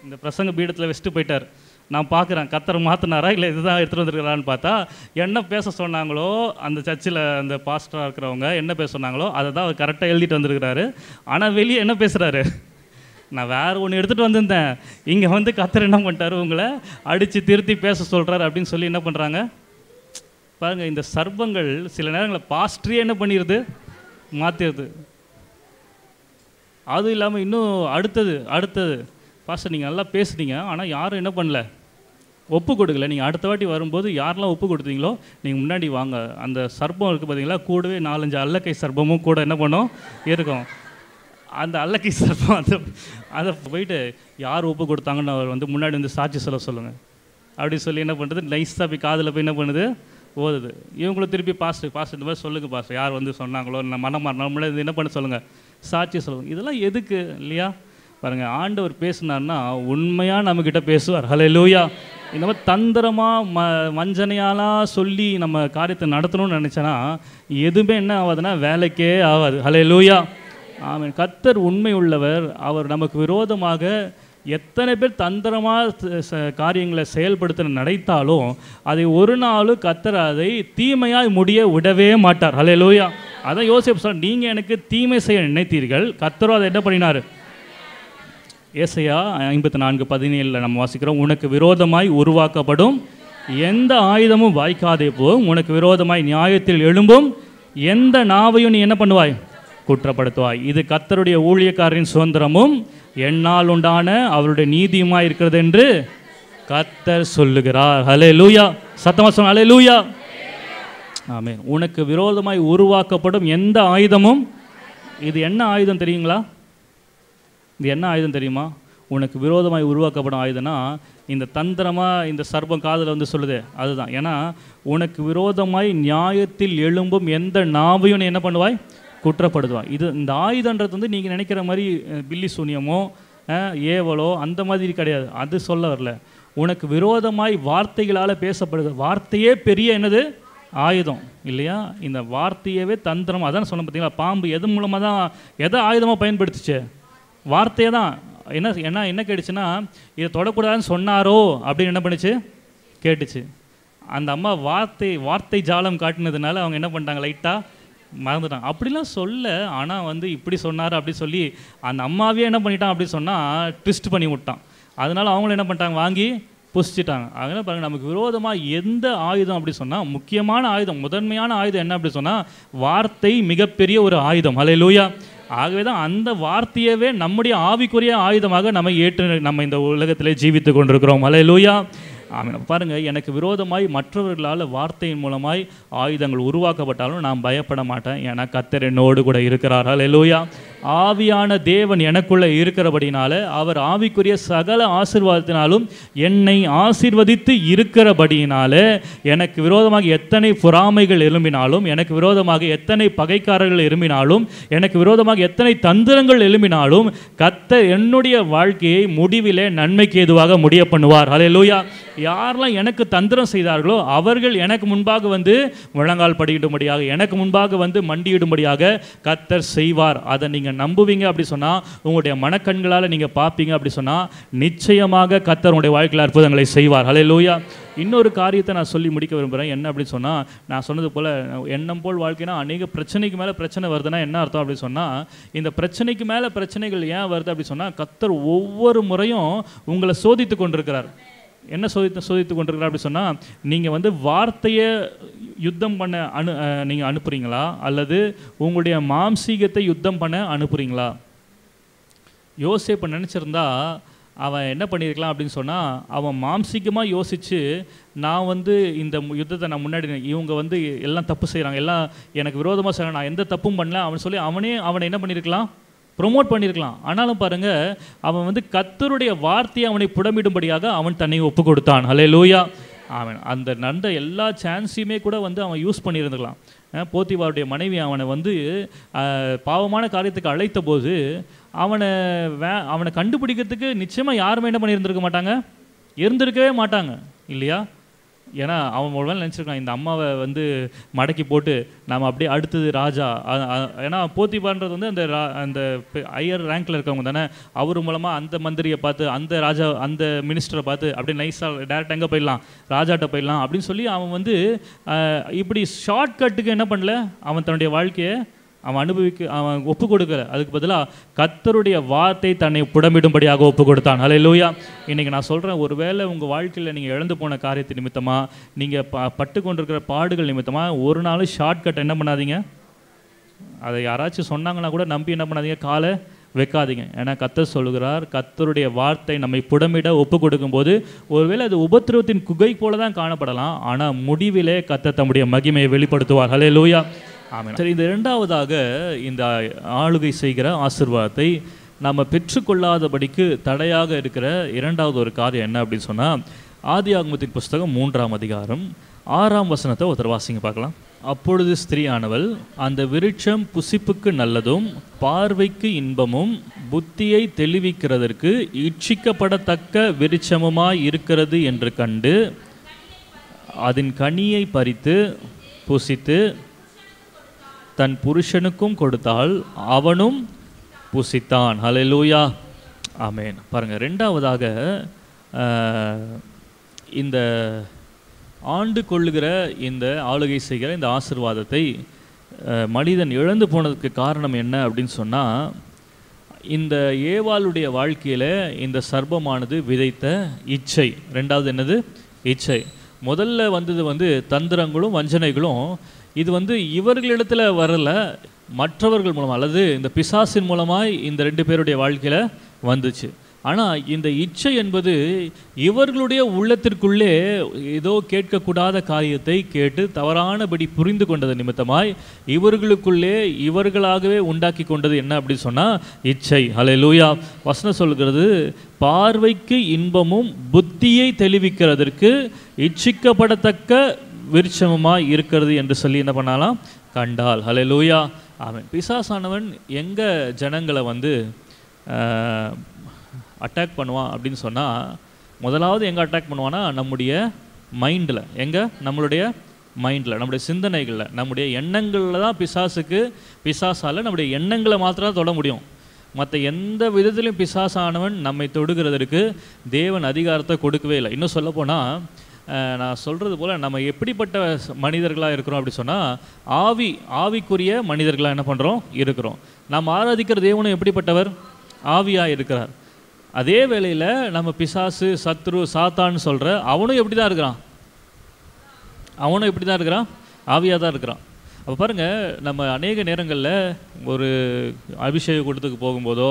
இந்த பிரசங்க பீடத்தில் வச்சுட்டு போயிட்டார். நான் பார்க்குறேன் கத்தரை மாற்றினாரா இல்லை இதுதான் எடுத்துகிட்டு வந்துருக்கிறான்னு பார்த்தா என்ன பேச சொன்னாங்களோ அந்த சர்ச்சில் அந்த பாஸ்டராக இருக்கிறவங்க என்ன பேச சொன்னாங்களோ அதை தான் அவர் கரெக்டாக எழுதிட்டு வந்திருக்கிறாரு. ஆனால் வெளியே என்ன பேசுகிறாரு நான் வேறு ஒன்று எடுத்துகிட்டு வந்திருந்தேன். இங்கே வந்து கத்தர் என்ன பண்ணிட்டாரு உங்களை? அடித்து திருத்தி பேச சொல்கிறாரு அப்படின்னு சொல்லி என்ன பண்ணுறாங்க பாருங்கள் இந்த சர்பங்கள் சில நேரங்களில் பாஸ்ட்ரியே என்ன பண்ணிடுது மாற்றிடுது அதுவும் இல்லாமல் இன்னும் அடுத்தது அடுத்தது. பாஸ்டர் நீங்கள் நல்லா பேசுனீங்க ஆனால் யாரும் என்ன பண்ணல? ஒப்பு கொடுக்கல. நீங்கள் அடுத்த வாட்டி வரும்போது யாரெல்லாம் ஒப்பு கொடுத்தீங்களோ நீங்கள் முன்னாடி வாங்க. அந்த சர்ப்பம் இருக்குது பார்த்தீங்களா கூடவே நாலஞ்சு அல்லக்கை சர்ப்பமும் கூட என்ன பண்ணும்? இருக்கும். அந்த அல்லக்கை சர்ப்பம் அந்த அதை போயிட்டு யார் ஒப்பு கொடுத்தாங்கன்னு அவர் வந்து முன்னாடி வந்து சாட்சி சொல்ல சொல்லுங்கள் அப்படி சொல்லி என்ன பண்ணுறது நைஸாக போய் காதில் போய் என்ன பண்ணுது? ஓதுது. இவங்களும் திருப்பி பாஸ்ட்டு பாஸ்ட் இந்த மாதிரி சொல்லுங்கள் பாஸ்ட் யார் வந்து சொன்னாங்களோ நான் மனம் மாறினா நம்மளே இது என்ன பண்ண சொல்லுங்கள் சாட்சி சொல்லுங்கள் இதெல்லாம் எதுக்கு இல்லையா? பாருங்கள் ஆண்டவர் பேசினார்னா உண்மையாக நம்மக்கிட்ட பேசுவார். ஹலே லூயா இந்த மாதிரி தந்திரமாக ம வஞ்சனையாலாம் சொல்லி நம்ம காரியத்தை நடத்தணும்னு நினச்சேன்னா எதுவுமே என்ன ஆகாதுன்னா வேலைக்கே ஆகாது ஹலே லூயா ஆமென். கத்தர் உண்மை உள்ளவர். அவர் நமக்கு விரோதமாக எத்தனை பேர் தந்திரமாக காரியங்களை செயல்படுத்த நினைத்தாலும் அதை ஒரு நாளும் கத்தர் அதை தீமையாய் முடிய விடவே மாட்டார். ஹலே லோயா அதான் யோசிப்பு சார் நீங்கள் எனக்கு தீமை செய்ய நினைத்தீர்கள். கத்தரோ அதை என்ன பண்ணினார்? ஏசையா ஐம்பத்தி நான்கு பதினேழில் நம்ம வாசிக்கிறோம் உனக்கு விரோதமாய் உருவாக்கப்படும் எந்த ஆயுதமும் வாய்க்காதே போகும் உனக்கு விரோதமாய் நியாயத்தில் எழும்பும் எந்த நாவையும் நீ என்ன பண்ணுவாய்? குற்றப்படுத்துவாய். இது கத்தருடைய ஊழியக்காரரின் சுதந்திரமும் என்னால் உண்டான அவருடைய நீதியுமாய் இருக்கிறது என்று கத்தர் சொல்லுகிறார். ஹலே லூயா சத்தமாக சொன்ன ஹலே லூயா ஆமே உனக்கு விரோதமாய் உருவாக்கப்படும் எந்த ஆயுதமும் இது என்ன ஆயுதம் தெரியுங்களா? இது என்ன ஆயுதம் தெரியுமா? உனக்கு விரோதமாய் உருவாக்கப்படும் ஆயுதம்னா இந்த தந்திரமாக இந்த சர்பம் காதில் வந்து சொல்லுது. அதுதான். ஏன்னா உனக்கு விரோதமாய் நியாயத்தில் எழும்பும் எந்த நாவையும் நீ என்ன பண்ணுவாய்? குற்றப்படுத்துவான். இது இந்த ஆயுதன்றது வந்து நீங்கள் நினைக்கிற மாதிரி பில்லி சூனியமோ ஏவலோ அந்த மாதிரி கிடையாது. அது சொல்ல வரல. உனக்கு விரோதமாய் வார்த்தைகளால் பேசப்படுது. வார்த்தையே பெரிய என்னது? ஆயுதம். இல்லையா? இந்த வார்த்தையவே தந்திரம். அதான் சொன்ன பார்த்தீங்களா? பாம்பு எது மூலமாக தான் எதை ஆயுதமாக பயன்படுத்துச்சு? வார்த்தையை தான். என்ன என்ன என்ன கேட்டுச்சுன்னா இதை தொடக்கூடாதுன்னு சொன்னாரோ அப்படின்னு என்ன பண்ணுச்சு? கேட்டுச்சு. அந்த அம்மா வார்த்தை வார்த்தை ஜாலம் காட்டினதுனால அவங்க என்ன பண்ணிட்டாங்க? லைட்டாக மறந்துட்டாங்க அப்படிலாம் சொல்ல ஆனால் வந்து இப்படி சொன்னார் அப்படி சொல்லி அந்த அம்மாவே என்ன பண்ணிட்டான் அப்படி சொன்னால் ட்விஸ்ட் பண்ணி விட்டான். அதனால அவங்களும் என்ன பண்ணிட்டாங்க? வாங்கி புசிச்சிட்டாங்க. அதனால் பாருங்கள் நமக்கு விரோதமாக எந்த ஆயுதம் அப்படி சொன்னால் முக்கியமான ஆயுதம் முதன்மையான ஆயுதம் என்ன அப்படி சொன்னால் வார்த்தை மிகப்பெரிய ஒரு ஆயுதம். ஹalleluya ஆகவே தான் அந்த வார்த்தையவே நம்முடைய ஆவிக்குரிய ஆயுதமாக நம்ம ஏற்று நம்ம இந்த உலகத்திலே ஜீவித்து கொண்டிருக்கிறோம். லூயா ஆமாம் பாருங்கள் எனக்கு விரோதமாய் மற்றவர்களால் வார்த்தையின் மூலமாய் ஆயுதங்கள் உருவாக்கப்பட்டாலும் நான் பயப்பட மாட்டேன். ஏன்னா கத்தர் என்னோடு கூட இருக்கிறாரால் எல்லோயா ஆவியான தேவன் எனக்குள்ளே இருக்கிறபடினால அவர் ஆவிக்குரிய சகல ஆசிர்வாதத்தினாலும் என்னை ஆசிர்வதித்து இருக்கிறபடியினால எனக்கு விரோதமாக எத்தனை பொறாமைகள் எழும்பினாலும் எனக்கு விரோதமாக எத்தனை பகைக்காரர்கள் எழும்பினாலும் எனக்கு விரோதமாக எத்தனை தந்திரங்கள் எழும்பினாலும் கத்தர் என்னுடைய வாழ்க்கையை முடிவிலே நன்மைக்கு ஏதுவாக முடிய பண்ணுவார். ஹalleluya யாரெல்லாம் எனக்கு தந்திரம் செய்தார்களோ அவர்கள் எனக்கு முன்பாக வந்து முழங்கால் படியிடும்படியாக எனக்கு முன்பாக வந்து மண்டியிடும்படியாக கத்தர் செய்வார். அதை நீங்கள் நம்புவீங்க அப்படி சொன்னால் உங்களுடைய மனக்கண்களால் நீங்கள் பார்ப்பீங்க அப்படி சொன்னால் நிச்சயமாக கத்தர் உங்களுடைய வாழ்க்கையில் அற்புதங்களை செய்வார். ஹalleluya இன்னொரு காரியத்தை நான் சொல்லி முடிக்க விரும்புகிறேன் என்ன அப்படின்னு சொன்னால் நான் சொன்னது போல் எண்ணம் போல் வாழ்க்கைனா அநேக பிரச்சனைக்கு மேலே பிரச்சனை வருதுன்னா என்ன அர்த்தம் அப்படின்னு சொன்னால் இந்த பிரச்சனைக்கு மேலே பிரச்சனைகள் ஏன் வருது அப்படின்னு சொன்னால் கத்தர் ஒவ்வொரு முறையும் உங்களை சோதித்து கொண்டிருக்கிறார். என்ன சோதித்து சோதித்து கொண்டிருக்கிறார் அப்படி சொன்னால் நீங்கள் வந்து வார்த்தையை யுத்தம் பண்ண அனு நீங்கள் அனுப்புகிறீங்களா அல்லது உங்களுடைய மாம்சீகத்தை யுத்தம் பண்ண அனுப்புகிறீங்களா யோசேப்பு நினச்சிருந்தா அவன் என்ன பண்ணியிருக்கலாம் அப்படின்னு சொன்னால் அவன் மாம்சீகமாக யோசித்து நான் வந்து இந்த யுத்தத்தை நான் முன்னாடி இவங்க வந்து எல்லாம் தப்பு செய்கிறாங்க எல்லாம் எனக்கு விரோதமாக செய்கிறாங்க நான் எந்த தப்பும் பண்ணல அவன் சொல்லி அவனே அவனை என்ன பண்ணியிருக்கலாம்? ப்ரொமோட் பண்ணியிருக்கலாம் ஆனாலும் பாருங்கள் அவன் வந்து கத்தருடைய வார்த்தையை அவனை புடமிடும்படியாக அவன் தன்னை ஒப்பு கொடுத்தான் ஹலே லூயா அவன் அந்த நடந்த எல்லா சான்ஸையுமே கூட வந்து அவன் யூஸ் பண்ணியிருந்துக்கலாம். போத்திவாருடைய மனைவி அவனை வந்து பாவமான காரியத்துக்கு அழைத்த போது அவனை வே அவனை கண்டுபிடிக்கிறதுக்கு நிச்சயமாக யாருமே என்ன பண்ணியிருந்திருக்க மாட்டாங்க? இருந்திருக்கவே மாட்டாங்க. இல்லையா? ஏன்னா அவன் ஒரு வேளை நினச்சிருக்கான் இந்த அம்மாவை வந்து மடக்கி போட்டு நம்ம அப்படியே அடுத்தது ராஜா. ஏன்னா போத்திபான்றது வந்து அந்த ரா- அந்த ஹையர் ரேங்க்ல இருக்கவங்க தானே. அவர் மூலமாக அந்த மந்திரியை பார்த்து அந்த ராஜா அந்த மினிஸ்டரை பார்த்து அப்படியே நைஸாக டேரெக்ட் எங்கே போயிடலாம்? ராஜாட்ட போயிடலாம் அப்படின்னு சொல்லி அவன் வந்து இப்படி ஷார்ட் கட்டுக்கு என்ன பண்ணல? அவன் தன்னுடைய வாழ்க்கையை அவன் அனுபவிக்க அவன் ஒப்பு கொடுக்கல அதுக்கு பதிலாக கத்தருடைய வார்த்தை தன்னை புடமிடும்படியாக ஒப்பு கொடுத்தான் லூயா இன்றைக்கி நான் சொல்கிறேன் ஒருவேளை உங்கள் வாழ்க்கையில் நீங்கள் இழந்து போன காரியத்தை நிமித்தமாக நீங்கள் ப பட்டு கொண்டிருக்கிற பாடுகள் நிமித்தமாக ஒரு நாள் ஷார்ட் கட் என்ன பண்ணாதீங்க? அதை யாராச்சும் சொன்னாங்கன்னா கூட நம்பி என்ன பண்ணாதீங்க? காலை வைக்காதீங்க. ஏன்னா கத்தர் சொல்லுகிறார் கத்தருடைய வார்த்தை நம்மை புடமிட ஒப்பு கொடுக்கும்போது ஒருவேளை அது உபத்திரவத்தின் குகை போல தான் காணப்படலாம் ஆனால் முடிவிலே கத்த தம்முடைய மகிமையை வெளிப்படுத்துவார். ஹலே லூயா சரி இந்த இரண்டாவதாக இந்த ஆளுகை செய்கிற ஆசிர்வாதத்தை நம்ம பெற்றுக்கொள்ளாதபடிக்கு தடையாக இருக்கிற இரண்டாவது ஒரு காரியம் என்ன அப்படின்னு சொன்னால் ஆதி ஆகமத்தின் புஸ்தகம் மூன்றாம் அதிகாரம் ஆறாம் வசனத்தை ஒருத்தர் வாசிங்க பார்க்கலாம். அப்பொழுது ஸ்திரீயானவள் அந்த விருட்சம் புசிப்புக்கு நல்லதும் பார்வைக்கு இன்பமும் புத்தியை தெளிவிக்கிறதற்கு இச்சிக்கப்படத்தக்க விருட்சமுமாய் இருக்கிறது என்று கண்டு அதன் கனியை பறித்து புசித்து தன் புருஷனுக்கும் கொடுத்தால் அவனும் புசித்தான். லூயா ஆமையின் பாருங்கள் ரெண்டாவதாக இந்த ஆண்டு கொள்ளுகிற இந்த ஆளுகை செய்கிற இந்த ஆசிர்வாதத்தை மனிதன் இழந்து போனதுக்கு காரணம் என்ன அப்படின்னு சொன்னால் இந்த ஏவாளுடைய வாழ்க்கையில் இந்த சர்பமானது விதைத்த இச்சை. ரெண்டாவது என்னது? இச்சை. முதல்ல வந்தது வந்து தந்திரங்களும் வஞ்சனைகளும் இது வந்து இவர்களிடத்தில் வரல மற்றவர்கள் மூலமாக அல்லது இந்த பிசாசின் மூலமாய் இந்த ரெண்டு பேருடைய வாழ்க்கையில் வந்துச்சு. ஆனால் இந்த இச்சை என்பது இவர்களுடைய உள்ளத்திற்குள்ளே ஏதோ கேட்கக்கூடாத காரியத்தை கேட்டு தவறானபடி புரிந்து கொண்டது நிமித்தமாய் இவர்களுக்குள்ளே இவர்களாகவே உண்டாக்கி கொண்டது என்ன அப்படி சொன்னால் இச்சை. ஹalleluya வசனம் சொல்கிறது பார்வைக்கு இன்பமும் புத்தியை தெளிவிக்கிறதற்கு இச்சிக்கப்படத்தக்க விருட்சமுமாய் இருக்கிறது என்று சொல்லி என்ன பண்ணலாம்? கண்டால். ஹalleluya அவன் பிசாசானவன் எங்கள் ஜனங்களை வந்து அட்டாக் பண்ணுவான் அப்படின்னு சொன்னால் முதலாவது எங்கே அட்டாக் பண்ணுவான்னா நம்முடைய மைண்டில் எங்கே? நம்மளுடைய மைண்டில் நம்முடைய சிந்தனைகளில். நம்முடைய எண்ணங்களில் தான் பிசாசுக்கு பிசாசால் நம்முடைய எண்ணங்களை மாத்திரம் தொட முடியும். மற்ற எந்த விதத்திலையும் பிசாசானவன் நம்மை தொடுகிறதற்கு தேவன் அதிகாரத்தை கொடுக்கவே இல்லை. இன்னும் சொல்லப்போனால் போனால் நான் சொல்கிறது போல் நம்ம எப்படிப்பட்ட மனிதர்களாக இருக்கிறோம் அப்படி சொன்னால் ஆவி ஆவிக்குரிய மனிதர்களாக என்ன பண்ணுறோம் இருக்கிறோம். நாம் ஆராதிக்கிற தேவனும் எப்படிப்பட்டவர்? ஆவியாக இருக்கிறார். அதே வேளையில் நம்ம பிசாசு சத்ரு சாத்தான்னு சொல்கிற அவனும் எப்படி தான் இருக்கிறான்? அவனும் எப்படி தான் இருக்கிறான்? ஆவியாக தான் இருக்கிறான். அப்போ பாருங்கள் நம்ம அநேக நேரங்களில் ஒரு அபிஷேக கூட்டத்துக்கு போகும்போதோ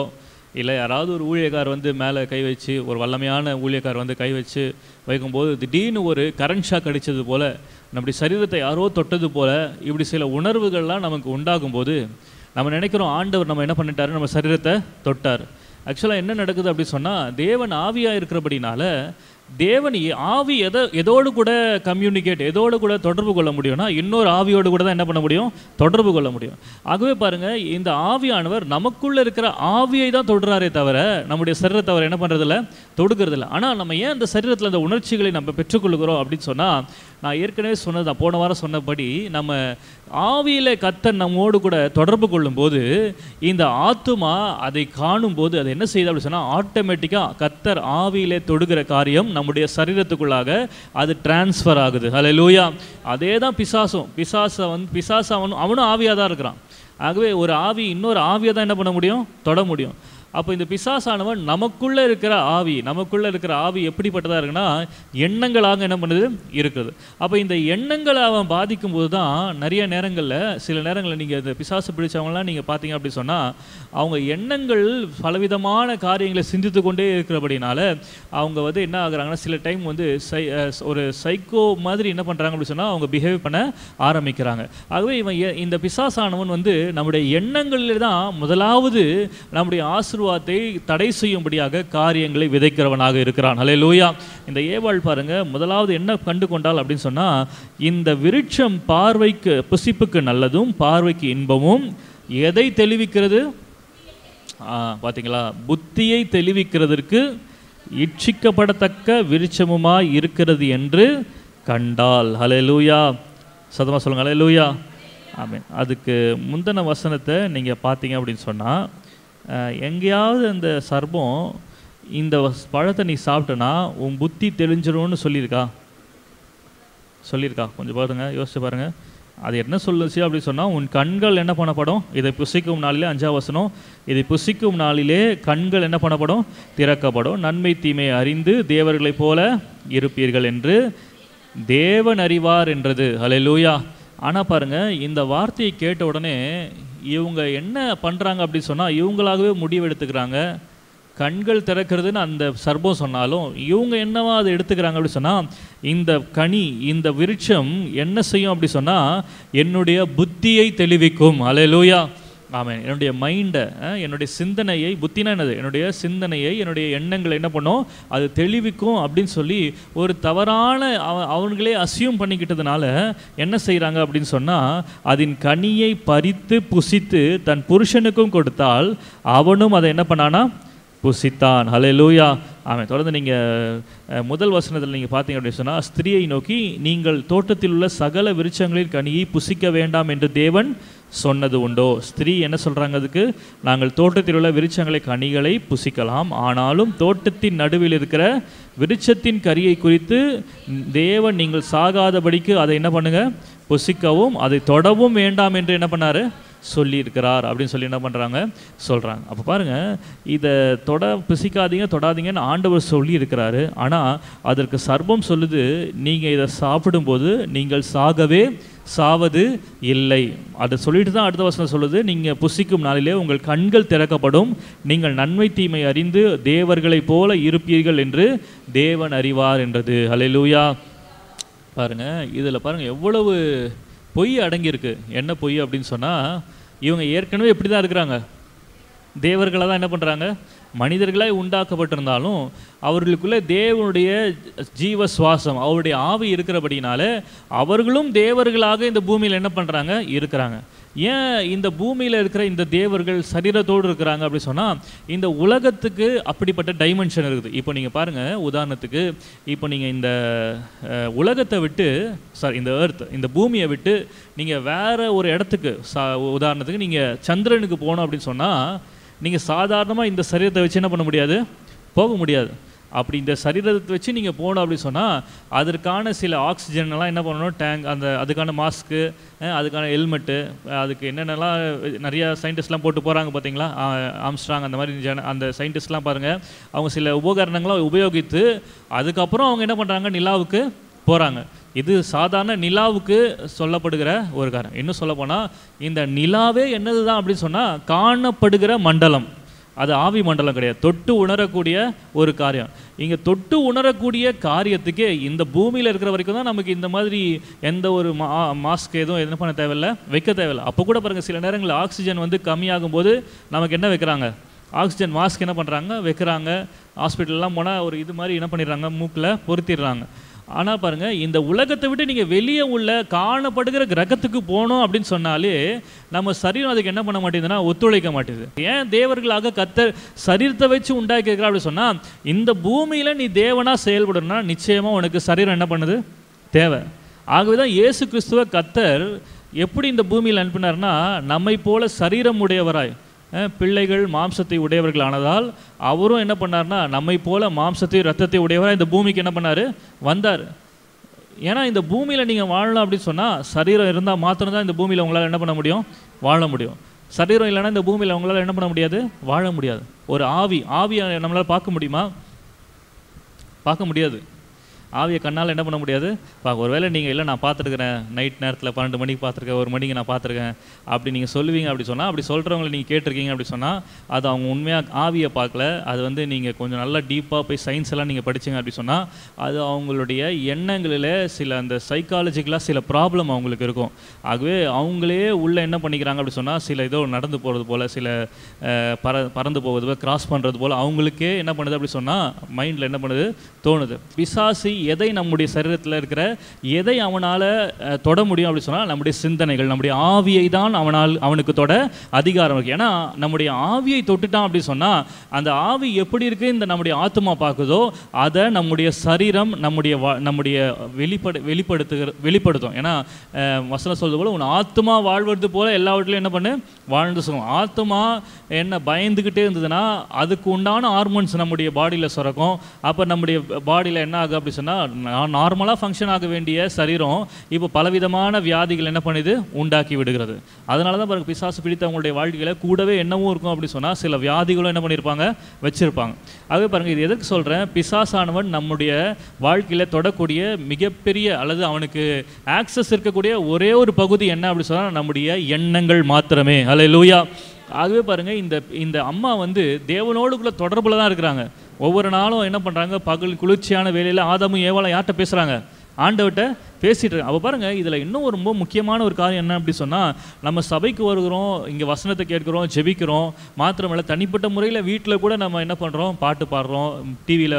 இல்லை யாராவது ஒரு ஊழியக்கார் வந்து மேலே கை வச்சு ஒரு வல்லமையான ஊழியக்கார் வந்து கை வச்சு வைக்கும்போது திடீர்னு ஒரு கரண்ட் ஷாக் அடித்தது போல் நம்முடைய சரீரத்தை யாரோ தொட்டது போல் இப்படி சில உணர்வுகள்லாம் நமக்கு உண்டாகும்போது நம்ம நினைக்கிறோம் ஆண்டவர் நம்ம என்ன பண்ணிட்டாரு? நம்ம சரீரத்தை தொட்டார். ஆக்சுவலாக என்ன நடக்குது அப்படி சொன்னால் தேவன் ஆவியாக இருக்கிறபடினால தேவன் ஆவி எதை எதோடு கூட கம்யூனிகேட் எதோடு கூட தொடர்பு கொள்ள முடியும்னா இன்னொரு ஆவியோடு கூட தான் என்ன பண்ண முடியும்? தொடர்பு கொள்ள முடியும். ஆகவே பாருங்கள் இந்த ஆவியானவர் நமக்குள்ளே இருக்கிற ஆவியை தான் தொடுறாரே தவிர நம்முடைய சரீரத்தை அவர் என்ன பண்ணுறதில்ல தொடுக்கிறதில்ல. ஆனால் நம்ம ஏன் அந்த சரீரத்தில் அந்த உணர்ச்சிகளை நம்ம பெற்றுக்கொள்கிறோம் அப்படின்னு சொன்னால் நான் ஏற்கனவே சொன்னது போன வாரம் சொன்னபடி நம்ம ஆவியில் கத்தர் நம்மோடு கூட தொடர்பு கொள்ளும்போது இந்த ஆத்துமா அதை காணும்போது அது என்ன செய்யுது அப்படின்னு சொன்னால் ஆட்டோமேட்டிக்காக கத்தர் ஆவியிலே தொடுகிற காரியம் நம்முடைய சரீரத்துக்குள்ளாக அது டிரான்ஸ்ஃபர் ஆகுது. அதில் லூயா அதே தான் பிசாசும். பிசாசை வந்து பிசாசு அவனும் அவனும் ஆவியாக தான் இருக்கிறான். ஆகவே ஒரு ஆவி இன்னொரு ஆவியை தான் என்ன பண்ண முடியும்? தொட முடியும். அப்போ இந்த பிசாசானவன் நமக்குள்ளே இருக்கிற ஆவி நமக்குள்ளே இருக்கிற ஆவி எப்படிப்பட்டதாக இருக்குன்னா எண்ணங்களாக என்ன பண்ணுது? இருக்குது. அப்போ இந்த எண்ணங்களை அவன் பாதிக்கும் போது தான் நிறைய நேரங்களில் சில நேரங்களில் நீங்கள் இந்த பிசாசு பிடிச்சவங்களாம் நீங்கள் பார்த்தீங்க அப்படி சொன்னால் அவங்க எண்ணங்கள் பலவிதமான காரியங்களை சிந்தித்து கொண்டே இருக்கிறபடினால அவங்க வந்து என்ன ஆகுறாங்கன்னா சில டைம் வந்து சை ஒரு சைக்கோ மாதிரி என்ன பண்ணுறாங்க அப்படின்னு சொன்னால் அவங்க பிஹேவ் பண்ண ஆரம்பிக்கிறாங்க. ஆகவே இவன் எ- இந்த பிசாசானவன் வந்து நம்முடைய எண்ணங்களில் தான் முதலாவது நம்முடைய ஆசிர்வாதத்தை தடை செய்யும்படியாக காரியங்களை விதைக்கிறவனாக இருக்கிறான். அலே லூயா இந்த ஏவாள் பாருங்கள் முதலாவது என்ன கண்டு கொண்டால் அப்படின்னு சொன்னால் இந்த விருட்சம் பார்வைக்கு புசிப்புக்கு நல்லதும் பார்வைக்கு இன்பமும் எதை தெளிவிக்கிறது? பார்த்தீங்களா புத்தியை தெளிவிக்கிறதற்கு இச்சிக்கப்படத்தக்க விருட்சமுமாய் இருக்கிறது என்று கண்டால். ஹalleluya சதமா சொல்லுங்க. லூயா ஆமீன் அதுக்கு முந்தின வசனத்தை நீங்கள் பார்த்தீங்க அப்படின்னு சொன்னால் எங்கேயாவது அந்த சர்பம் இந்த வஸ்- பழத்தை நீ சாப்பிட்டனா உன் புத்தி தெளிஞ்சிரும்னு சொல்லியிருக்கா? சொல்லியிருக்கா? கொஞ்சம் பாருங்க யோசிச்சு பாருங்கள் அது என்ன சொல்லுச்சு அப்படி சொன்னால் உன் கண்கள் என்ன பண்ணப்படும்? இதை புசிக்கும் நாளிலே அஞ்சாம் வசனம் இதை புசிக்கும் நாளிலே கண்கள் என்ன பண்ணப்படும்? திறக்கப்படும். நன்மை தீமை அறிந்து தேவர்களைப் போல இருப்பீர்கள் என்று தேவன் அறிவார் என்றது. ஹalleluya. ஆனால் பாருங்கள் இந்த வார்த்தையை கேட்ட உடனே இவங்க என்ன பண்ணுறாங்க அப்படி சொன்னால் இவங்களாகவே முடிவு எடுத்துக்கிறாங்க. கண்கள் திறக்கிறதுன்னு அந்த சர்பம் சொன்னாலும் இவங்க என்னவா அதை எடுத்துக்கிறாங்க அப்படி சொன்னால் இந்த கனி இந்த விருட்சம் என்ன செய்யும் அப்படி சொன்னால் என்னுடைய புத்தியை தெளிவிக்கும். அலையலூயா ஆமாம் என்னுடைய மைண்டை என்னுடைய சிந்தனையை புத்தினா என்னது? என்னுடைய சிந்தனையை என்னுடைய எண்ணங்களை என்ன பண்ணும்? அது தெளிவிக்கும் அப்படின்னு சொல்லி ஒரு தவறான அவ அவங்களே அசியூம் பண்ணிக்கிட்டதுனால என்ன செய்கிறாங்க அப்படின்னு சொன்னால் அதன் கனியை பறித்து புசித்து தன் புருஷனுக்கும் கொடுத்தால் அவனும் அதை என்ன பண்ணானா புசித்தான். ஹலோ லூயா அவன் தொடர்ந்து நீங்கள் முதல் வசனத்தில் நீங்கள் பார்த்தீங்க அப்படின்னு சொன்னால் ஸ்திரியை நோக்கி நீங்கள் தோட்டத்தில் உள்ள சகல விருட்சங்களின் கனியை புசிக்க வேண்டாம் என்று தேவன் சொன்னது உண்டோ? ஸ்திரீ என்ன சொல்கிறாங்க அதுக்கு? நாங்கள் தோட்டத்தில் உள்ள விருட்சங்களை கனிகளை புசிக்கலாம். ஆனாலும் தோட்டத்தின் நடுவில் இருக்கிற விருட்சத்தின் கரியை குறித்து தேவன் நீங்கள் சாகாதபடிக்கு அதை என்ன பண்ணுங்கள் புசிக்கவும் அதை தொடவும் வேண்டாம் என்று என்ன பண்ணார்? சொல்லியிருக்கிறார் அப்படின்னு சொல்லி என்ன பண்ணுறாங்க சொல்கிறாங்க அப்போ பாருங்கள் இதை தொட பிசிக்காதீங்க தொடாதீங்கன்னு ஆண்டவர் சொல்லி இருக்கிறாரு ஆனால் அதற்கு சர்பம் சொல்லுது நீங்கள் இதை சாப்பிடும்போது நீங்கள் சாகவே சாவது இல்லை. அதை சொல்லிட்டு தான் அடுத்த வசனம் சொல்லுது நீங்கள் புசிக்கும் நாளிலே உங்கள் கண்கள் திறக்கப்படும். நீங்கள் நன்மை தீமை அறிந்து தேவர்களைப் போல இருப்பீர்கள் என்று தேவன் அறிவார் என்றது. அலை லூயா பாருங்கள் இதில் பாருங்கள் எவ்வளவு பொய் அடங்கியிருக்கு. என்ன பொய் அப்படின்னு சொன்னால் இவங்க ஏற்கனவே எப்படி தான் இருக்கிறாங்க. தேவர்களாக தான் என்ன பண்ணுறாங்க மனிதர்களாய் உண்டாக்கப்பட்டிருந்தாலும் அவர்களுக்குள்ளே தேவனுடைய ஜீவ சுவாசம் அவருடைய ஆவி இருக்கிறபடினால அவர்களும் தேவர்களாக இந்த பூமியில் என்ன பண்ணுறாங்க இருக்கிறாங்க. ஏன் இந்த பூமியில் இருக்கிற இந்த தேவர்கள் சரீரத்தோடு இருக்கிறாங்க அப்படி சொன்னால் இந்த உலகத்துக்கு அப்படிப்பட்ட டைமென்ஷன் இருக்குது. இப்போ நீங்கள் பாருங்கள் உதாரணத்துக்கு இப்போ நீங்கள் இந்த உலகத்தை விட்டு சாரி இந்த ஏர்த் இந்த பூமியை விட்டு நீங்கள் வேறு ஒரு இடத்துக்கு சா உதாரணத்துக்கு நீங்கள் சந்திரனுக்கு போகணும் அப்படின்னு சொன்னால் நீங்கள் சாதாரணமாக இந்த சரீரத்தை வச்சு என்ன பண்ண முடியாது? போக முடியாது. அப்படி இந்த சரீரத்தை வச்சு நீங்கள் போகணும் அப்படின்னு சொன்னால் அதற்கான சில ஆக்சிஜன்லாம் என்ன பண்ணணும்? டேங்க் அந்த அதுக்கான மாஸ்க்கு அதுக்கான ஹெல்மெட்டு அதுக்கு என்னென்னலாம் நிறையா சயின்டிஸ்ட்லாம் போட்டு போகிறாங்க பார்த்தீங்களா ஆம்ஸ்ட்ராங் அந்த மாதிரி ஜன அந்த சயின்டிஸ்ட்லாம் பாருங்கள் அவங்க சில உபகரணங்களை உபயோகித்து அதுக்கப்புறம் அவங்க என்ன பண்ணுறாங்க நிலாவுக்கு போகிறாங்க இது சாதாரண நிலாவுக்கு சொல்லப்படுகிற ஒரு காரணம் இன்னும் சொல்லப்போனால் இந்த நிலாவே என்னது தான் அப்படின்னு சொன்னால் காணப்படுகிற மண்டலம். அது ஆவி மண்டலம் கிடையாது. தொட்டு உணரக்கூடிய ஒரு காரியம். இங்கே தொட்டு உணரக்கூடிய காரியத்துக்கே இந்த பூமியில் இருக்கிற வரைக்கும் தான் நமக்கு இந்த மாதிரி எந்த ஒரு மா மாஸ்க் எதுவும் என்ன பண்ண தேவையில்ல? வைக்க தேவையில்லை. அப்போ கூட பாருங்கள் சில நேரங்களில் ஆக்சிஜன் வந்து கம்மியாகும் போது நமக்கு என்ன வைக்கிறாங்க? ஆக்சிஜன் மாஸ்க் என்ன பண்ணுறாங்க வைக்கிறாங்க. ஹாஸ்பிட்டல்லாம் போனால் ஒரு இது மாதிரி என்ன பண்ணிடுறாங்க? மூக்கில் பொருத்திடுறாங்க. ஆனால் பாருங்கள் இந்த உலகத்தை விட்டு நீங்கள் வெளியே உள்ள காணப்படுகிற கிரகத்துக்கு போகணும் அப்படின்னு சொன்னாலே நம்ம சரீரம் அதுக்கு என்ன பண்ண மாட்டேங்குதுன்னா ஒத்துழைக்க மாட்டேங்குது. ஏன் தேவர்களாக கத்த சரீரத்தை வச்சு உண்டாக்கி இருக்கிறா சொன்னால் இந்த பூமியில் நீ தேவனாக செயல்படணும்னா நிச்சயமாக உனக்கு சரீரம் என்ன பண்ணுது? தேவை. ஆகவே தான் இயேசு கிறிஸ்துவ கத்தர் எப்படி இந்த பூமியில் அனுப்பினார்னா நம்மை போல சரீரம் உடையவராய் பிள்ளைகள் மாம்சத்தை உடையவர்கள் ஆனதால் அவரும் என்ன பண்ணார்னா நம்மை போல மாம்சத்தையும் ரத்தத்தை உடையவராக இந்த பூமிக்கு என்ன பண்ணார்? வந்தார். ஏன்னா இந்த பூமியில் நீங்கள் வாழலாம் அப்படின்னு சொன்னால் சரீரம் இருந்தால் மாத்திரம்தான் இந்த பூமியில் உங்களால் என்ன பண்ண முடியும்? வாழ முடியும். சரீரம் இல்லைன்னா இந்த பூமியில் உங்களால் என்ன பண்ண முடியாது? வாழ முடியாது. ஒரு ஆவி ஆவியை நம்மளால் பார்க்க முடியுமா? பார்க்க முடியாது. ஆவியை கண்ணால் என்ன பண்ண முடியாது? பார்க்க ஒருவேளை நீங்கள் இல்லை நான் பார்த்துருக்குறேன். நைட் நேரத்தில் பன்னெண்டு மணிக்கு பார்த்துருக்கேன். ஒரு மணிக்கு நான் பார்த்துருக்கேன். அப்படி நீங்கள் சொல்லுவீங்க அப்படி சொன்னால் அப்படி சொல்கிறவங்களை நீங்கள் கேட்டிருக்கீங்க அப்படி சொன்னால் அது அவங்க உண்மையாக ஆவியை பார்க்கல. அது வந்து நீங்கள் கொஞ்சம் நல்லா டீப்பாக போய் சயின்ஸ் எல்லாம் நீங்கள் படிச்சிங்க அப்படி சொன்னால் அது அவங்களுடைய எண்ணங்களில் சில அந்த சைக்காலஜிக்கலாக சில ப்ராப்ளம் அவங்களுக்கு இருக்கும். ஆகவே அவங்களே உள்ளே என்ன பண்ணிக்கிறாங்க அப்படி சொன்னால் சில ஏதோ நடந்து போகிறது போல் சில பற பறந்து போவது போல் கிராஸ் பண்ணுறது போல் அவங்களுக்கே என்ன பண்ணுது அப்படி சொன்னால் மைண்டில் என்ன பண்ணுது? தோணுது. பிசாசி எதை நம்முடைய சரீரத்தில் இருக்கிற எதை அவனால் தொட முடியும் அப்படின்னு சொன்னால் நம்முடைய சிந்தனைகள் நம்முடைய ஆவியை தான் அவனால் அவனுக்கு தொட அதிகாரம் இருக்குது ஏன்னா நம்முடைய ஆவியை தொட்டுட்டான் அப்படின்னு சொன்னால் அந்த ஆவி எப்படி இருக்கு இந்த நம்முடைய ஆத்மா பார்க்குதோ அதை நம்முடைய சரீரம் நம்முடைய வா- நம்முடைய வெளிப்படு வெளிப்படுத்துகிற வெளிப்படுத்தும். ஏன்னா வசனம் சொல்றது போல உன் ஆத்மா வாழ்வது போல எல்லாவற்றிலும் என்ன பண்ணு? வாழ்ந்து சொல்லும். ஆத்மா என்ன பயந்துக்கிட்டே இருந்ததுன்னா அதுக்கு உண்டான ஹார்மோன்ஸ் நம்முடைய பாடியில் சுரக்கும். அப்போ நம்முடைய பாடியில் என்ன ஆகும் அப்படி சொன்னால் நார்மலாக ஃபங்க்ஷன் ஆக வேண்டிய சரீரம் இப்போ பலவிதமான வியாதிகள் என்ன பண்ணுது? உண்டாக்கி விடுகிறது. அதனால தான் பாருங்கள் பிசாசு பிடித்தவங்களுடைய வாழ்க்கையில் கூடவே என்னவும் இருக்கும் அப்படின்னு சொன்னால் சில வியாதிகளும் என்ன பண்ணியிருப்பாங்க வச்சுருப்பாங்க. ஆகவே பாருங்கள் இது எதுக்கு சொல்கிறேன் பிசாசானவன் நம்முடைய வாழ்க்கையில் தொடக்கூடிய மிகப்பெரிய அல்லது அவனுக்கு ஆக்சஸ் இருக்கக்கூடிய ஒரே ஒரு பகுதி என்ன அப்படின்னு சொன்னால் நம்முடைய எண்ணங்கள் மாத்திரமே. அல்ல லூயா அதுவே பாருங்க இந்த இந்த அம்மா வந்து தேவனோடுக்குள்ள தொடர்புல தான் இருக்கிறாங்க. ஒவ்வொரு நாளும் என்ன பண்றாங்க? பகல் குளிர்ச்சியான வேலையில் ஆதாமும் ஏவாலும் யார்கிட்ட பேசுறாங்க? ஆண்டவர்கிட்ட பேசிட்டு இருக்காங்க. அப்போ பாருங்கள் இதில் இன்னும் ஒரு ரொம்ப முக்கியமான ஒரு காரியம் என்ன அப்படி சொன்னால் நம்ம சபைக்கு வருகிறோம் இங்கே வசனத்தை கேட்குறோம் ஜெபிக்கிறோம் மாத்திரமல்ல தனிப்பட்ட முறையில் வீட்டில் கூட நம்ம என்ன பண்ணுறோம் பாட்டு பாடுறோம் டிவியில்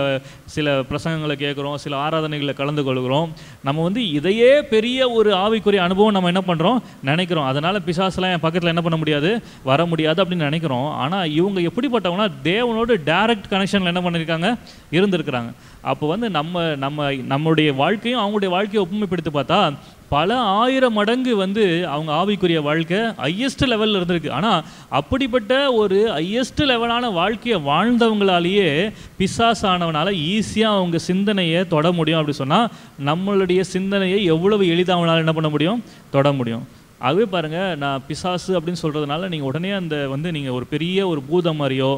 சில பிரசங்கங்களை கேட்குறோம் சில ஆராதனைகளை கலந்து கொள்கிறோம். நம்ம வந்து இதையே பெரிய ஒரு ஆவிக்குரிய அனுபவம் நம்ம என்ன பண்ணுறோம் நினைக்கிறோம். அதனால் பிசாசெல்லாம் என் பக்கத்தில் என்ன பண்ண முடியாது வர முடியாது அப்படின்னு நினைக்கிறோம். ஆனால் இவங்க எப்படிப்பட்டவங்கன்னா தேவனோடு டைரக்ட் கனெக்ஷனில் என்ன பண்ணியிருக்காங்க இருந்திருக்கிறாங்க. அப்போ வந்து நம்ம நம்ம நம்மளுடைய வாழ்க்கையும் அவங்களுடைய வாழ்க்கையை எடுத்து பார்த்தா பல ஆயிரம் மடங்கு வந்து அவங்க ஆவிக்குரிய வாழ்க்கை ஹையஸ்ட் லெவலில் இருந்திருக்கு. ஆனால் அப்படிப்பட்ட ஒரு ஹையஸ்ட் லெவலான வாழ்க்கையை வாழ்ந்தவங்களாலேயே பிசாசானவனால ஈஸியாக அவங்க சிந்தனையை தொட முடியும். அப்படி சொன்னால் நம்மளுடைய சிந்தனையை எவ்வளவு எளிதாக அவனால் என்ன பண்ண முடியும்? தொட முடியும். அதுவே பாருங்கள் நான் பிசாசு அப்படின்னு சொல்கிறதுனால நீங்கள் உடனே அந்த வந்து நீங்கள் ஒரு பெரிய ஒரு பூதம் மாதிரியோ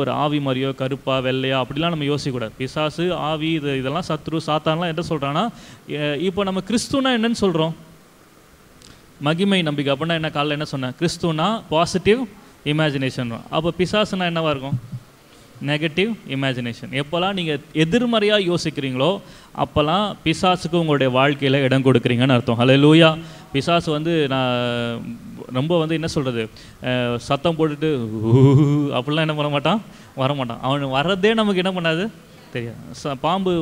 ஒரு ஆவி மாதிரியோ கருப்பா வெள்ளையா அப்படிலாம் நம்ம யோசிக்கக்கூடாது. பிசாசு ஆவி இது இதெல்லாம் சத்ரு சாத்தான்லாம் என்ன சொல்கிறான்னா இப்போ நம்ம கிறிஸ்துனா என்னன்னு சொல்கிறோம் மகிமை நம்பிக்கை. அப்படின்னா என்ன காலைல என்ன சொன்னேன்? கிறிஸ்துனா பாசிட்டிவ் இமேஜினேஷன் அப்போ பிசாசுனா என்னவா இருக்கும்? நெகட்டிவ் இமேஜினேஷன் எப்போல்லாம் நீங்கள் எதிர்மறையாக யோசிக்கிறீங்களோ அப்போல்லாம் பிசாசுக்கு உங்களுடைய வாழ்க்கையில் இடம் கொடுக்குறீங்கன்னு அர்த்தம். ஹலோ லூயா பிசாசு வந்து நான் ரொம்ப வந்து என்ன சொல்கிறது சத்தம் போட்டுட்டு அப்படிலாம் என்ன பண்ண மாட்டான்? வர மாட்டான். அவன் வர்றதே நமக்கு என்ன பண்ணாது? தெரியாது. ச- பாம்பு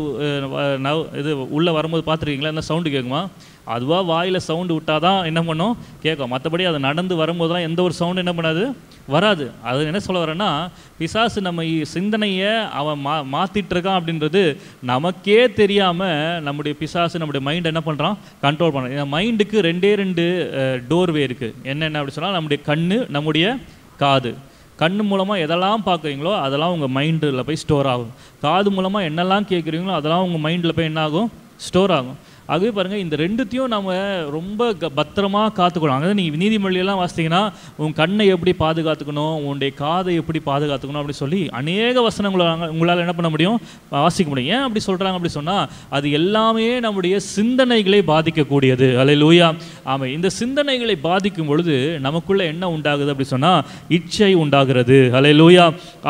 நவ் இது உள்ளே வரும்போது பார்த்துருக்கீங்களா? என்ன சவுண்டு கேட்குமா அதுவாக வாயில் சவுண்டு விட்டால் தான் என்ன பண்ணும்? கேட்கும். மற்றபடி அது நடந்து வரும்போதெல்லாம் எந்த ஒரு சவுண்டு என்ன பண்ணாது? வராது. அது என்ன சொல்ல வரேன்னா பிசாசு நம்ம இ- சிந்தனையை அவன் மா மாற்றிட்டுருக்கான் அப்படின்றது நமக்கே தெரியாமல் நம்முடைய பிசாசு நம்முடைய மைண்ட் என்ன பண்ணுறான் கண்ட்ரோல் பண்ணுறான் என் மைண்டுக்கு ரெண்டே ரெண்டு டோர்வே இருக்குது என்னென்ன அப்படி சொன்னால் நம்முடைய கண்ணு நம்முடைய காது. கண் மூலமாக எதெல்லாம் பார்க்குறீங்களோ அதெல்லாம் உங்கள் மைண்டில் போய் ஸ்டோர் ஆகும். காது மூலமாக என்னெல்லாம் கேட்குறீங்களோ அதெல்லாம் உங்கள் மைண்டில் போய் என்ன ஆகும்? ஸ்டோர் ஆகும். ஆகவே பாருங்கள் இந்த ரெண்டுத்தையும் நம்ம ரொம்ப க பத்திரமா காத்துக்கணும். அதாவது நீங்கள் நீதிமொழியெல்லாம் வாசித்தீங்கன்னா உன் கண்ணை எப்படி பாதுகாத்துக்கணும் உன்னுடைய காதை எப்படி பாதுகாத்துக்கணும் அப்படின்னு சொல்லி அநேக வசனங்களை உங்களால் என்ன பண்ண முடியும்? வாசிக்க முடியும். ஏன் அப்படி சொல்கிறாங்க அப்படி சொன்னால் அது எல்லாமே நம்முடைய சிந்தனைகளை பாதிக்கக்கூடியது. அல்ல லூயா ஆமாம் இந்த சிந்தனைகளை பாதிக்கும் பொழுது நமக்குள்ள என்ன உண்டாகுது அப்படி சொன்னால் இச்சை உண்டாகிறது. அலை லூயா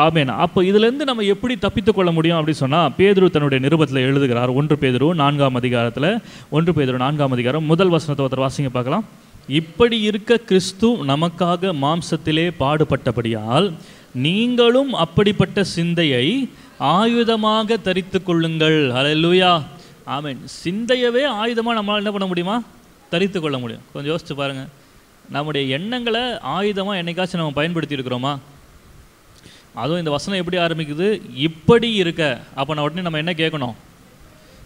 ஆமேன். அப்போ இதுலேருந்து நம்ம எப்படி தப்பித்துக் கொள்ள முடியும் அப்படின்னு சொன்னால் பேதுரு தன்னுடைய நிருபத்தில் எழுதுகிறார் ஒன்று பேதுரு நான்காம் அதிகாரத்தில் ஒன்று பேதுரு நான்காம் அதிகாரம் முதல் வசனத்தை ஒருத்தர் வாசிங்க பார்க்கலாம். இப்படி இருக்க கிறிஸ்து நமக்காக மாம்சத்திலே பாடுபட்டபடியால் நீங்களும் அப்படிப்பட்ட சிந்தையை ஆயுதமாக தரித்து கொள்ளுங்கள். ஹalleluya ஆமீன் சிந்தையவே ஆயுதமாக நம்மளால் என்ன பண்ண முடியுமா? தரித்து கொள்ள முடியும். கொஞ்சம் யோசிச்சு பாருங்க. நம்முடைய எண்ணங்களை ஆயுதமாக என்னைக்காச்சும் நம்ம பயன்படுத்தி இருக்கிறோமா? அதுவும் இந்த வசனம் எப்படி ஆரம்பிக்குது? இப்படி இருக்க. அப்போ நான் உடனே நம்ம என்ன கேட்கணும்?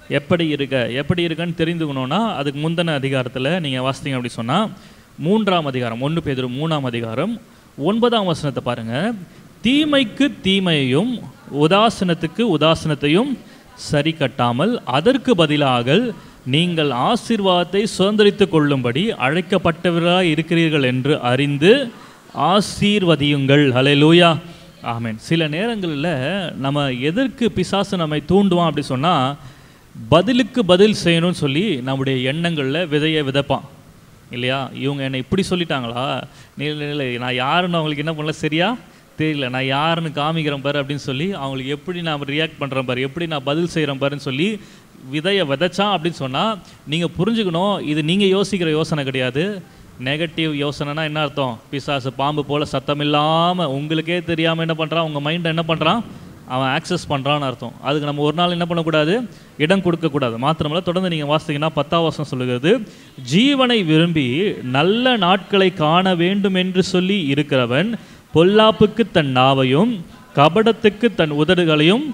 எப்படி இருக்க எப்படி இருக்கன்னு தெரிந்துக்கணும்னா அதுக்கு முந்தின அதிகாரத்தில் நீங்கள் வாசித்தீங்க அப்படி சொன்னால் மூன்றாம் அதிகாரம் ஒன்று பேதர் மூணாம் அதிகாரம் ஒன்பதாம் வசனத்தை பாருங்கள் தீமைக்கு தீமையையும் உதாசனத்துக்கு உதாசனத்தையும் சரி கட்டாமல் அதற்கு பதிலாக நீங்கள் ஆசீர்வாதத்தை சுதந்திரித்து கொள்ளும்படி அழைக்கப்பட்டவர்களாக இருக்கிறீர்கள் என்று அறிந்து ஆசீர்வதியுங்கள். ஹலே லூயா ஆமேன் சில நேரங்களில் நம்ம எதற்கு பிசாசு நம்மை தூண்டுவான் அப்படி சொன்னால் பதிலுக்கு பதில் செய்யணும்னு சொல்லி நம்முடைய எண்ணங்களில் விதையை விதைப்பான். இல்லையா? இவங்க என்னை இப்படி சொல்லிட்டாங்களா? இல்லை இல்லை நான் யாருன்னு அவங்களுக்கு என்ன பண்ணல? சரியா? தெரியல. நான் யாருன்னு காமிக்கிறேன் பாரு அப்படின்னு சொல்லி அவங்களுக்கு எப்படி நான் ரியாக்ட் பண்ணுறேன் பாரு? எப்படி நான் பதில் செய்கிறேன் பாருன்னு சொல்லி விதையை விதைச்சான் அப்படின்னு சொன்னால் நீங்கள் புரிஞ்சுக்கணும் இது நீங்கள் யோசிக்கிற யோசனை கிடையாது. நெகட்டிவ் யோசனைனா என்ன அர்த்தம்? பிசாசு பாம்பு போல் சத்தம் இல்லாமல் உங்களுக்கே தெரியாமல் என்ன பண்ணுறான் உங்கள் மைண்டை என்ன பண்ணுறான் அவன் ஆக்சஸ் பண்ணுறான்னு அர்த்தம். அதுக்கு நம்ம ஒரு நாள் என்ன பண்ணக்கூடாது? இடம் கொடுக்கக்கூடாது. மாத்திரமல்ல தொடர்ந்து நீங்கள் வாசித்தீங்கன்னா பத்தாம் வருஷம் சொல்லுகிறது ஜீவனை விரும்பி நல்ல நாட்களை காண வேண்டும் என்று சொல்லி இருக்கிறவன் பொல்லாப்புக்கு தன் நாவையும் கபடத்துக்கு தன் உதடுகளையும்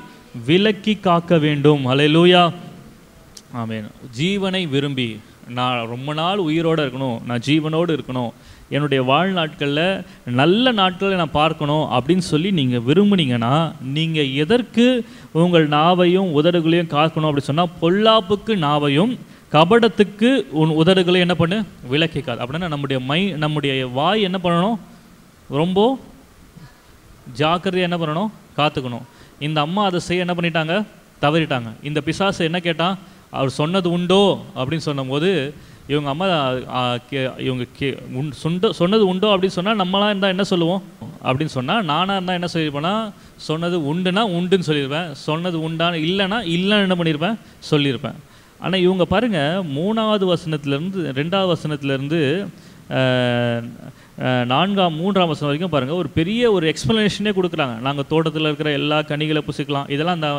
விலக்கி காக்க வேண்டும். அலை லூயா ஆமேன் ஜீவனை விரும்பி நான் ரொம்ப நாள் உயிரோடு இருக்கணும். நான் ஜீவனோடு இருக்கணும். என்னுடைய வாழ்நாட்களில் நல்ல நாட்களை நான் பார்க்கணும் அப்படின்னு சொல்லி நீங்கள் விரும்புனீங்கன்னா நீங்கள் எதற்கு உங்கள் நாவையும் உதடுகளையும் காக்கணும் அப்படின்னு சொன்னால் பொல்லாப்புக்கு நாவையும் கபடத்துக்கு உன் உதடுகளை என்ன பண்ணு? விலக்கிக்காது. அப்படின்னா நம்முடைய மை நம்முடைய வாய் என்ன பண்ணணும்? ரொம்ப ஜாக்கிரதையாக என்ன பண்ணணும்? காத்துக்கணும். இந்த அம்மா அதை செய்ய என்ன பண்ணிட்டாங்க? தவறிட்டாங்க. இந்த பிசாசு என்ன கேட்டான்? அவர் சொன்னது உண்டோ? அப்படின்னு சொன்னபோது இவங்க அம்மா கே- இவங்க கே உண் சொந்த சொன்னது உண்டோ அப்படின்னு சொன்னால் நம்மளாம் இருந்தால் என்ன சொல்லுவோம்? அப்படின்னு சொன்னால் நானாக இருந்தால் என்ன சொல்லியிருப்பேன்னா சொன்னது உண்டுனா உண்டுன்னு சொல்லியிருப்பேன் சொன்னது உண்டான இல்லைன்னா இல்லைன்னு என்ன பண்ணியிருப்பேன் சொல்லியிருப்பேன் ஆனால் இவங்க பாருங்கள் மூணாவது வசனத்துலேருந்து ரெண்டாவது வசனத்துலேருந்து நான்காம் மூன்றாம் வசனம் வரைக்கும் பாருங்கள் ஒரு பெரிய ஒரு எக்ஸ்ப்ளனேஷனே கொடுக்குறாங்க. நாங்கள் தோட்டத்தில் இருக்கிற எல்லா கனிகளை புசிக்கலாம். இதெல்லாம் அந்த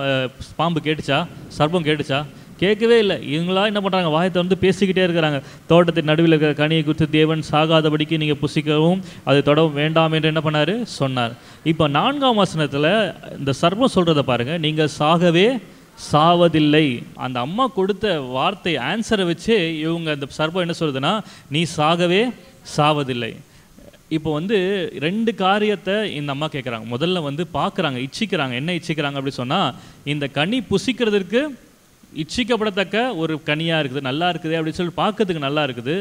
பாம்பு கேட்டுச்சா? சர்ப்பம் கேட்டுச்சா? கேட்கவே இல்லை. இவங்களா என்ன பண்ணுறாங்க வாயத்தை வந்து பேசிக்கிட்டே இருக்கிறாங்க. தோட்டத்தின் நடுவில் இருக்கிற கனியை குறித்து தேவன் சாகாதபடிக்கு நீங்கள் புசிக்கவும் அதை தொடவும் வேண்டாம் என்று என்ன பண்ணார்? சொன்னார். இப்போ நான்காம் வசனத்தில் இந்த சர்வம் சொல்கிறத பாருங்கள் நீங்கள் சாகவே சாவதில்லை. அந்த அம்மா கொடுத்த வார்த்தை ஆன்சரை வச்சு இவங்க அந்த சர்வம் என்ன சொல்கிறதுன்னா நீ சாகவே சாவதில்லை. இப்போ வந்து ரெண்டு காரியத்தை இந்த அம்மா கேட்குறாங்க முதல்ல வந்து பார்க்குறாங்க இச்சிக்கிறாங்க. என்ன இச்சிக்கிறாங்க அப்படி சொன்னால் இந்த கனி புசிக்கிறதுக்கு இச்சிக்கப்படத்தக்க ஒரு கனியாக இருக்குது நல்லா இருக்குது அப்படின்னு சொல்லி பார்க்கறதுக்கு நல்லா இருக்குது.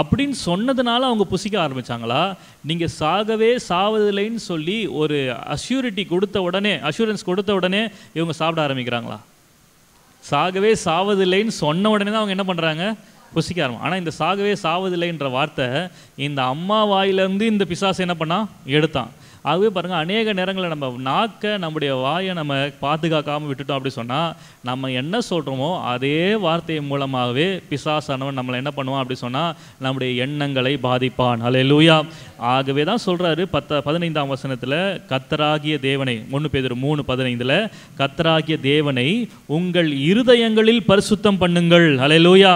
அப்படின்னு சொன்னதுனால அவங்க புசிக்க ஆரம்பிச்சாங்களா? நீங்கள் சாகவே சாவதில்லைன்னு சொல்லி ஒரு அஷ்யூரிட்டி கொடுத்த உடனே அஷூரன்ஸ் கொடுத்த உடனே இவங்க சாப்பிட ஆரம்பிக்கிறாங்களா? சாகவே சாவதில்லைன்னு சொன்ன உடனே தான் அவங்க என்ன பண்ணுறாங்க புசிக்க ஆரம்பம் ஆனால் இந்த சாகவே சாவதில்லைன்ற வார்த்தை இந்த அம்மா வாயிலேருந்து இந்த பிசாசு என்ன பண்ணால் எடுத்தான். ஆகவே பாருங்கள் அநேக நேரங்களில் நம்ம நாக்கை நம்முடைய வாயை நம்ம பாதுகாக்காமல் விட்டுட்டோம் அப்படி சொன்னால் நம்ம என்ன சொல்கிறோமோ அதே வார்த்தை மூலமாகவே பிசாசானவன் நம்மளை என்ன பண்ணுவான் அப்படி சொன்னால் நம்முடைய எண்ணங்களை பாதிப்பான். அல்லேலூயா ஆகவே தான் சொல்கிறாரு பத்த பதினைந்தாம் வசனத்தில் கத்தராகிய தேவனை ஒன்று பேர் மூணு பதினைந்தில் கத்தராகிய தேவனை உங்கள் இருதயங்களில் பரிசுத்தம் பண்ணுங்கள். அல்லேலூயா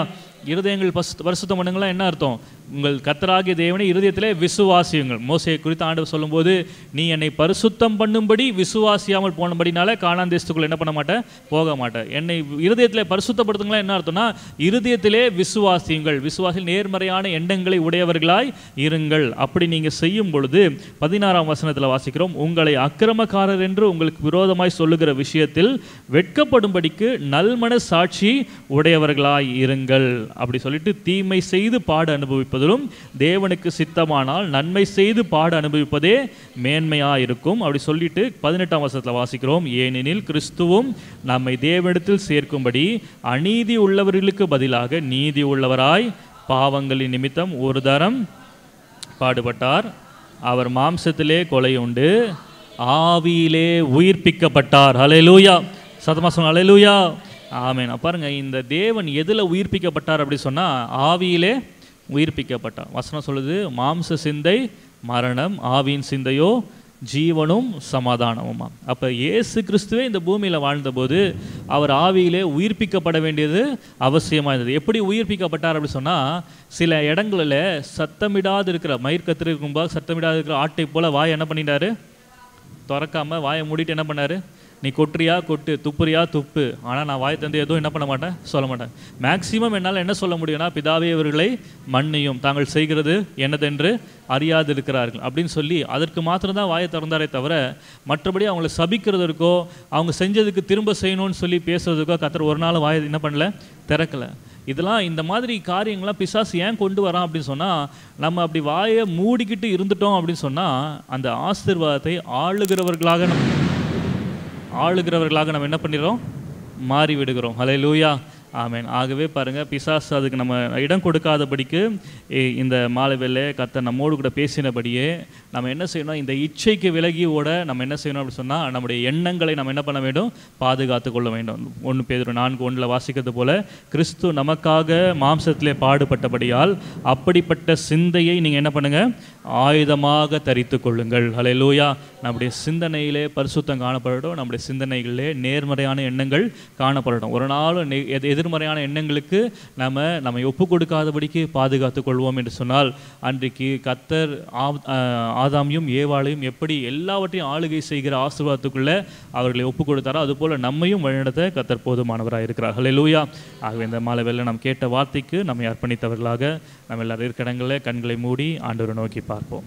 இருதயங்கள் பசு பரிசுத்தம் பண்ணுங்களா என்ன அர்த்தம்? உங்கள் கத்தராகிய தேவனை இருதயத்திலே விசுவாசியுங்கள். மோசையை குறித்து ஆண்டவர் சொல்லும்போது நீ என்னை பரிசுத்தம் பண்ணும்படி விசுவாசியாமல் போனபடினால காணான் தேசத்துக்குள்ள என்ன பண்ண மாட்டேன்? போக மாட்டேன். என்னை இருதயத்திலே பரிசுத்தப்படுத்துங்களா என்ன அர்த்தம்னா இருதயத்திலே விசுவாசியுங்கள். விசுவாசியில் நேர்மறையான எண்ணங்களை உடையவர்களாய் இருங்கள். அப்படி நீங்கள் செய்யும் பொழுது பதினாறாம் வசனத்தில் வாசிக்கிறோம் உங்களை அக்கிரமக்காரர் என்று உங்களுக்கு விரோதமாய் சொல்லுகிற விஷயத்தில் வெட்கப்படும்படிக்கு நல்மன சாட்சி உடையவர்களாய் இருங்கள். அப்படி சொல்லிட்டு தீமை செய்து பாடு அனுபவிப்பதிலும் தேவனுக்கு சித்தமானால் நன்மை செய்து பாடு அனுபவிப்பதே மேன்மையா இருக்கும் அப்படி சொல்லிட்டு பதினெட்டாம் வருஷத்தில் வாசிக்கிறோம். ஏனெனில் கிறிஸ்துவும் நம்மை தேவனிடத்தில் சேர்க்கும்படி அநீதி உள்ளவர்களுக்கு பதிலாக நீதி உள்ளவராய் பாவங்களின் நிமித்தம் ஒரு தரம் பாடுபட்டார். அவர் மாம்சத்திலே கொலை உண்டு ஆவியிலே உயிர்ப்பிக்கப்பட்டார். ஹalleluya சதமாசம் சொன்ன ஹalleluya பாருங்க இந்த தேவன் எதுல உயிர்ப்பிக்கப்பட்டார் அப்படி சொன்னா ஆவியிலே உயிர்ப்பிக்கப்பட்டார் வசனம் சொல்லுது மாம்ச சிந்தை மரணம் ஆவியின் சிந்தையோ ஜீவனும் சமாதானமுமா அப்போ இயேசு கிறிஸ்துவே இந்த பூமியில் வாழ்ந்தபோது அவர் ஆவியிலே உயிர்ப்பிக்கப்பட வேண்டியது அவசியமாக இருந்தது எப்படி உயிர்ப்பிக்கப்பட்டார் அப்படி சொன்னால் சில இடங்களில் சத்தமிடாது இருக்கிற மயிர் கத்திருக்கும்போது சத்தமிடாது இருக்கிற ஆட்டை போல் வாய் என்ன பண்ணிட்டாரு? திறக்காமல் வாயை மூடிட்டு என்ன பண்ணார்? நீ கொட்டுறியா கொட்டு துப்புறியா துப்பு. ஆனால் நான் வாய் தந்து எதுவும் என்ன பண்ண மாட்டேன்? சொல்ல மாட்டேன். மேக்சிமம் என்னால் என்ன சொல்ல முடியும்னா பிதாவே இவர்களை மன்னியும். தாங்கள் செய்கிறது என்னதென்று அறியாது இருக்கிறார்கள் அப்படின்னு சொல்லி அதற்கு மாத்திரம் தான் வாயை திறந்தாரே தவிர மற்றபடி அவங்கள சபிக்கிறதுக்கோ அவங்க செஞ்சதுக்கு திரும்ப செய்யணும்னு சொல்லி பேசுறதுக்கோ கத்தர் ஒரு நாள் வாயை என்ன பண்ணல? திறக்கலை. இதெல்லாம் இந்த மாதிரி காரியங்கள்லாம் பிசாசு ஏன் கொண்டு வரான் அப்படின்னு சொன்னால் நம்ம அப்படி வாயை மூடிக்கிட்டு இருந்துட்டோம் அப்படின்னு சொன்னால் அந்த ஆசீர்வாதத்தை ஆளுகிறவர்களாக நம்ம ஆளுகிறவர்களாக நம்ம என்ன பண்ணிடுறோம்? மாறி விடுகிறோம் ஹலே லூயா ஆமேன். ஆகவே பாருங்கள் பிசாசு அதுக்கு நம்ம இடம் கொடுக்காதபடிக்கு இ- இந்த மாலை வேலை கத்த நம்மோடு கூட பேசினபடியே நம்ம என்ன செய்யணும்? இந்த இச்சைக்கு விலகி ஓட நம்ம என்ன செய்யணும் அப்படின்னு சொன்னால் நம்முடைய எண்ணங்களை நம்ம என்ன பண்ண வேண்டும்? பாதுகாத்து கொள்ள வேண்டும். ஒன்று பேர் நான்கு ஒன்றில் வாசிக்கிறது போல கிறிஸ்து நமக்காக மாம்சத்திலே பாடுபட்டபடியால் அப்படிப்பட்ட சிந்தையை நீங்கள் என்ன பண்ணுங்கள் ஆயுதமாக தரித்து கொள்ளுங்கள். லூயா நம்முடைய சிந்தனையிலே பரிசுத்தம் காணப்படட்டும். நம்முடைய சிந்தனைகளிலே நேர்மறையான எண்ணங்கள் காணப்படட்டும். ஒரு நாள் எது- எதிர்மறையான எண்ணங்களுக்கு நம்ம நம்மை ஒப்பு கொடுக்காதபடிக்கு பாதுகாத்து கொள்வோம் என்று சொன்னால் அன்றைக்கு கத்தர் ஆம்- ஆதாமையும் ஏவாளையும் எப்படி எல்லாவற்றையும் ஆளுகை செய்கிற ஆசீர்வாதத்துக்குள்ளே அவர்களை ஒப்பு கொடுத்தாரோ அதுபோல் நம்மையும் வழிநடத்த கத்தர் போதுமானவராக இருக்கிறார். லூயா ஆகவே இந்த மாலை வேலை நாம் கேட்ட வார்த்தைக்கு நம்மை அர்ப்பணித்தவர்களாக நம்ம எல்லாரும் இருக்கிற இடங்களில் கண்களை மூடி ஆண்டவரை நோக்கி பார்ப்போம்.